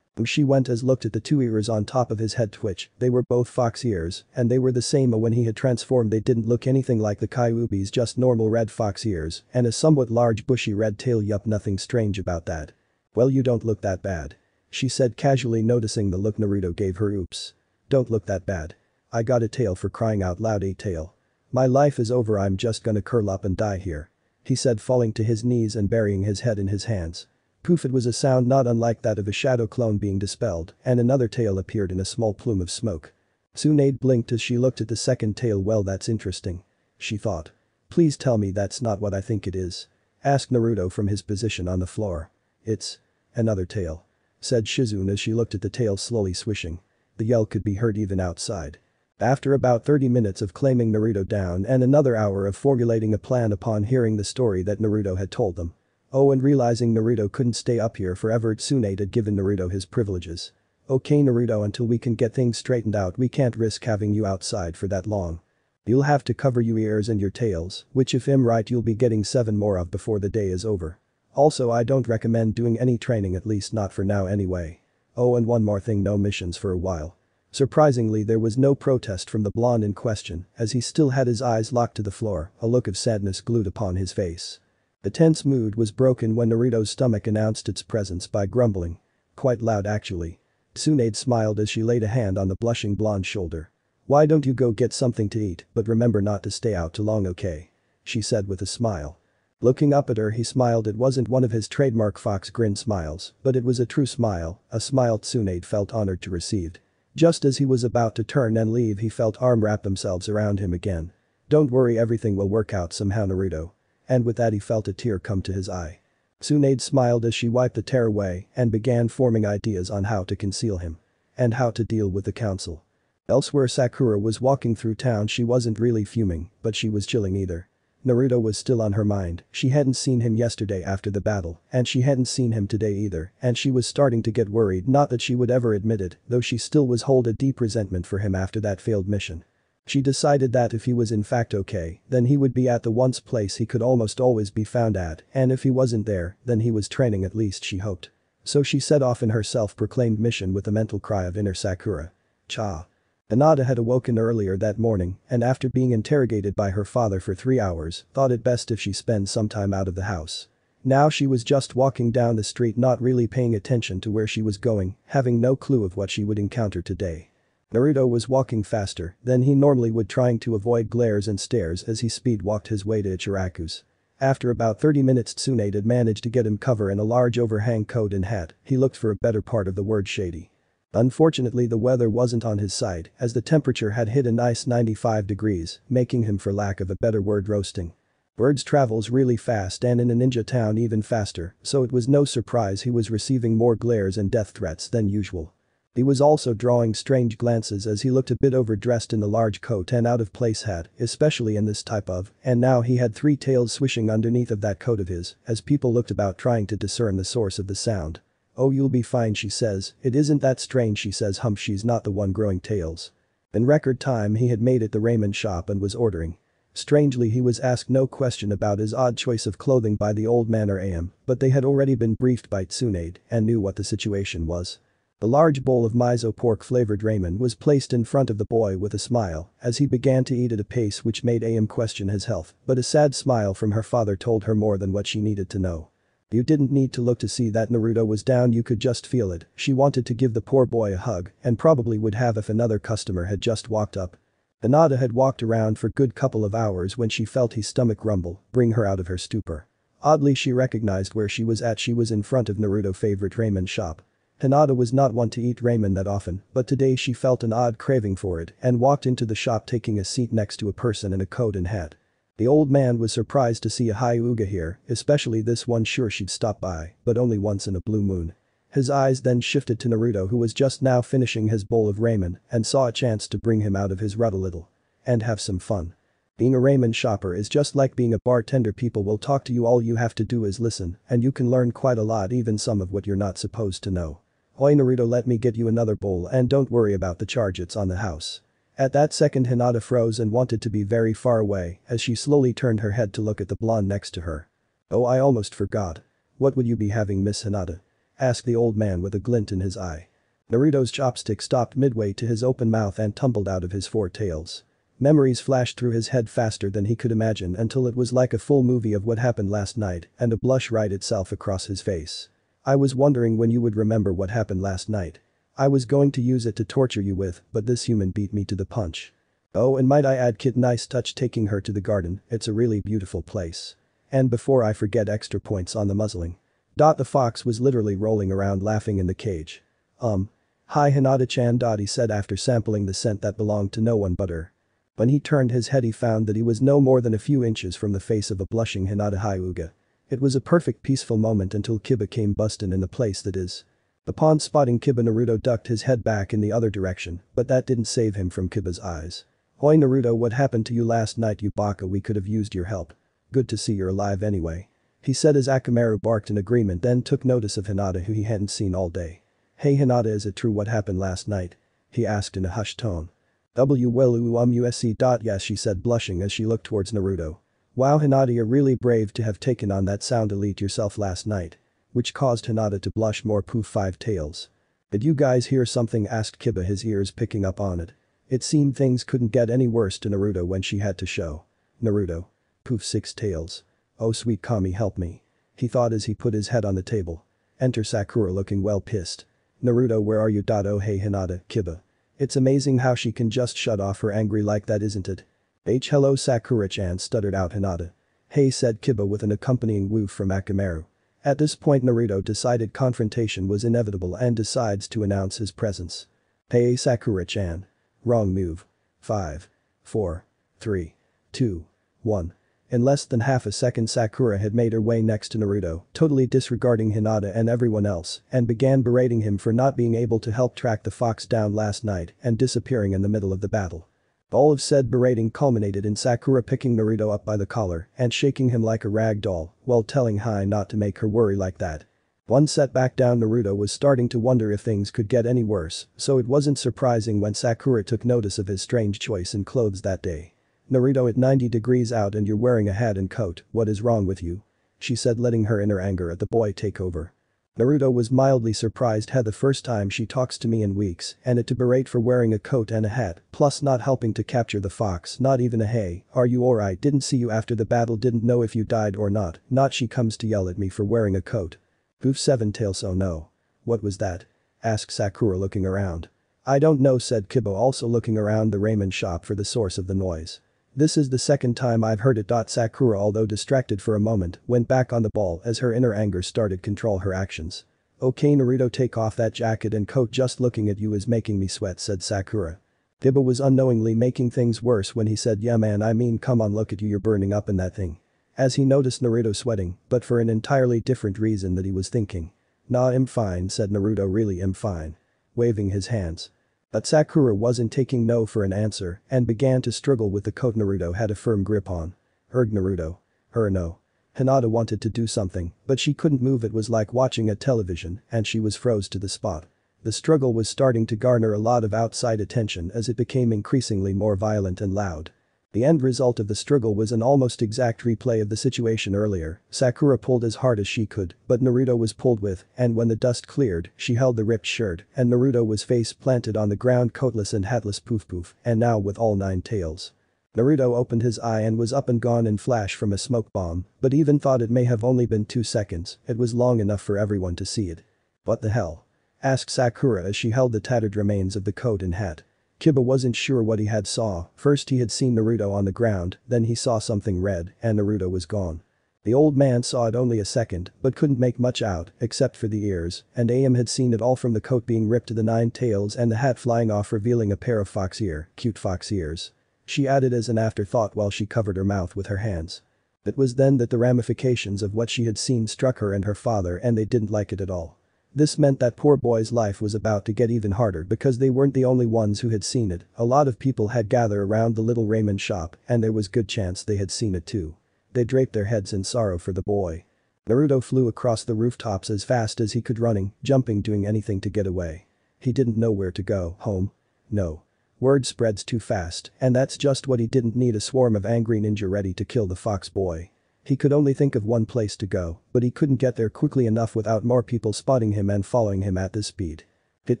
She went as looked at the two ears on top of his head twitch, they were both fox ears, and they were the same when he had transformed they didn't look anything like the Kyuubi's just normal red fox ears, and a somewhat large bushy red tail yup nothing strange about that. Well you don't look that bad. She said casually noticing the look Naruto gave her oops. Don't look that bad. I got a tail for crying out loud a tail. My life is over I'm just gonna curl up and die here. He said falling to his knees and burying his head in his hands. Poof it was a sound not unlike that of a shadow clone being dispelled, and another tail appeared in a small plume of smoke. Tsunade blinked as she looked at the second tail well that's interesting. She thought. Please tell me that's not what I think it is. Asked Naruto from his position on the floor. It's. Another tail. Said Shizune as she looked at the tail slowly swishing. The yell could be heard even outside. After about 30 minutes of claiming Naruto down and another hour of formulating a plan upon hearing the story that Naruto had told them. Oh and realizing Naruto couldn't stay up here forever Tsunade had given Naruto his privileges. Okay Naruto until we can get things straightened out we can't risk having you outside for that long. You'll have to cover your ears and your tails, which if I'm right you'll be getting 7 more of before the day is over. Also I don't recommend doing any training at least not for now anyway. Oh and one more thing no missions for a while. Surprisingly there was no protest from the blonde in question as he still had his eyes locked to the floor, a look of sadness glued upon his face. The tense mood was broken when Naruto's stomach announced its presence by grumbling. Quite loud actually. Tsunade smiled as she laid a hand on the blushing blonde's shoulder. Why don't you go get something to eat but remember not to stay out too long okay? She said with a smile. Looking up at her he smiled it wasn't one of his trademark fox grin smiles, but it was a true smile, a smile Tsunade felt honored to receive. Just as he was about to turn and leave he felt arm wrap themselves around him again. Don't worry everything will work out somehow Naruto. And with that he felt a tear come to his eye. Tsunade smiled as she wiped the tear away and began forming ideas on how to conceal him. And how to deal with the council. Elsewhere Sakura was walking through town she wasn't really fuming, but she was chilling either. Naruto was still on her mind, she hadn't seen him yesterday after the battle, and she hadn't seen him today either, and she was starting to get worried not that she would ever admit it, though she still was hold a deep resentment for him after that failed mission. She decided that if he was in fact okay, then he would be at the once place he could almost always be found at, and if he wasn't there, then he was training at least she hoped. So she set off in her self-proclaimed mission with a mental cry of inner Sakura. Cha. Hinata had awoken earlier that morning and after being interrogated by her father for three hours, thought it best if she spend some time out of the house. Now she was just walking down the street not really paying attention to where she was going, having no clue of what she would encounter today. Naruto was walking faster than he normally would trying to avoid glares and stares as he speed walked his way to Ichiraku's. After about 30 minutes Tsunade had managed to get him cover in a large overhang coat and hat, he looked for a better part of the word shady. Unfortunately the weather wasn't on his side as the temperature had hit a nice 95 degrees, making him for lack of a better word roasting. Birds travels really fast and in a ninja town even faster, so it was no surprise he was receiving more glares and death threats than usual. He was also drawing strange glances as he looked a bit overdressed in the large coat and out of place hat, especially in this type of, and now he had three tails swishing underneath of that coat of his, as people looked about trying to discern the source of the sound. Oh you'll be fine she says, it isn't that strange she says hump she's not the one growing tails. In record time he had made it the ramen shop and was ordering. Strangely he was asked no question about his odd choice of clothing by the old man or Ayame, but they had already been briefed by Tsunade and knew what the situation was. The large bowl of miso pork-flavored ramen was placed in front of the boy with a smile as he began to eat at a pace which made Ayame question his health, but a sad smile from her father told her more than what she needed to know. You didn't need to look to see that Naruto was down you could just feel it, she wanted to give the poor boy a hug and probably would have if another customer had just walked up. Hinata had walked around for good couple of hours when she felt his stomach rumble, bring her out of her stupor. Oddly she recognized where she was at she was in front of Naruto favorite ramen shop. Hinata was not one to eat ramen that often, but today she felt an odd craving for it and walked into the shop taking a seat next to a person in a coat and hat. The old man was surprised to see a Hyuga here, especially this one sure she'd stop by, but only once in a blue moon. His eyes then shifted to Naruto who was just now finishing his bowl of ramen and saw a chance to bring him out of his rut a little. And have some fun. Being a ramen shopper is just like being a bartender people will talk to you all you have to do is listen and you can learn quite a lot even some of what you're not supposed to know. Oi Naruto let me get you another bowl and don't worry about the charge it's on the house. At that second Hinata froze and wanted to be very far away as she slowly turned her head to look at the blonde next to her. Oh I almost forgot. What would you be having Miss Hinata? Asked the old man with a glint in his eye. Naruto's chopstick stopped midway to his open mouth and tumbled out of his four tails. Memories flashed through his head faster than he could imagine until it was like a full movie of what happened last night and a blush right itself across his face. I was wondering when you would remember what happened last night. I was going to use it to torture you with, but this human beat me to the punch. Oh and might I add kid nice touch taking her to the garden, it's a really beautiful place. And before I forget extra points on the muzzling. Dot the fox was literally rolling around laughing in the cage. Um. Hi Hinata-chan. He said after sampling the scent that belonged to no one but her. When he turned his head he found that he was no more than a few inches from the face of a blushing Hinata Hyuga. It was a perfect peaceful moment until Kiba came bustin' in the place that is. Upon spotting Kiba Naruto ducked his head back in the other direction, but that didn't save him from Kiba's eyes. Oi Naruto what happened to you last night you baka we could have used your help. Good to see you're alive anyway. He said as Akamaru barked in agreement then took notice of Hinata who he hadn't seen all day. Hey Hinata is it true what happened last night? He asked in a hushed tone. W well um USC. dot Yes she said blushing as she looked towards Naruto. Wow Hinata you're really brave to have taken on that sound elite yourself last night. Which caused Hinata to blush more poof five tails. Did you guys hear something asked Kiba his ears picking up on it. It seemed things couldn't get any worse to Naruto when she had to show. Naruto. Poof six tails. Oh sweet Kami help me. He thought as he put his head on the table. Enter Sakura looking well pissed. Naruto where are you? Oh hey Hinata, Kiba. It's amazing how she can just shut off her angry like that isn't it? H hello Sakura-chan stuttered out Hinata. Hey said Kiba with an accompanying woof from Akamaru. At this point Naruto decided confrontation was inevitable and decides to announce his presence. Hey Sakura-chan. Wrong move. 5. 4. 3. 2. 1. In less than half a second Sakura had made her way next to Naruto, totally disregarding Hinata and everyone else, and began berating him for not being able to help track the fox down last night and disappearing in the middle of the battle. All of said berating culminated in Sakura picking Naruto up by the collar and shaking him like a rag doll while telling Hai not to make her worry like that. One setback down Naruto was starting to wonder if things could get any worse, so it wasn't surprising when Sakura took notice of his strange choice in clothes that day. Naruto at 90 degrees out and you're wearing a hat and coat, what is wrong with you? She said letting her inner anger at the boy take over. Naruto was mildly surprised had the first time she talks to me in weeks and it to berate for wearing a coat and a hat plus not helping to capture the fox not even a hey are you alright didn't see you after the battle didn't know if you died or not not she comes to yell at me for wearing a coat. Goof 7 tails so no. What was that? asked Sakura looking around. I don't know said Kiba also looking around the ramen shop for the source of the noise. This is the second time I've heard it. Sakura although distracted for a moment went back on the ball as her inner anger started control her actions. Okay Naruto take off that jacket and coat just looking at you is making me sweat said Sakura. Kiba was unknowingly making things worse when he said yeah man I mean come on look at you you're burning up in that thing. As he noticed Naruto sweating, but for an entirely different reason that he was thinking. Nah I'm fine said Naruto really am fine. Waving his hands. But Sakura wasn't taking no for an answer and began to struggle with the coat Naruto had a firm grip on. Erg Naruto. Her no. Hinata wanted to do something, but she couldn't move it was like watching a television and she was froze to the spot. The struggle was starting to garner a lot of outside attention as it became increasingly more violent and loud. The end result of the struggle was an almost exact replay of the situation earlier, Sakura pulled as hard as she could, but Naruto was pulled with, and when the dust cleared, she held the ripped shirt, and Naruto was face planted on the ground coatless and hatless poof poof, and now with all nine tails. Naruto opened his eye and was up and gone in flash from a smoke bomb, but even thought it may have only been two seconds, it was long enough for everyone to see it. What the hell? asked Sakura as she held the tattered remains of the coat and hat. Kiba wasn't sure what he had saw, first he had seen Naruto on the ground, then he saw something red, and Naruto was gone. The old man saw it only a second, but couldn't make much out, except for the ears, and Ayame had seen it all from the coat being ripped to the nine tails and the hat flying off revealing a pair of fox ear, cute fox ears. She added as an afterthought while she covered her mouth with her hands. It was then that the ramifications of what she had seen struck her and her father and they didn't like it at all. This meant that poor boy's life was about to get even harder because they weren't the only ones who had seen it, a lot of people had gathered around the little ramen shop and there was good chance they had seen it too. They draped their heads in sorrow for the boy. Naruto flew across the rooftops as fast as he could running, jumping doing anything to get away. He didn't know where to go, home? No. Word spreads too fast, and that's just what he didn't need a swarm of angry ninja ready to kill the fox boy. He could only think of one place to go, but he couldn't get there quickly enough without more people spotting him and following him at this speed. It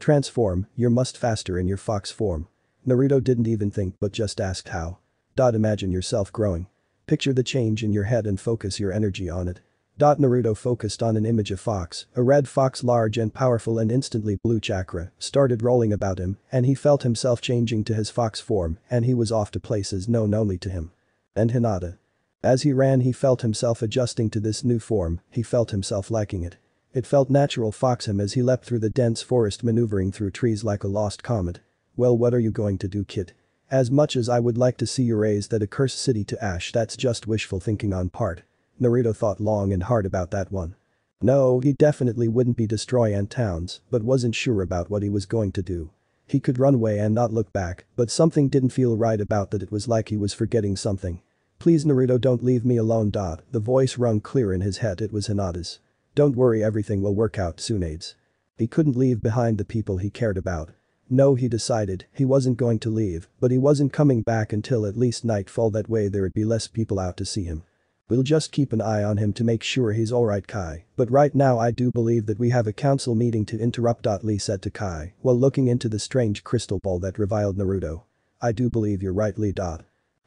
transform, you're must faster in your fox form. Naruto didn't even think but just asked how. Dot imagine yourself growing. Picture the change in your head and focus your energy on it. Dot Naruto focused on an image of Fox, a red fox large and powerful and instantly blue chakra, started rolling about him, and he felt himself changing to his fox form, and he was off to places known only to him. And Hinata. As he ran he felt himself adjusting to this new form, he felt himself liking it. It felt natural fox him as he leapt through the dense forest maneuvering through trees like a lost comet. Well what are you going to do kid? As much as I would like to see you raise that accursed city to ash that's just wishful thinking on part. Naruto thought long and hard about that one. No, he definitely wouldn't be destroy ant towns, but wasn't sure about what he was going to do. He could run away and not look back, but something didn't feel right about that it was like he was forgetting something. Please Naruto don't leave me alone. Dot. The voice rung clear in his head it was Hinata's. Don't worry everything will work out soon Tsunades. He couldn't leave behind the people he cared about. No he decided, he wasn't going to leave, but he wasn't coming back until at least nightfall that way there'd be less people out to see him. We'll just keep an eye on him to make sure he's alright Kai, but right now I do believe that we have a council meeting to interrupt. Lee said to Kai, while looking into the strange crystal ball that reviled Naruto. I do believe you're right Lee.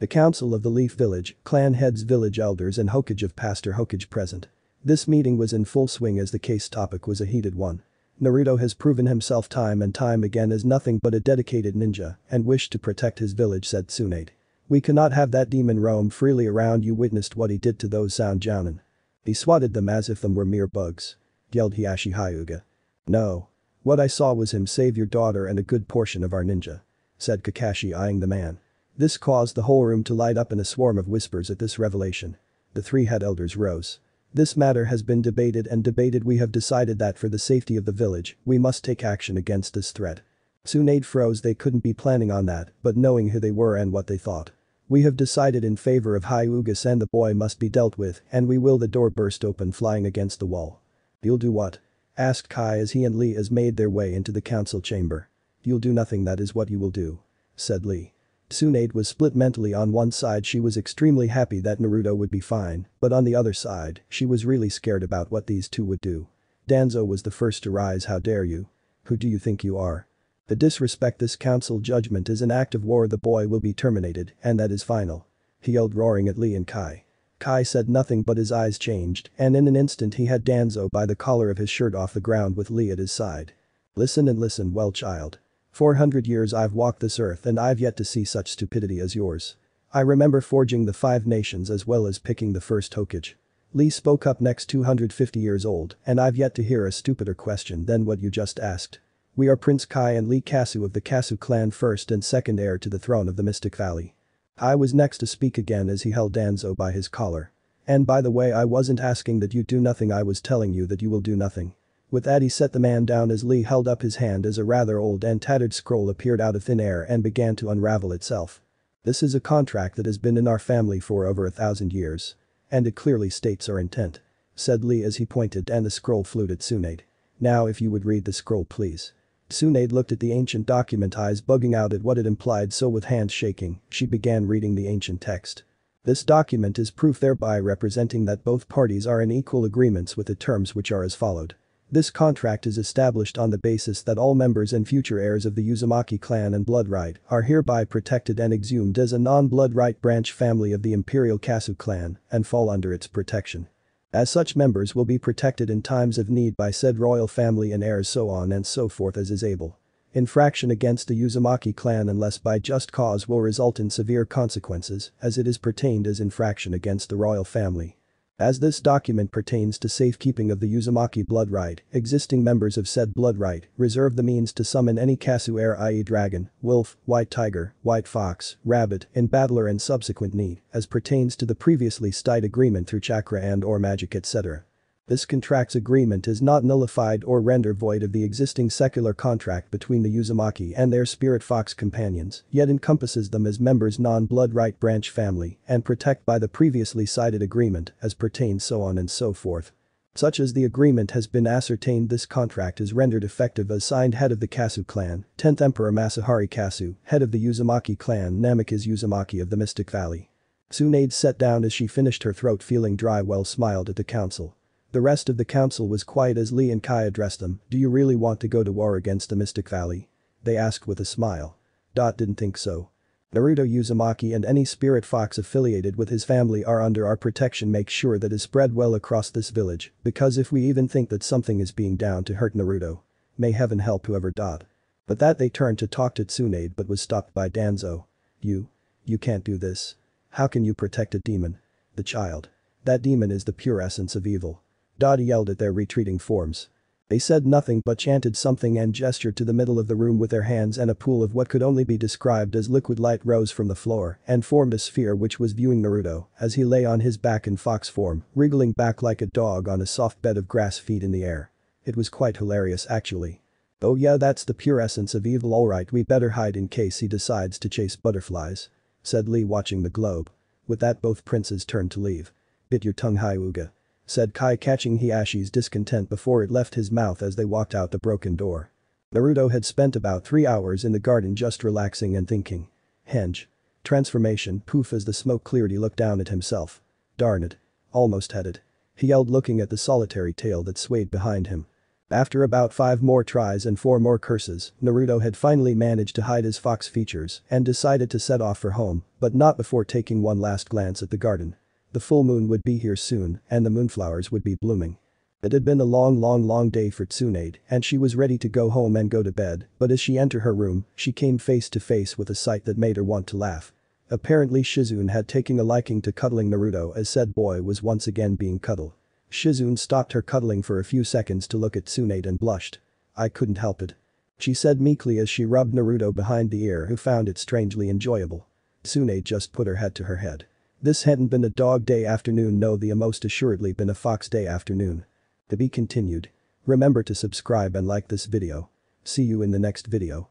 The council of the Leaf Village, clan heads village elders and Hokage of Pastor Hokage present. This meeting was in full swing as the case topic was a heated one. Naruto has proven himself time and time again as nothing but a dedicated ninja and wished to protect his village said Tsunade. We cannot have that demon roam freely around you witnessed what he did to those sound jounin. He swatted them as if them were mere bugs. Yelled Hiashi Hyuga. No. What I saw was him save your daughter and a good portion of our ninja. Said Kakashi eyeing the man. This caused the whole room to light up in a swarm of whispers at this revelation. The three head elders rose. This matter has been debated and debated we have decided that for the safety of the village, we must take action against this threat. Tsunade froze they couldn't be planning on that, but knowing who they were and what they thought. We have decided in favor of Hyugas and the boy must be dealt with and we will the door burst open flying against the wall. You'll do what? Asked Kai as he and Lee as made their way into the council chamber. You'll do nothing that is what you will do. Said Lee. Tsunade was split mentally on one side she was extremely happy that Naruto would be fine, but on the other side, she was really scared about what these two would do. Danzo was the first to rise how dare you? Who do you think you are? The disrespect this council judgment is an act of war the boy will be terminated and that is final. He yelled roaring at Lee and Kai. Kai said nothing but his eyes changed and in an instant he had Danzo by the collar of his shirt off the ground with Lee at his side. Listen and listen well child. 400 years I've walked this earth and I've yet to see such stupidity as yours. I remember forging the five nations as well as picking the first Hokage. Lee spoke up next 250 years old and I've yet to hear a stupider question than what you just asked. We are Prince Kai and Lee Kasu of the Kasu clan first and second heir to the throne of the Mystic Valley. I was next to speak again as he held Danzo by his collar. And by the way I wasn't asking that you do nothing I was telling you that you will do nothing. With that he set the man down as Lee held up his hand as a rather old and tattered scroll appeared out of thin air and began to unravel itself. This is a contract that has been in our family for over a thousand years. And it clearly states our intent. Said Lee as he pointed and the scroll flew to Tsunade. Now if you would read the scroll please. Tsunade looked at the ancient document eyes bugging out at what it implied so with hands shaking, she began reading the ancient text. This document is proof thereby representing that both parties are in equal agreements with the terms which are as followed. This contract is established on the basis that all members and future heirs of the Uzumaki clan and blood right are hereby protected and exhumed as a non-blood right branch family of the Imperial Kasu clan and fall under its protection. As such members will be protected in times of need by said royal family and heirs so on and so forth as is able. Infraction against the Uzumaki clan unless by just cause will result in severe consequences as it is pertained as infraction against the royal family. As this document pertains to safekeeping of the Uzumaki blood right, existing members of said blood right reserve the means to summon any Kasu i.e. dragon, wolf, white tiger, white fox, rabbit, and battle or in subsequent need, as pertains to the previously stayed agreement through chakra and or magic etc. This contract's agreement is not nullified or rendered void of the existing secular contract between the Uzumaki and their spirit fox companions, yet encompasses them as members non-blood right branch family and protect by the previously cited agreement as pertains so on and so forth. Such as the agreement has been ascertained this contract is rendered effective as signed head of the Kasu clan, 10th Emperor Masahari Kasu, head of the Uzumaki clan Namikaze Uzumaki of the Mystic Valley. Tsunade sat down as she finished her throat feeling dry well smiled at the council. The rest of the council was quiet as Lee and Kai addressed them, do you really want to go to war against the Mystic Valley? They asked with a smile. Dot didn't think so. Naruto Uzumaki and any spirit fox affiliated with his family are under our protection make sure that is spread well across this village, because if we even think that something is being down to hurt Naruto. May heaven help whoever. Dot. But that they turned to talk to Tsunade but was stopped by Danzo. You. You can't do this. How can you protect a demon? The child. That demon is the pure essence of evil. Dottie yelled at their retreating forms. They said nothing but chanted something and gestured to the middle of the room with their hands and a pool of what could only be described as liquid light rose from the floor and formed a sphere which was viewing Naruto as he lay on his back in fox form, wriggling back like a dog on a soft bed of grass feet in the air. It was quite hilarious actually. Oh yeah that's the pure essence of evil alright we better hide in case he decides to chase butterflies. Said Lee watching the globe. With that both princes turned to leave. Bit your tongue Hyuga said Kai catching Hiyashi's discontent before it left his mouth as they walked out the broken door. Naruto had spent about three hours in the garden just relaxing and thinking. Henge. Transformation poof as the smoke cleared he looked down at himself. Darn it. Almost had it. He yelled looking at the solitary tail that swayed behind him. After about five more tries and four more curses, Naruto had finally managed to hide his fox features and decided to set off for home, but not before taking one last glance at the garden. The full moon would be here soon and the moonflowers would be blooming. It had been a long long long day for Tsunade and she was ready to go home and go to bed, but as she entered her room, she came face to face with a sight that made her want to laugh. Apparently Shizune had taken a liking to cuddling Naruto as said boy was once again being cuddled. Shizune stopped her cuddling for a few seconds to look at Tsunade and blushed. I couldn't help it. She said meekly as she rubbed Naruto behind the ear who found it strangely enjoyable. Tsunade just put her head to her head. This hadn't been a dog day afternoon no the most assuredly been a fox day afternoon. To be continued. Remember to subscribe and like this video. See you in the next video.